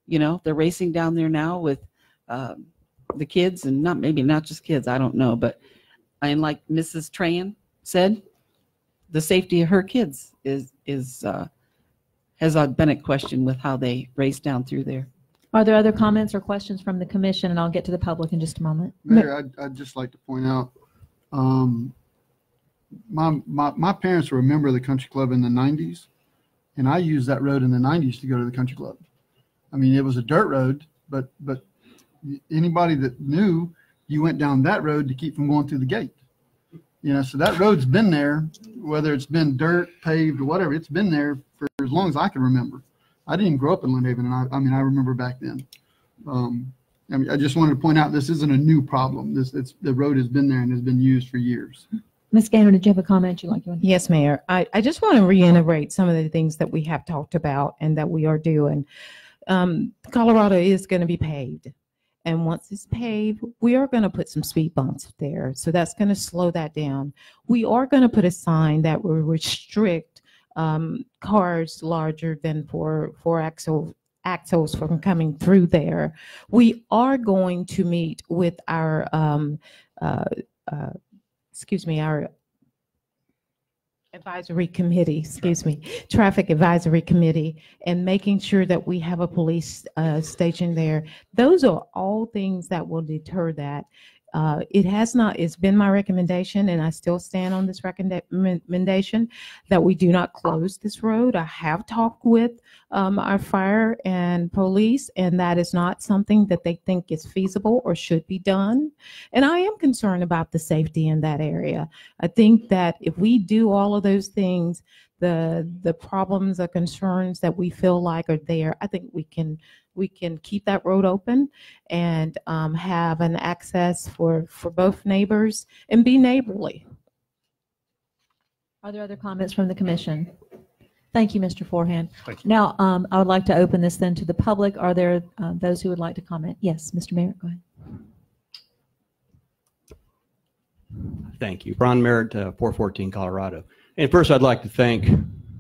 You know, they're racing down there now with, um, the kids and not, maybe not just kids, I don't know, but, i and like Mrs. Tran said, the safety of her kids is, is, uh, has uh, been a question with how they race down through there. are there other comments or questions from the commission? And I'll get to the public in just a moment. Mayor, I'd, I'd just like to point out, um, my, my, my parents were a member of the country club in the nineties, and I used that road in the nineties to go to the country club. I mean, it was a dirt road, but, but anybody that knew, you went down that road to keep from going through the gate. You know, so that road's been there, whether it's been dirt, paved, or whatever, it's been there for as long as I can remember. I didn't grow up in Lynn Haven, and I, I mean, I remember back then. Um, I mean, I just wanted to point out, this isn't a new problem. This, it's, the road has been there and has been used for years. Ms. Gainer, did you have a comment you'd like to? Yes, Mayor. I, I just want to reiterate some of the things that we have talked about and that we are doing. Um, Colorado is going to be paved. And once it's paved, we are going to put some speed bumps there. So that's going to slow that down. We are going to put a sign that will restrict um, cars larger than four, four axle, axles from coming through there. We are going to meet with our, um, uh, uh, excuse me, our advisory committee, excuse me, traffic advisory committee, and making sure that we have a police uh, station there. Those are all things that will deter that. Uh, It has not, it's been my recommendation, and I still stand on this recommendation, that we do not close this road. I have talked with um, our fire and police, and that is not something that they think is feasible or should be done. And I am concerned about the safety in that area. I think that if we do all of those things, the the problems or concerns that we feel like are there, I think we can we can keep that road open and um, have an access for for both neighbors and be neighborly. Are there other comments from the commission? Thank you, Mr. Forehand. You. Now, um, I would like to open this then to the public. Are there uh, those who would like to comment? Yes, Mr. Merritt, go ahead. Thank you. Ron Merritt, uh, 414 Colorado. And first, I'd like to thank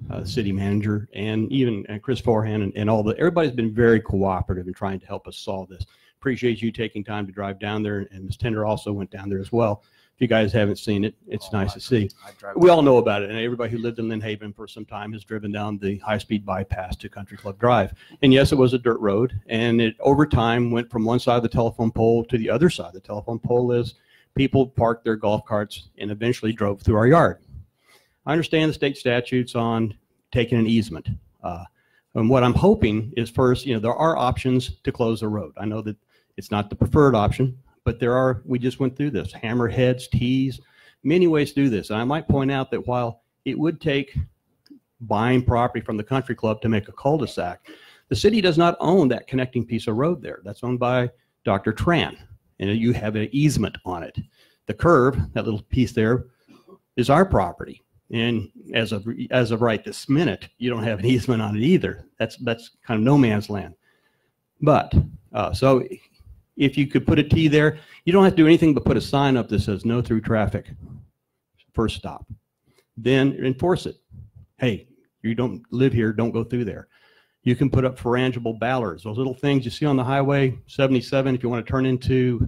uh, city manager, and even uh, Chris Forehand and, and all the, everybody's been very cooperative in trying to help us solve this. Appreciate you taking time to drive down there, and Ms. Tinder also went down there as well. If you guys haven't seen it, it's nice to see. We all know about it, and everybody who lived in Lynn Haven for some time has driven down the high-speed bypass to Country Club Drive. And yes, it was a dirt road, and it over time went from one side of the telephone pole to the other side of the telephone pole as people parked their golf carts and eventually drove through our yard. I understand the state statutes on taking an easement. Uh, and what I'm hoping is first, you know, there are options to close the road. I know that it's not the preferred option, but there are, we just went through this, hammerheads, tees, many ways to do this. And I might point out that while it would take buying property from the country club to make a cul-de-sac, the city does not own that connecting piece of road there. That's owned by Dr. Tran, and you have an easement on it. The curve, that little piece there, is our property. And as of, as of right this minute, you don't have an easement on it either. That's, that's kind of no man's land. But, uh, so if you could put a T there, you don't have to do anything but put a sign up that says no through traffic. First stop. Then enforce it. Hey, you don't live here, don't go through there. You can put up frangible bollards, those little things you see on the highway 77 if you want to turn into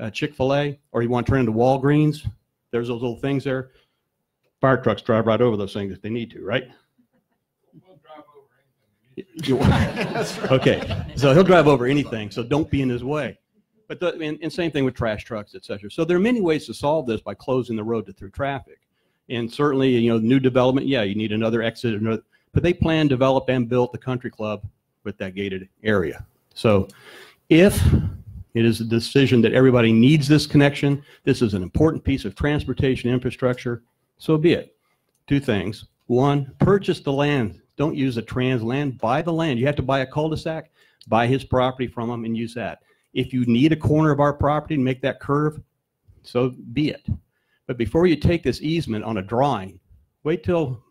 uh, Chick-fil-A or you want to turn into Walgreens. There's those little things there. Fire trucks drive right over those things if they need to, right? You- Okay, so he'll drive over anything, so don't be in his way. But the, and, and same thing with trash trucks, etc. So there are many ways to solve this by closing the road to through traffic. And certainly, you know, new development, yeah, you need another exit, another, but they plan, develop, and built the country club with that gated area. So if it is a decision that everybody needs this connection, this is an important piece of transportation infrastructure, so be it. Two things. One, purchase the land. Don't use a Tran's land. Buy the land. You have to buy a cul-de-sac, buy his property from him and use that. If you need a corner of our property and make that curve, so be it. But before you take this easement on a drawing, wait till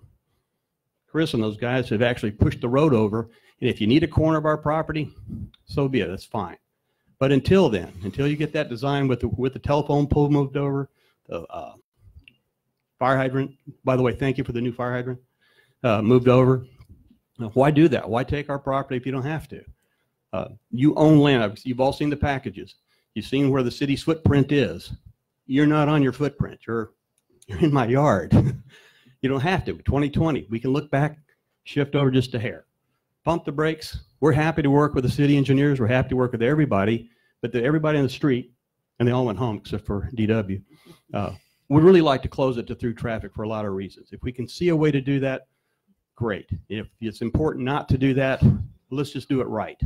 Chris and those guys have actually pushed the road over. And if you need a corner of our property, so be it. That's fine. But until then, until you get that design with the, with the telephone pole moved over, the uh, fire hydrant, by the way, thank you for the new fire hydrant, uh, moved over. Now, Why do that? Why take our property if you don't have to? Uh, You own land. You've all seen the packages. You've seen where the city's footprint is. You're not on your footprint. You're, you're in my yard. You don't have to. 2020, we can look back, shift over just a hair. Pump the brakes. We're happy to work with the city engineers. We're happy to work with everybody, but the, everybody in the street, and they all went home except for DW, uh, would really like to close it to through traffic for a lot of reasons. If we can see a way to do that, great. If it's important not to do that, let's just do it right.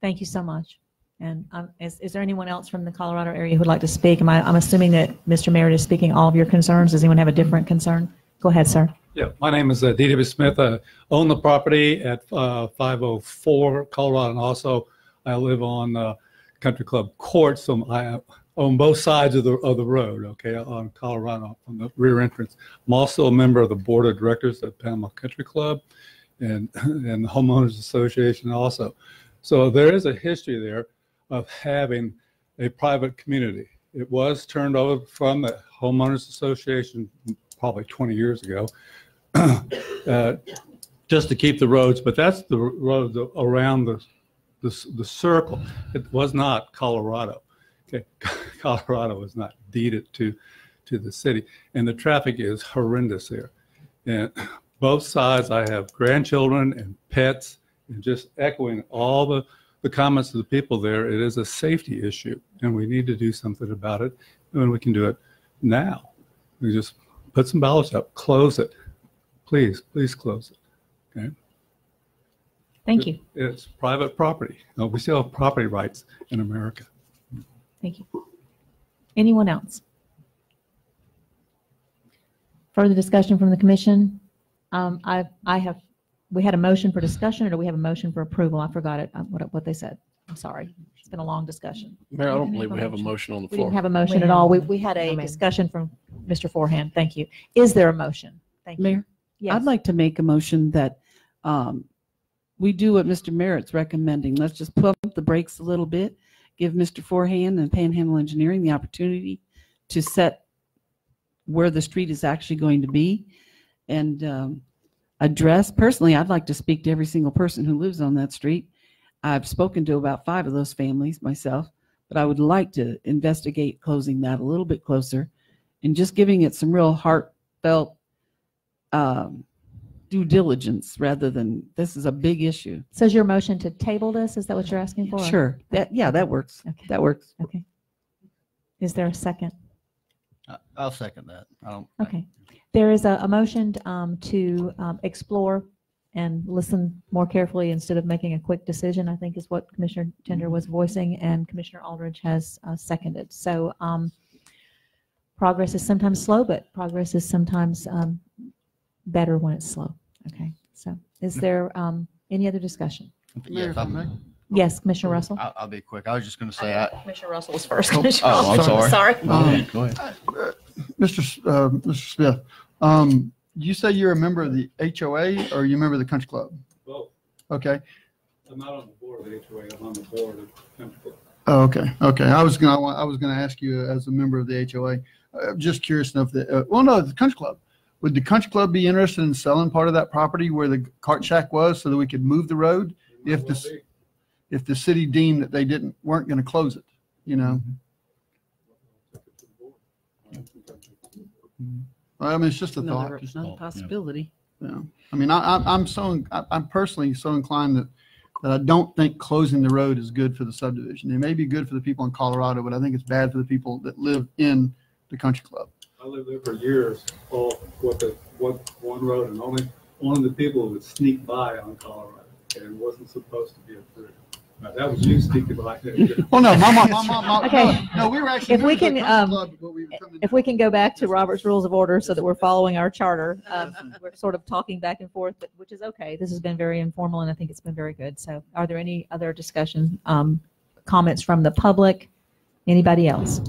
Thank you so much. And um, is, is there anyone else from the Colorado area who would like to speak? Am I, I'm assuming that Mr. Merritt is speaking all of your concerns. Does anyone have a different concern? Go ahead, sir. Yeah, my name is uh, D.W. Smith. I own the property at uh, 504 Colorado, and also I live on uh, Country Club Court, so I own both sides of the of the road. Okay, on Colorado on the rear entrance. I'm also a member of the board of directors at Panama Country Club, and and the homeowners association also. So there is a history there of having a private community. It was turned over from the homeowners association probably 20 years ago, uh, just to keep the roads. But that's the road around the, the the circle. It was not Colorado. Okay, Colorado was not deeded to to the city, and the traffic is horrendous there. And both sides, I have grandchildren and pets, and just echoing all the the comments of the people there, it is a safety issue, and we need to do something about it, and we can do it now. We just put some bollards up, close it, please, please close it. Okay, Thank you. it's private property. Uh, We still have property rights in America. Thank you. Anyone else? Further discussion from the commission? Um, I, I have, we had a motion for discussion or do we have a motion for approval? I forgot it, uh, what, what they said. I'm sorry. It's been a long discussion. Mayor, I don't believe we have a motion on the We floor. didn't have a motion at all. We, we had a discussion from Mr. Forehand. Thank you. Is there a motion? Thank you. Mayor? Yes. I'd like to make a motion that um, we do what Mr. Merritt's recommending. Let's just pump the brakes a little bit, give Mr. Forehand and Panhandle Engineering the opportunity to set where the street is actually going to be. And um, address. Personally, I'd like to speak to every single person who lives on that street. I've spoken to about five of those families myself, but I would like to investigate closing that a little bit closer and just giving it some real heartfelt um, due diligence rather than this is a big issue. So is your motion to table this? Is that what you're asking for? Sure. That yeah, that works. That works. Okay. Is there a second? I- I'll second that. I don't, Okay. There is a, a motion um, to um, explore and listen more carefully instead of making a quick decision, I think is what Commissioner Tinder was voicing and Commissioner Aldridge has uh, seconded. So um, progress is sometimes slow, but progress is sometimes um, better when it's slow. Okay. So is there um, any other discussion? Yes, if I may? Yes, Commissioner Russell? I'll, I'll be quick. I was just going to say, I, Commissioner Russell was first. Oh, Commissioner oh, I'm Russell. sorry. Sorry. Go ahead, go ahead. Mr. S- uh, Mr. Smith, um, you say you're a member of the HOA or you a member of the country club? Both. Okay. I'm not on the board of the HOA, I'm on the board of Country Club. Oh, okay. Okay. I was gonna, I was gonna ask you as a member of the HOA, uh, just curious enough that, uh, well, no, the country club. Would the country club be interested in selling part of that property where the cart shack was so that we could move the road? If the, if the city deemed that they didn't, weren't gonna close it, you know? I mean, it's just a thought. Another, just- another possibility. Yeah. I mean, I, I'm, I'm so, I- I'm personally so inclined that, that I don't think closing the road is good for the subdivision. It may be good for the people in Colorado, but I think it's bad for the people that live in the country club. I lived there for years, all with the, one, one road, and only one of the people would sneak by on Colorado, and it wasn't supposed to be a through. Now, that was you sneaking by there. Well, no, my mom, my mom, my- Okay. no, no, we were actually. If we can, um, club, we were coming- If we can go back to Robert's Rules of Order so that we're following our charter, um, we're sort of talking back and forth, but- which is okay. This has been very informal and I think it's been very good. So are there any other discussion, um, comments from the public? Anybody else?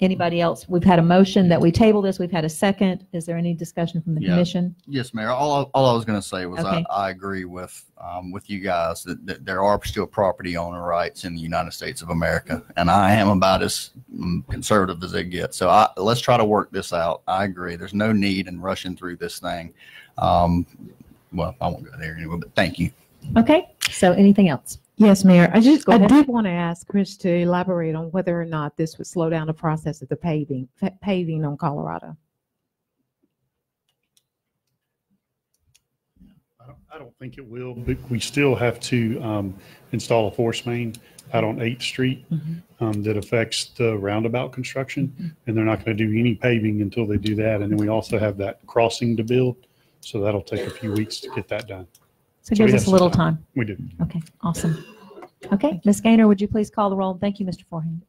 Anybody else? We've had a motion that we table this. We've had a second. Is there any discussion from the Yeah. commission? Yes, Mayor. All, I- all I was going to say was Okay. I, I agree with, um, with you guys that, that there are still property owner rights in the United States of America. And I am about as mm, conservative as it gets. So I, let's try to work this out. I agree. There's no need in rushing through this thing. Um, well, I won't go there anyway, but thank you. Okay, so anything else? Yes, Mayor. I just, Go I ahead. did want to ask Chris to elaborate on whether or not this would slow down the process of the paving, fa- paving on Colorado. I don't- I don't think it will, but we still have to um, install a force main out on 8th Street um, that affects the roundabout construction. And they're not going to do any paving until they do that. And then we also have that crossing to build. So that'll take a few weeks to get that done. So it So we gives have us a some little time. time. We do. Okay, awesome. Okay, Ms. Gainer, would you please call the roll? Thank you, Mr. Forehand.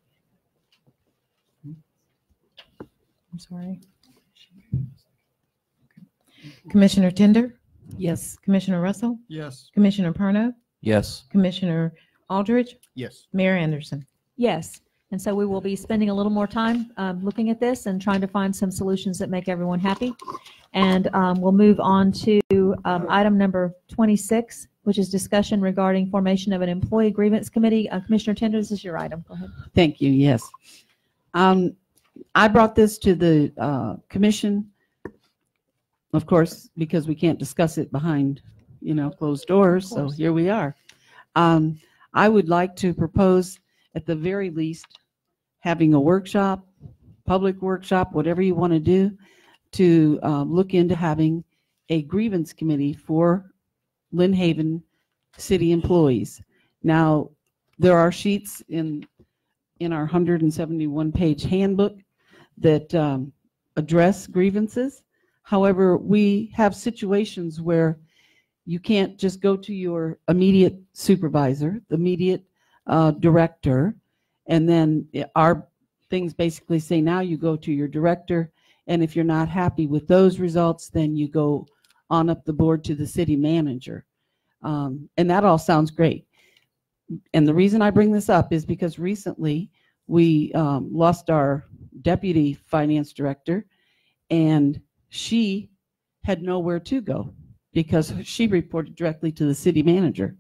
I'm sorry. Commissioner Tinder? Yes. Commissioner Russell? Yes. Commissioner Perno? Yes. Commissioner Aldridge? Yes. Mayor Anderson? Yes, and so we will be spending a little more time um, looking at this and trying to find some solutions that make everyone happy. And um, we'll move on to um, item number 26, which is discussion regarding formation of an employee grievance committee. Uh, Commissioner Tinder, this is your item. Go ahead. Thank you, yes. Um, I brought this to the, uh, commission, of course, because we can't discuss it behind, you know, closed doors, so course. here we are. Um, I would like to propose, at the very least, having a workshop, public workshop, whatever you want to do, to, um, look into having a grievance committee for Lynn Haven city employees. Now, there are sheets in, in our 171 page handbook that um, address grievances. However, we have situations where you can't just go to your immediate supervisor, the immediate uh, director, and then our things basically say now you go to your director, and if you're not happy with those results, then you go on up the board to the city manager. Um, and that all sounds great. And the reason I bring this up is because recently we um, lost our deputy finance director, and she had nowhere to go because she reported directly to the city manager.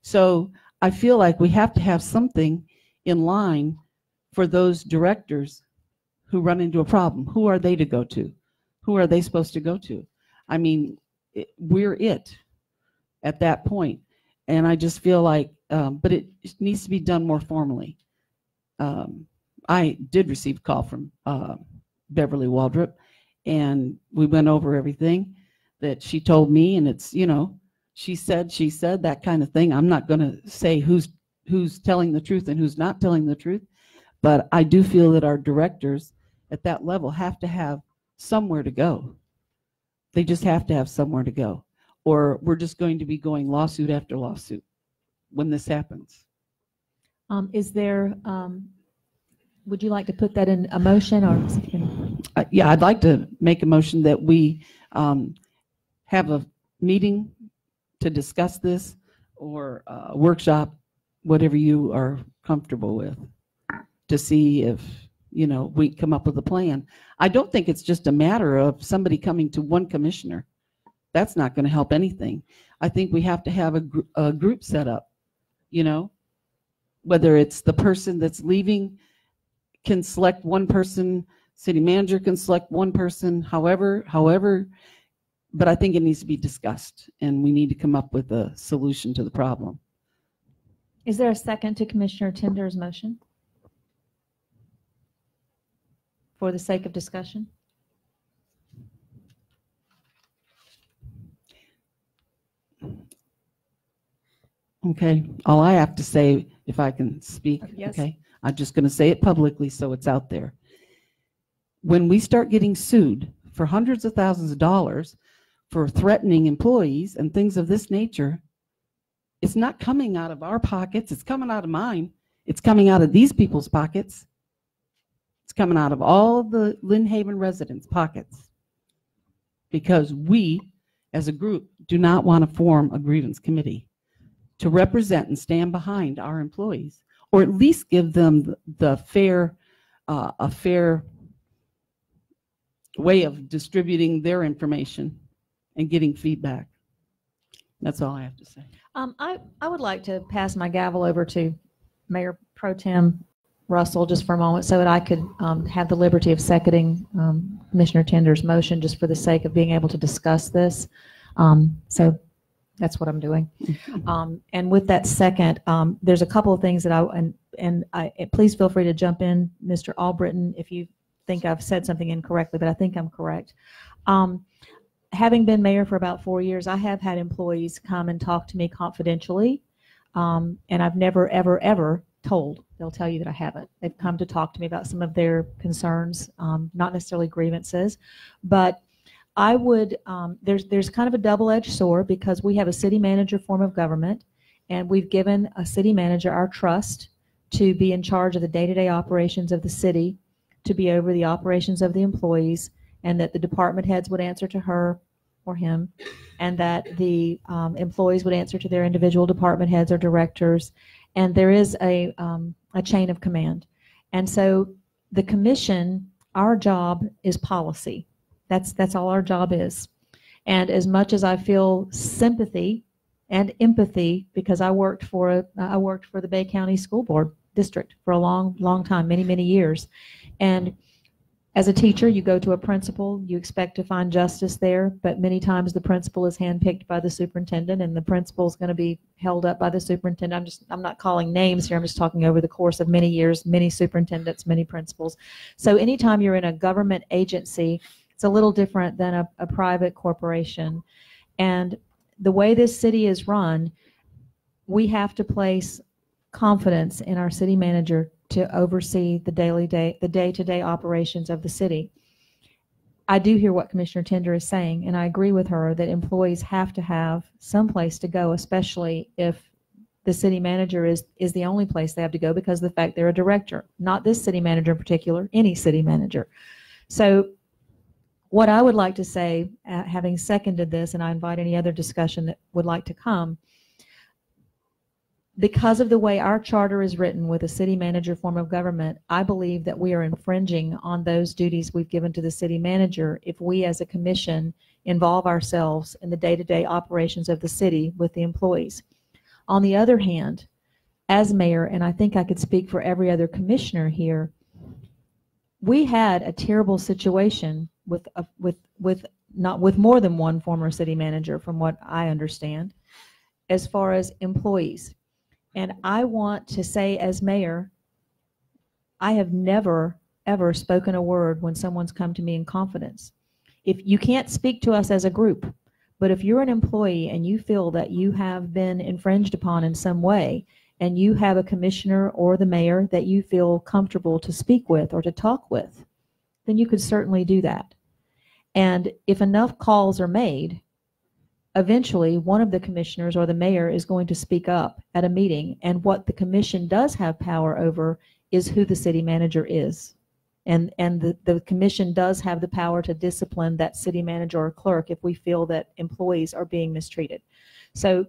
So I feel like we have to have something in line for those directors who run into a problem. Who are they to go to? Who are they supposed to go to? I mean, it, we're it at that point. And I just feel like, um, but it needs to be done more formally. Um, I did receive a call from uh, Beverly Waldrop, and we went over everything that she told me, and it's you know, she said, she said that kind of thing. I'm not going to say who's who's telling the truth and who's not telling the truth, but I do feel that our directors at that level have to have somewhere to go. They just have to have somewhere to go, or we're just going to be going lawsuit after lawsuit when this happens. Um, is there, um, would you like to put that in a motion or? Uh, Yeah, I'd like to make a motion that we um, have a meeting to discuss this or a workshop, whatever you are comfortable with, to see if, you know, we come up with a plan. I don't think it's just a matter of somebody coming to one commissioner. That's not going to help anything. I think we have to have a, gr- a group set up, you know? Whether it's the person that's leaving can select one person, city manager can select one person, however, however, but I think it needs to be discussed and we need to come up with a solution to the problem. Is there a second to Commissioner Tinder's motion? For the sake of discussion? Okay, all I have to say, if I can speak, Yes. okay? I'm just going to say it publicly so it's out there. When we start getting sued for hundreds of thousands of dollars for threatening employees and things of this nature, it's not coming out of our pockets, it's coming out of mine. It's coming out of these people's pockets. It's coming out of all the Lynn Haven residents' pockets. Because we, as a group, do not want to form a grievance committee to represent and stand behind our employees, or at least give them the- fair, uh, a fair way of distributing their information and getting feedback. That's all I have to say. Um, I, I would like to pass my gavel over to Mayor Pro Tem Russell just for a moment so that I could um, have the liberty of seconding um, Commissioner Tinder's motion just for the sake of being able to discuss this. Um, So that's what I'm doing. Um, And with that second, um, there's a couple of things that I, and, and I, please feel free to jump in, Mr. Albritton, if you think I've said something incorrectly, but I think I'm correct. Um, Having been mayor for about four years, I have had employees come and talk to me confidentially. Um, and I've never, ever, ever told. They'll tell you that I haven't. They've come to talk to me about some of their concerns, um, not necessarily grievances, but I would. Um, there's there's kind of a double-edged sword because we have a city manager form of government, and we've given a city manager our trust to be in charge of the day-to-day operations of the city, to be over the operations of the employees, and that the department heads would answer to her or him, and that the um, employees would answer to their individual department heads or directors, and there is a um, a chain of command, and so the commission, our job is policy. That's that's all our job is, and as much as I feel sympathy and empathy because I worked for I worked for the Bay County School Board district for a long long time, many many years, and as a teacher, you go to a principal, you expect to find justice there, but many times the principal is handpicked by the superintendent and the principal is going to be held up by the superintendent. I'm just, I'm not calling names here. I'm just talking over the course of many years, many superintendents, many principals. So anytime you're in a government agency, it's a little different than a, a private corporation. And the way this city is run, we have to place confidence in our city manager to oversee the daily day, the day-to-day operations of the city. I do hear what Commissioner Tinder is saying, and I agree with her that employees have to have some place to go, especially if the city manager is, is the only place they have to go because of the fact they're a director, not this city manager in particular, any city manager. So what I would like to say, uh, having seconded this, and I invite any other discussion that would like to come, because of the way our charter is written with a city manager form of government, I believe that we are infringing on those duties we've given to the city manager if we as a commission involve ourselves in the day-to-day operations of the city with the employees. On the other hand, as mayor, and I think I could speak for every other commissioner here, we had a terrible situation with, a- with, with not with more than one former city manager, from what I understand, as far as employees. And I want to say, as mayor, I have never, ever spoken a word when someone's come to me in confidence. If you can't speak to us as a group, but if you're an employee and you feel that you have been infringed upon in some way, and you have a commissioner or the mayor that you feel comfortable to speak with or to talk with, then you could certainly do that. And if enough calls are made, eventually one of the commissioners or the mayor is going to speak up at a meeting. And what the commission does have power over is who the city manager is. And, and the, the commission does have the power to discipline that city manager or clerk if we feel that employees are being mistreated. So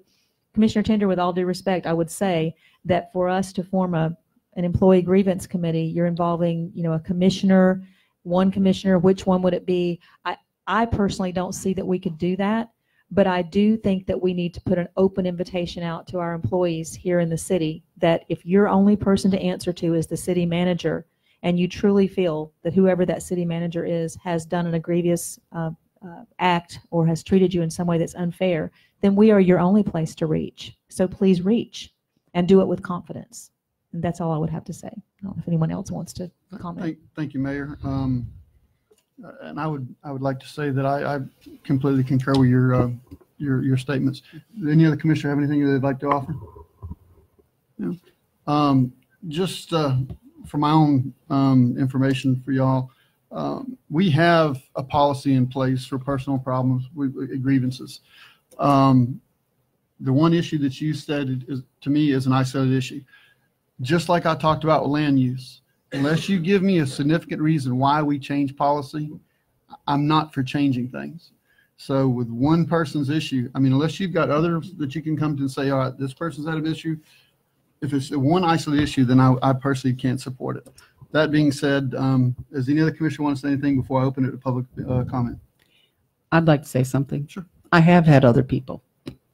Commissioner Tinder, with all due respect, I would say that for us to form a, an employee grievance committee, you're involving, you know, a commissioner, one commissioner, which one would it be? I, I personally don't see that we could do that, but I do think that we need to put an open invitation out to our employees here in the city that if your only person to answer to is the city manager, and you truly feel that whoever that city manager is has done an egregious uh, uh, act or has treated you in some way that's unfair, then we are your only place to reach. So please reach and do it with confidence. And that's all I would have to say. I don't know if anyone else wants to comment. Thank, thank you, Mayor. Um, And I would, I would like to say that I, I completely concur with your, uh, your, your statements. Any other commissioner have anything they'd like to offer? Um, Just uh, for my own um, information for y'all, um, we have a policy in place for personal problems, grievances. Um, The one issue that you said is, to me, is an isolated issue. Just like I talked about with land use, unless you give me a significant reason why we change policy, I'm not for changing things. So with one person's issue, I mean, unless you've got others that you can come to and say, all right, this person's had an issue. If it's one isolated issue, then I, I personally can't support it. That being said, um, does any other commissioner want to say anything before I open it to public, uh, comment? I'd like to say something. Sure. I have had other people.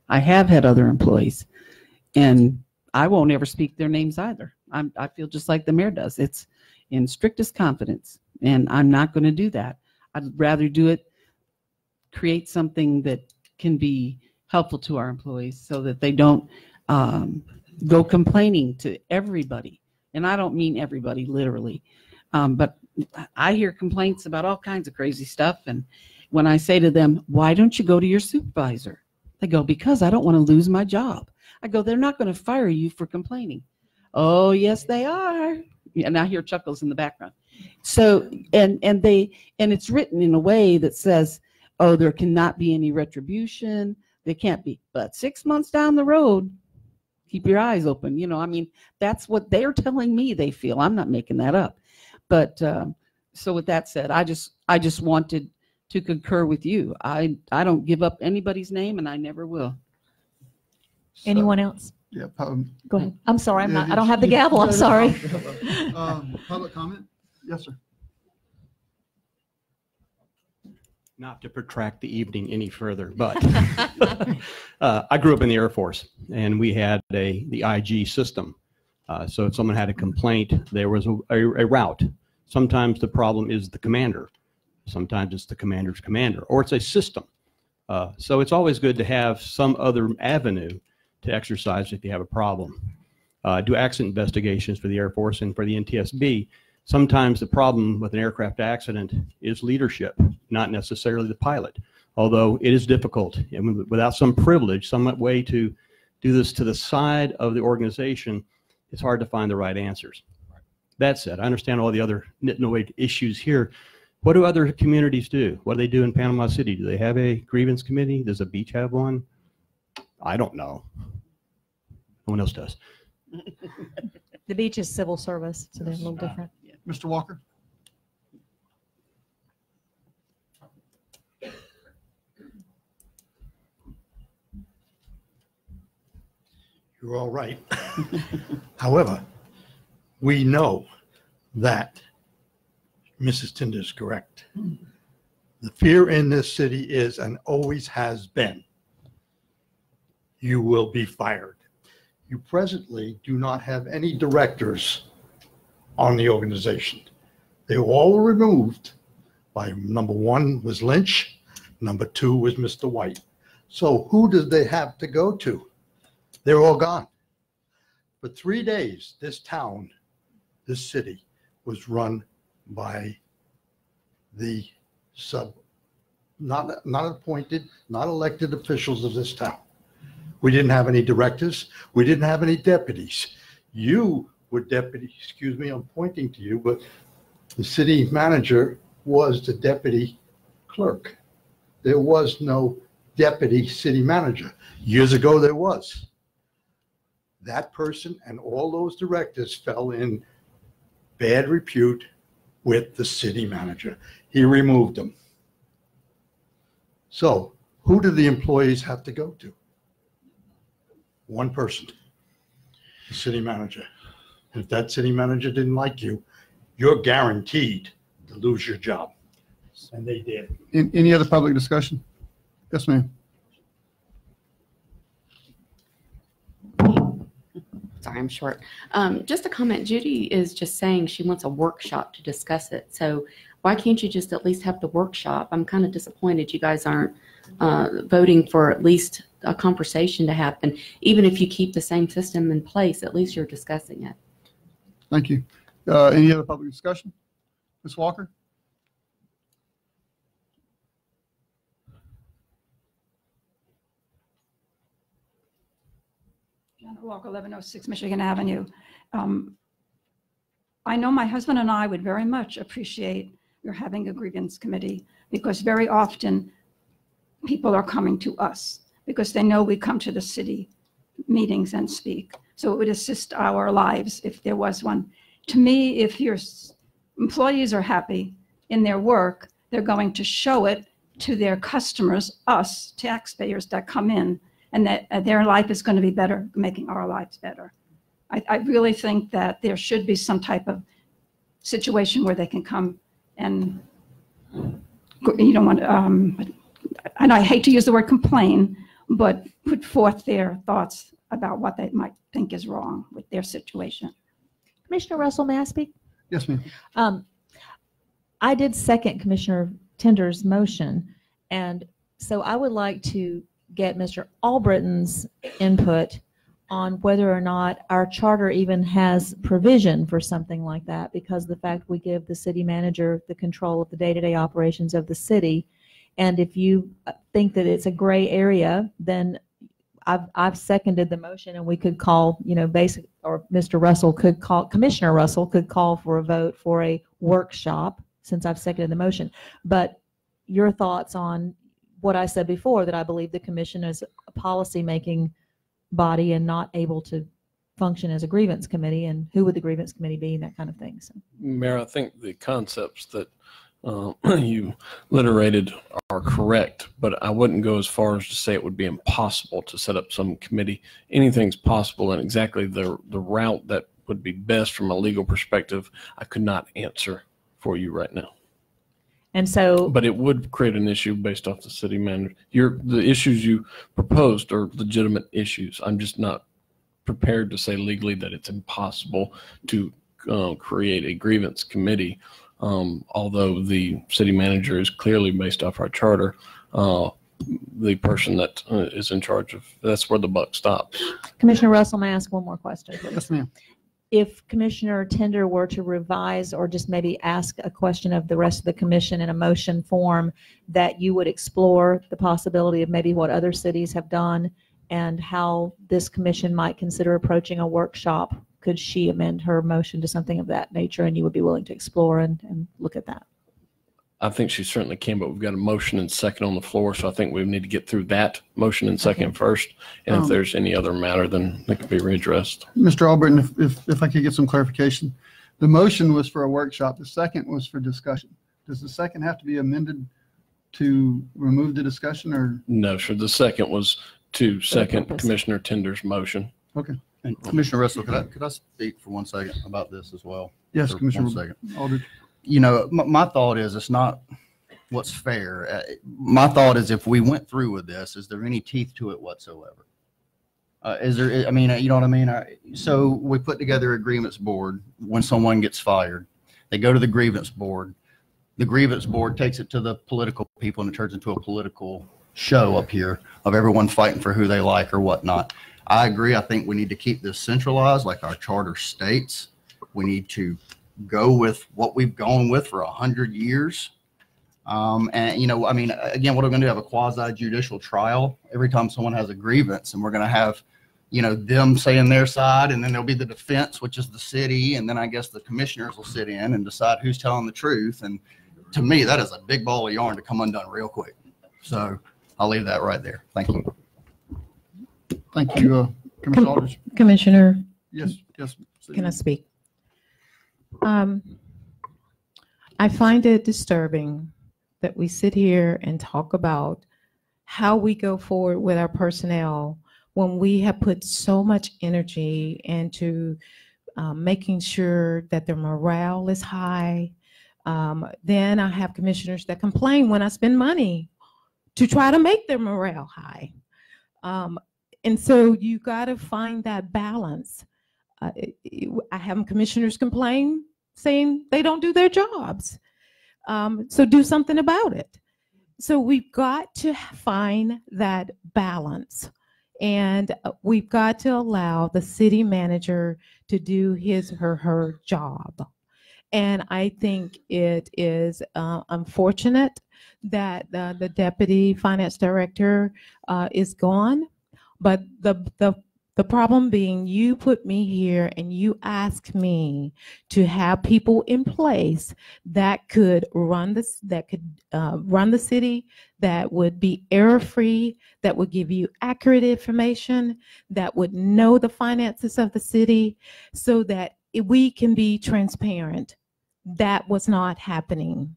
I have had other employees. And I won't ever speak their names either. I'm, I feel just like the mayor does. It's in strictest confidence. And I'm not going to do that. I'd rather do it, create something that can be helpful to our employees so that they don't um, go complaining to everybody. And I don't mean everybody literally, um, but I hear complaints about all kinds of crazy stuff. And when I say to them, why don't you go to your supervisor? They go, because I don't want to lose my job. I go, they're not going to fire you for complaining. Oh, yes, they are. And I hear chuckles in the background. So, and, and they, and it's written in a way that says, oh, there cannot be any retribution. There can't be. But six months down the road, keep your eyes open. You know, I mean, that's what they're telling me they feel. I'm not making that up. But um, so with that said, I just, I just wanted to concur with you. I, I don't give up anybody's name and I never will. Anyone else? Yeah. um, Go ahead. I'm sorry, I'm yeah, not, I don't have the gavel. I'm sorry. um, Public comment? Yes, sir. not to protract the evening any further, but uh, I grew up in the Air Force and we had a the IG system. Uh, so if someone had a complaint, there was a, a, a route. Sometimes the problem is the commander. Sometimes it's the commander's commander, or it's a system. Uh, so it's always good to have some other avenue to exercise if you have a problem. Uh, do accident investigations for the Air Force and for the NTSB. Sometimes the problem with an aircraft accident is leadership, not necessarily the pilot. Although it is difficult, and without some privilege, some way to do this to the side of the organization, it's hard to find the right answers. That said, I understand all the other nitnoid issues here. What do other communities do? What do they do in Panama City? Do they have a grievance committee? Does a beach have one? I don't know. No one else does. The beach is civil service, so they're a little different. Mr. Walker? You're all right. However, we know that Mrs. Tinder is correct. The fear in this city is and always has been you will be fired. You presently do not have any directors on the organization. They were all removed by number one was Lynch, Number two was Mr. White. So who did they have to go to? They're all gone. For three days, this town, this city was run by the sub, not, not appointed, not elected officials of this town. We didn't have any directors. We didn't have any deputies. You were deputy, excuse me, I'm pointing to you, but the city manager was the deputy clerk. There was no deputy city manager. Years ago, there was. That person and all those directors fell in bad repute with the city manager. He removed them. So who do the employees have to go to? One person, the city manager. If that city manager didn't like you, you're guaranteed to lose your job. And they did. In- Any other public discussion? Yes, ma'am. Sorry, I'm short. Um, just a comment. Judy is just saying she wants a workshop to discuss it. So why can't you just at least have the workshop? I'm kind of disappointed you guys aren't uh, voting for at least a conversation to happen. Even if you keep the same system in place, at least you're discussing it. Thank you. Uh, Any other public discussion? Ms. Walker? Janet Walker, 1106 Michigan Avenue. Um, I know my husband and I would very much appreciate your having a grievance committee because very often people are coming to us because they know we come to the city meetings and speak. So it would assist our lives if there was one. To me, if your employees are happy in their work, they're going to show it to their customers, us taxpayers that come in, and that uh, their life is going to be better, making our lives better. I, I really think that there should be some type of situation where they can come and, you don't want, um, and I hate to use the word complain, but put forth their thoughts about what they might think is wrong with their situation. Commissioner Russell, may I speak? Yes, ma'am. Um, I did second Commissioner Tinder's motion, and so I would like to get Mr. Albritton's input on whether or not our charter even has provision for something like that, because of the fact we give the city manager the control of the day-to-day operations of the city. And if you uh, think that it's a gray area, then I've, I've seconded the motion and we could call, you know, basic, or Mr. Russell could call, Commissioner Russell could call for a vote for a workshop since I've seconded the motion. But your thoughts on what I said before, that I believe the commission is a policy-making body and not able to function as a grievance committee, and who would the grievance committee be, and that kind of thing. So Mayor, I think the concepts that uh, you literated are correct, but I wouldn't go as far as to say it would be impossible to set up some committee. Anything's possible, and exactly the the route that would be best from a legal perspective, I could not answer for you right now. And so, But it would create an issue based off the city manager. Your the issues you proposed are legitimate issues. I'm just not prepared to say legally that it's impossible to uh, create a grievance committee. Um, although the city manager is clearly based off our charter, uh, the person that uh, is in charge of that's where the buck stops. Commissioner Russell, may I ask one more question? please? Yes, ma'am. If Commissioner Tinder were to revise or just maybe ask a question of the rest of the commission in a motion form, that you would explore the possibility of maybe what other cities have done and how this commission might consider approaching a workshop, could she amend her motion to something of that nature and you would be willing to explore and, and look at that? I think she certainly can, but we've got a motion and second on the floor, so I think we need to get through that motion and second first. And if Um, there's any other matter, then it can be readdressed. Mr. Albritton, if, if, if I could get some clarification. The motion was for a workshop. The second was for discussion. Does the second have to be amended to remove the discussion or? No, sure. The second was to second Commissioner Tinder's motion. Okay. And Commissioner Russell, could I, could I speak for one second about this as well? Yes, For Commissioner One second. Aldridge. You know, my, my thought is it's not what's fair. Uh, My thought is if we went through with this, is there any teeth to it whatsoever? Uh, is there, I mean, you know what I mean? I- So we put together a grievance board when someone gets fired. They go to the grievance board. the grievance board takes it to the political people and it turns into a political show up here of everyone fighting for who they like or whatnot. I agree. I think we need to keep this centralized like our charter states. We need to go with what we've gone with for a hundred years. Um, and you know, I mean, again, what are we going to do? Have a quasi judicial trial every time someone has a grievance, and we're going to have, you know, them saying their side, and then there'll be the defense, which is the city, and then I guess the commissioners will sit in and decide who's telling the truth. And to me, that is a big ball of yarn to come undone real quick. So I'll leave that right there. Thank you. Thank you, uh, Commissioner Aldridge. Commissioner, Yes, yes. can I speak? Um, I find it disturbing that we sit here and talk about how we go forward with our personnel when we have put so much energy into um, making sure that their morale is high. Um, then I have commissioners that complain when I spend money to try to make their morale high. Um, and so you got to find that balance. Uh, I have commissioners complain saying they don't do their jobs. Um, so do something about it. So we've got to find that balance. And uh, we've got to allow the city manager to do his or her job. And I think it is uh, unfortunate that uh, the deputy finance director uh, is gone. But the, the, the problem being you put me here and you ask me to have people in place that could run this, that could uh, run the city, that would be error free, that would give you accurate information, that would know the finances of the city so that we can be transparent. That was not happening.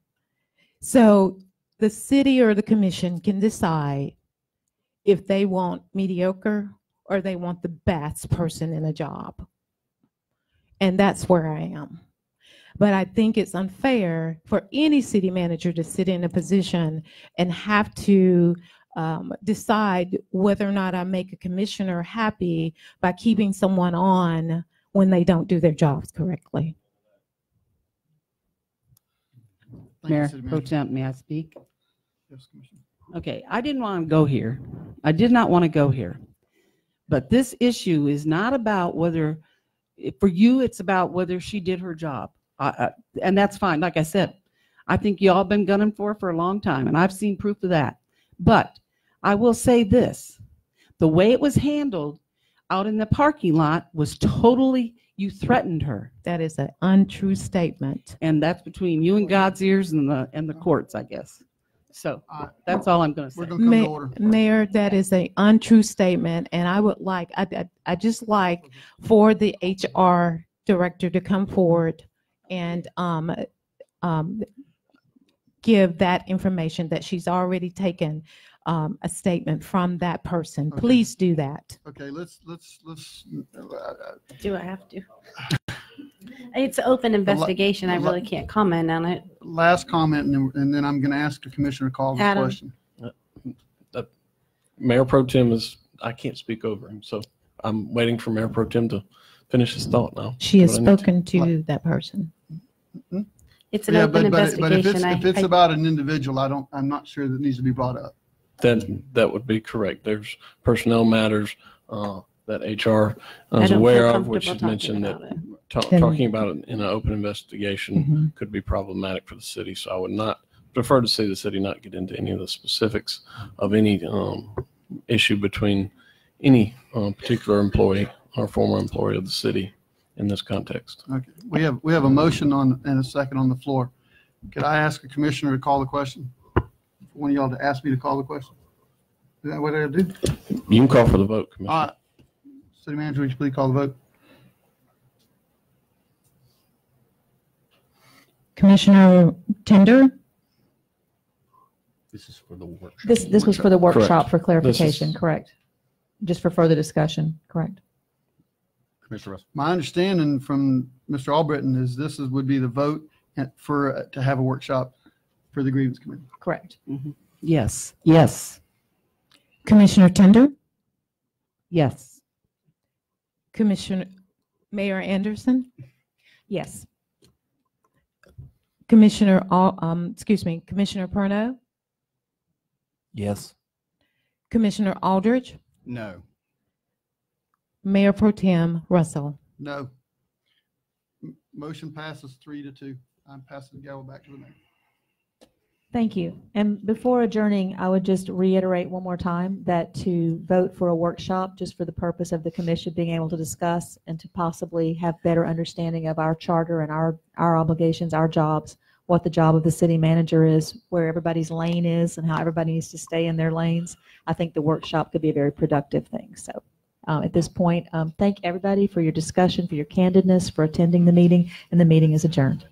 So the city or the commission can decide if they want mediocre or they want the best person in a job. And that's where I am. But I think it's unfair for any city manager to sit in a position and have to um, decide whether or not I make a commissioner happy by keeping someone on when they don't do their jobs correctly. Thank Mayor City Pro Temp, may I speak? Yes, Commissioner. Okay, I didn't want to go here. I did not want to go here. But this issue is not about whether, for you, it's about whether she did her job. I, I, and that's fine. Like I said, I think y'all been gunning for her for a long time, and I've seen proof of that. But I will say this, the way it was handled out in the parking lot was totally, you threatened her. That is an untrue statement. And that's between you and God's ears and the, and the courts, I guess. So that's all I'm going to say. Ma- Mayor, that is a untrue statement, and I would like, I, I, I just like for the HR director to come forward and, um, um, give that information that she's already taken, um, a statement from that person. Okay. Please do that. Okay, let's, let's, let's. Do I have to? It's an open investigation. I really can't comment on it. Last comment, and then, and then I'm going to ask the commissioner to call this Adam. question. Uh, Mayor Pro Tem is, I can't speak over him, so I'm waiting for Mayor Pro Tem to finish his thought now. She has Do I need to- spoken to that person. It's an Yeah, open but, but, but if it's, investigation. I- if it's I- about an individual, I don't, I'm not sure that needs to be brought up. That, that would be correct. There's personnel matters uh, that HR I is don't aware feel of, which is comfortable mentioned that talking ta- Then- talking about it in an open investigation Mhm. could be problematic for the city. So I would not, prefer to see the city not get into any of the specifics of any um, issue between any uh, particular employee or former employee of the city in this context. Okay, we have, we have a motion on, and a second on the floor. Could I ask a commissioner to call the question? One of y'all to ask me to call the question? Is that what I do? You can call for the vote, Commissioner. All right. City manager, would you please call the vote? Commissioner Tinder? This is for the workshop. This, this was for the Correct. workshop for This is- clarification, correct? Just for further discussion, correct? Commissioner Russell. My understanding from Mr. Albritton is this is, would be the vote and for, uh, to have a workshop for the grievance committee. Correct. Yes, yes, Commissioner Tinder? yes. Commissioner, Mayor Anderson? Yes. Commissioner, Al- um, excuse me, Commissioner Perno, Yes. Commissioner Aldridge, No. Mayor Pro Tem Russell. No. M- Motion passes three to two. I'm passing the gavel back to the mayor. Thank you. And before adjourning, I would just reiterate one more time that to vote for a workshop, just for the purpose of the commission being able to discuss and to possibly have better understanding of our charter and our, our obligations, our jobs, what the job of the city manager is, where everybody's lane is, and how everybody needs to stay in their lanes. I think the workshop could be a very productive thing. So um, at this point, um, thank everybody for your discussion, for your candidness, for attending the meeting, and the meeting is adjourned.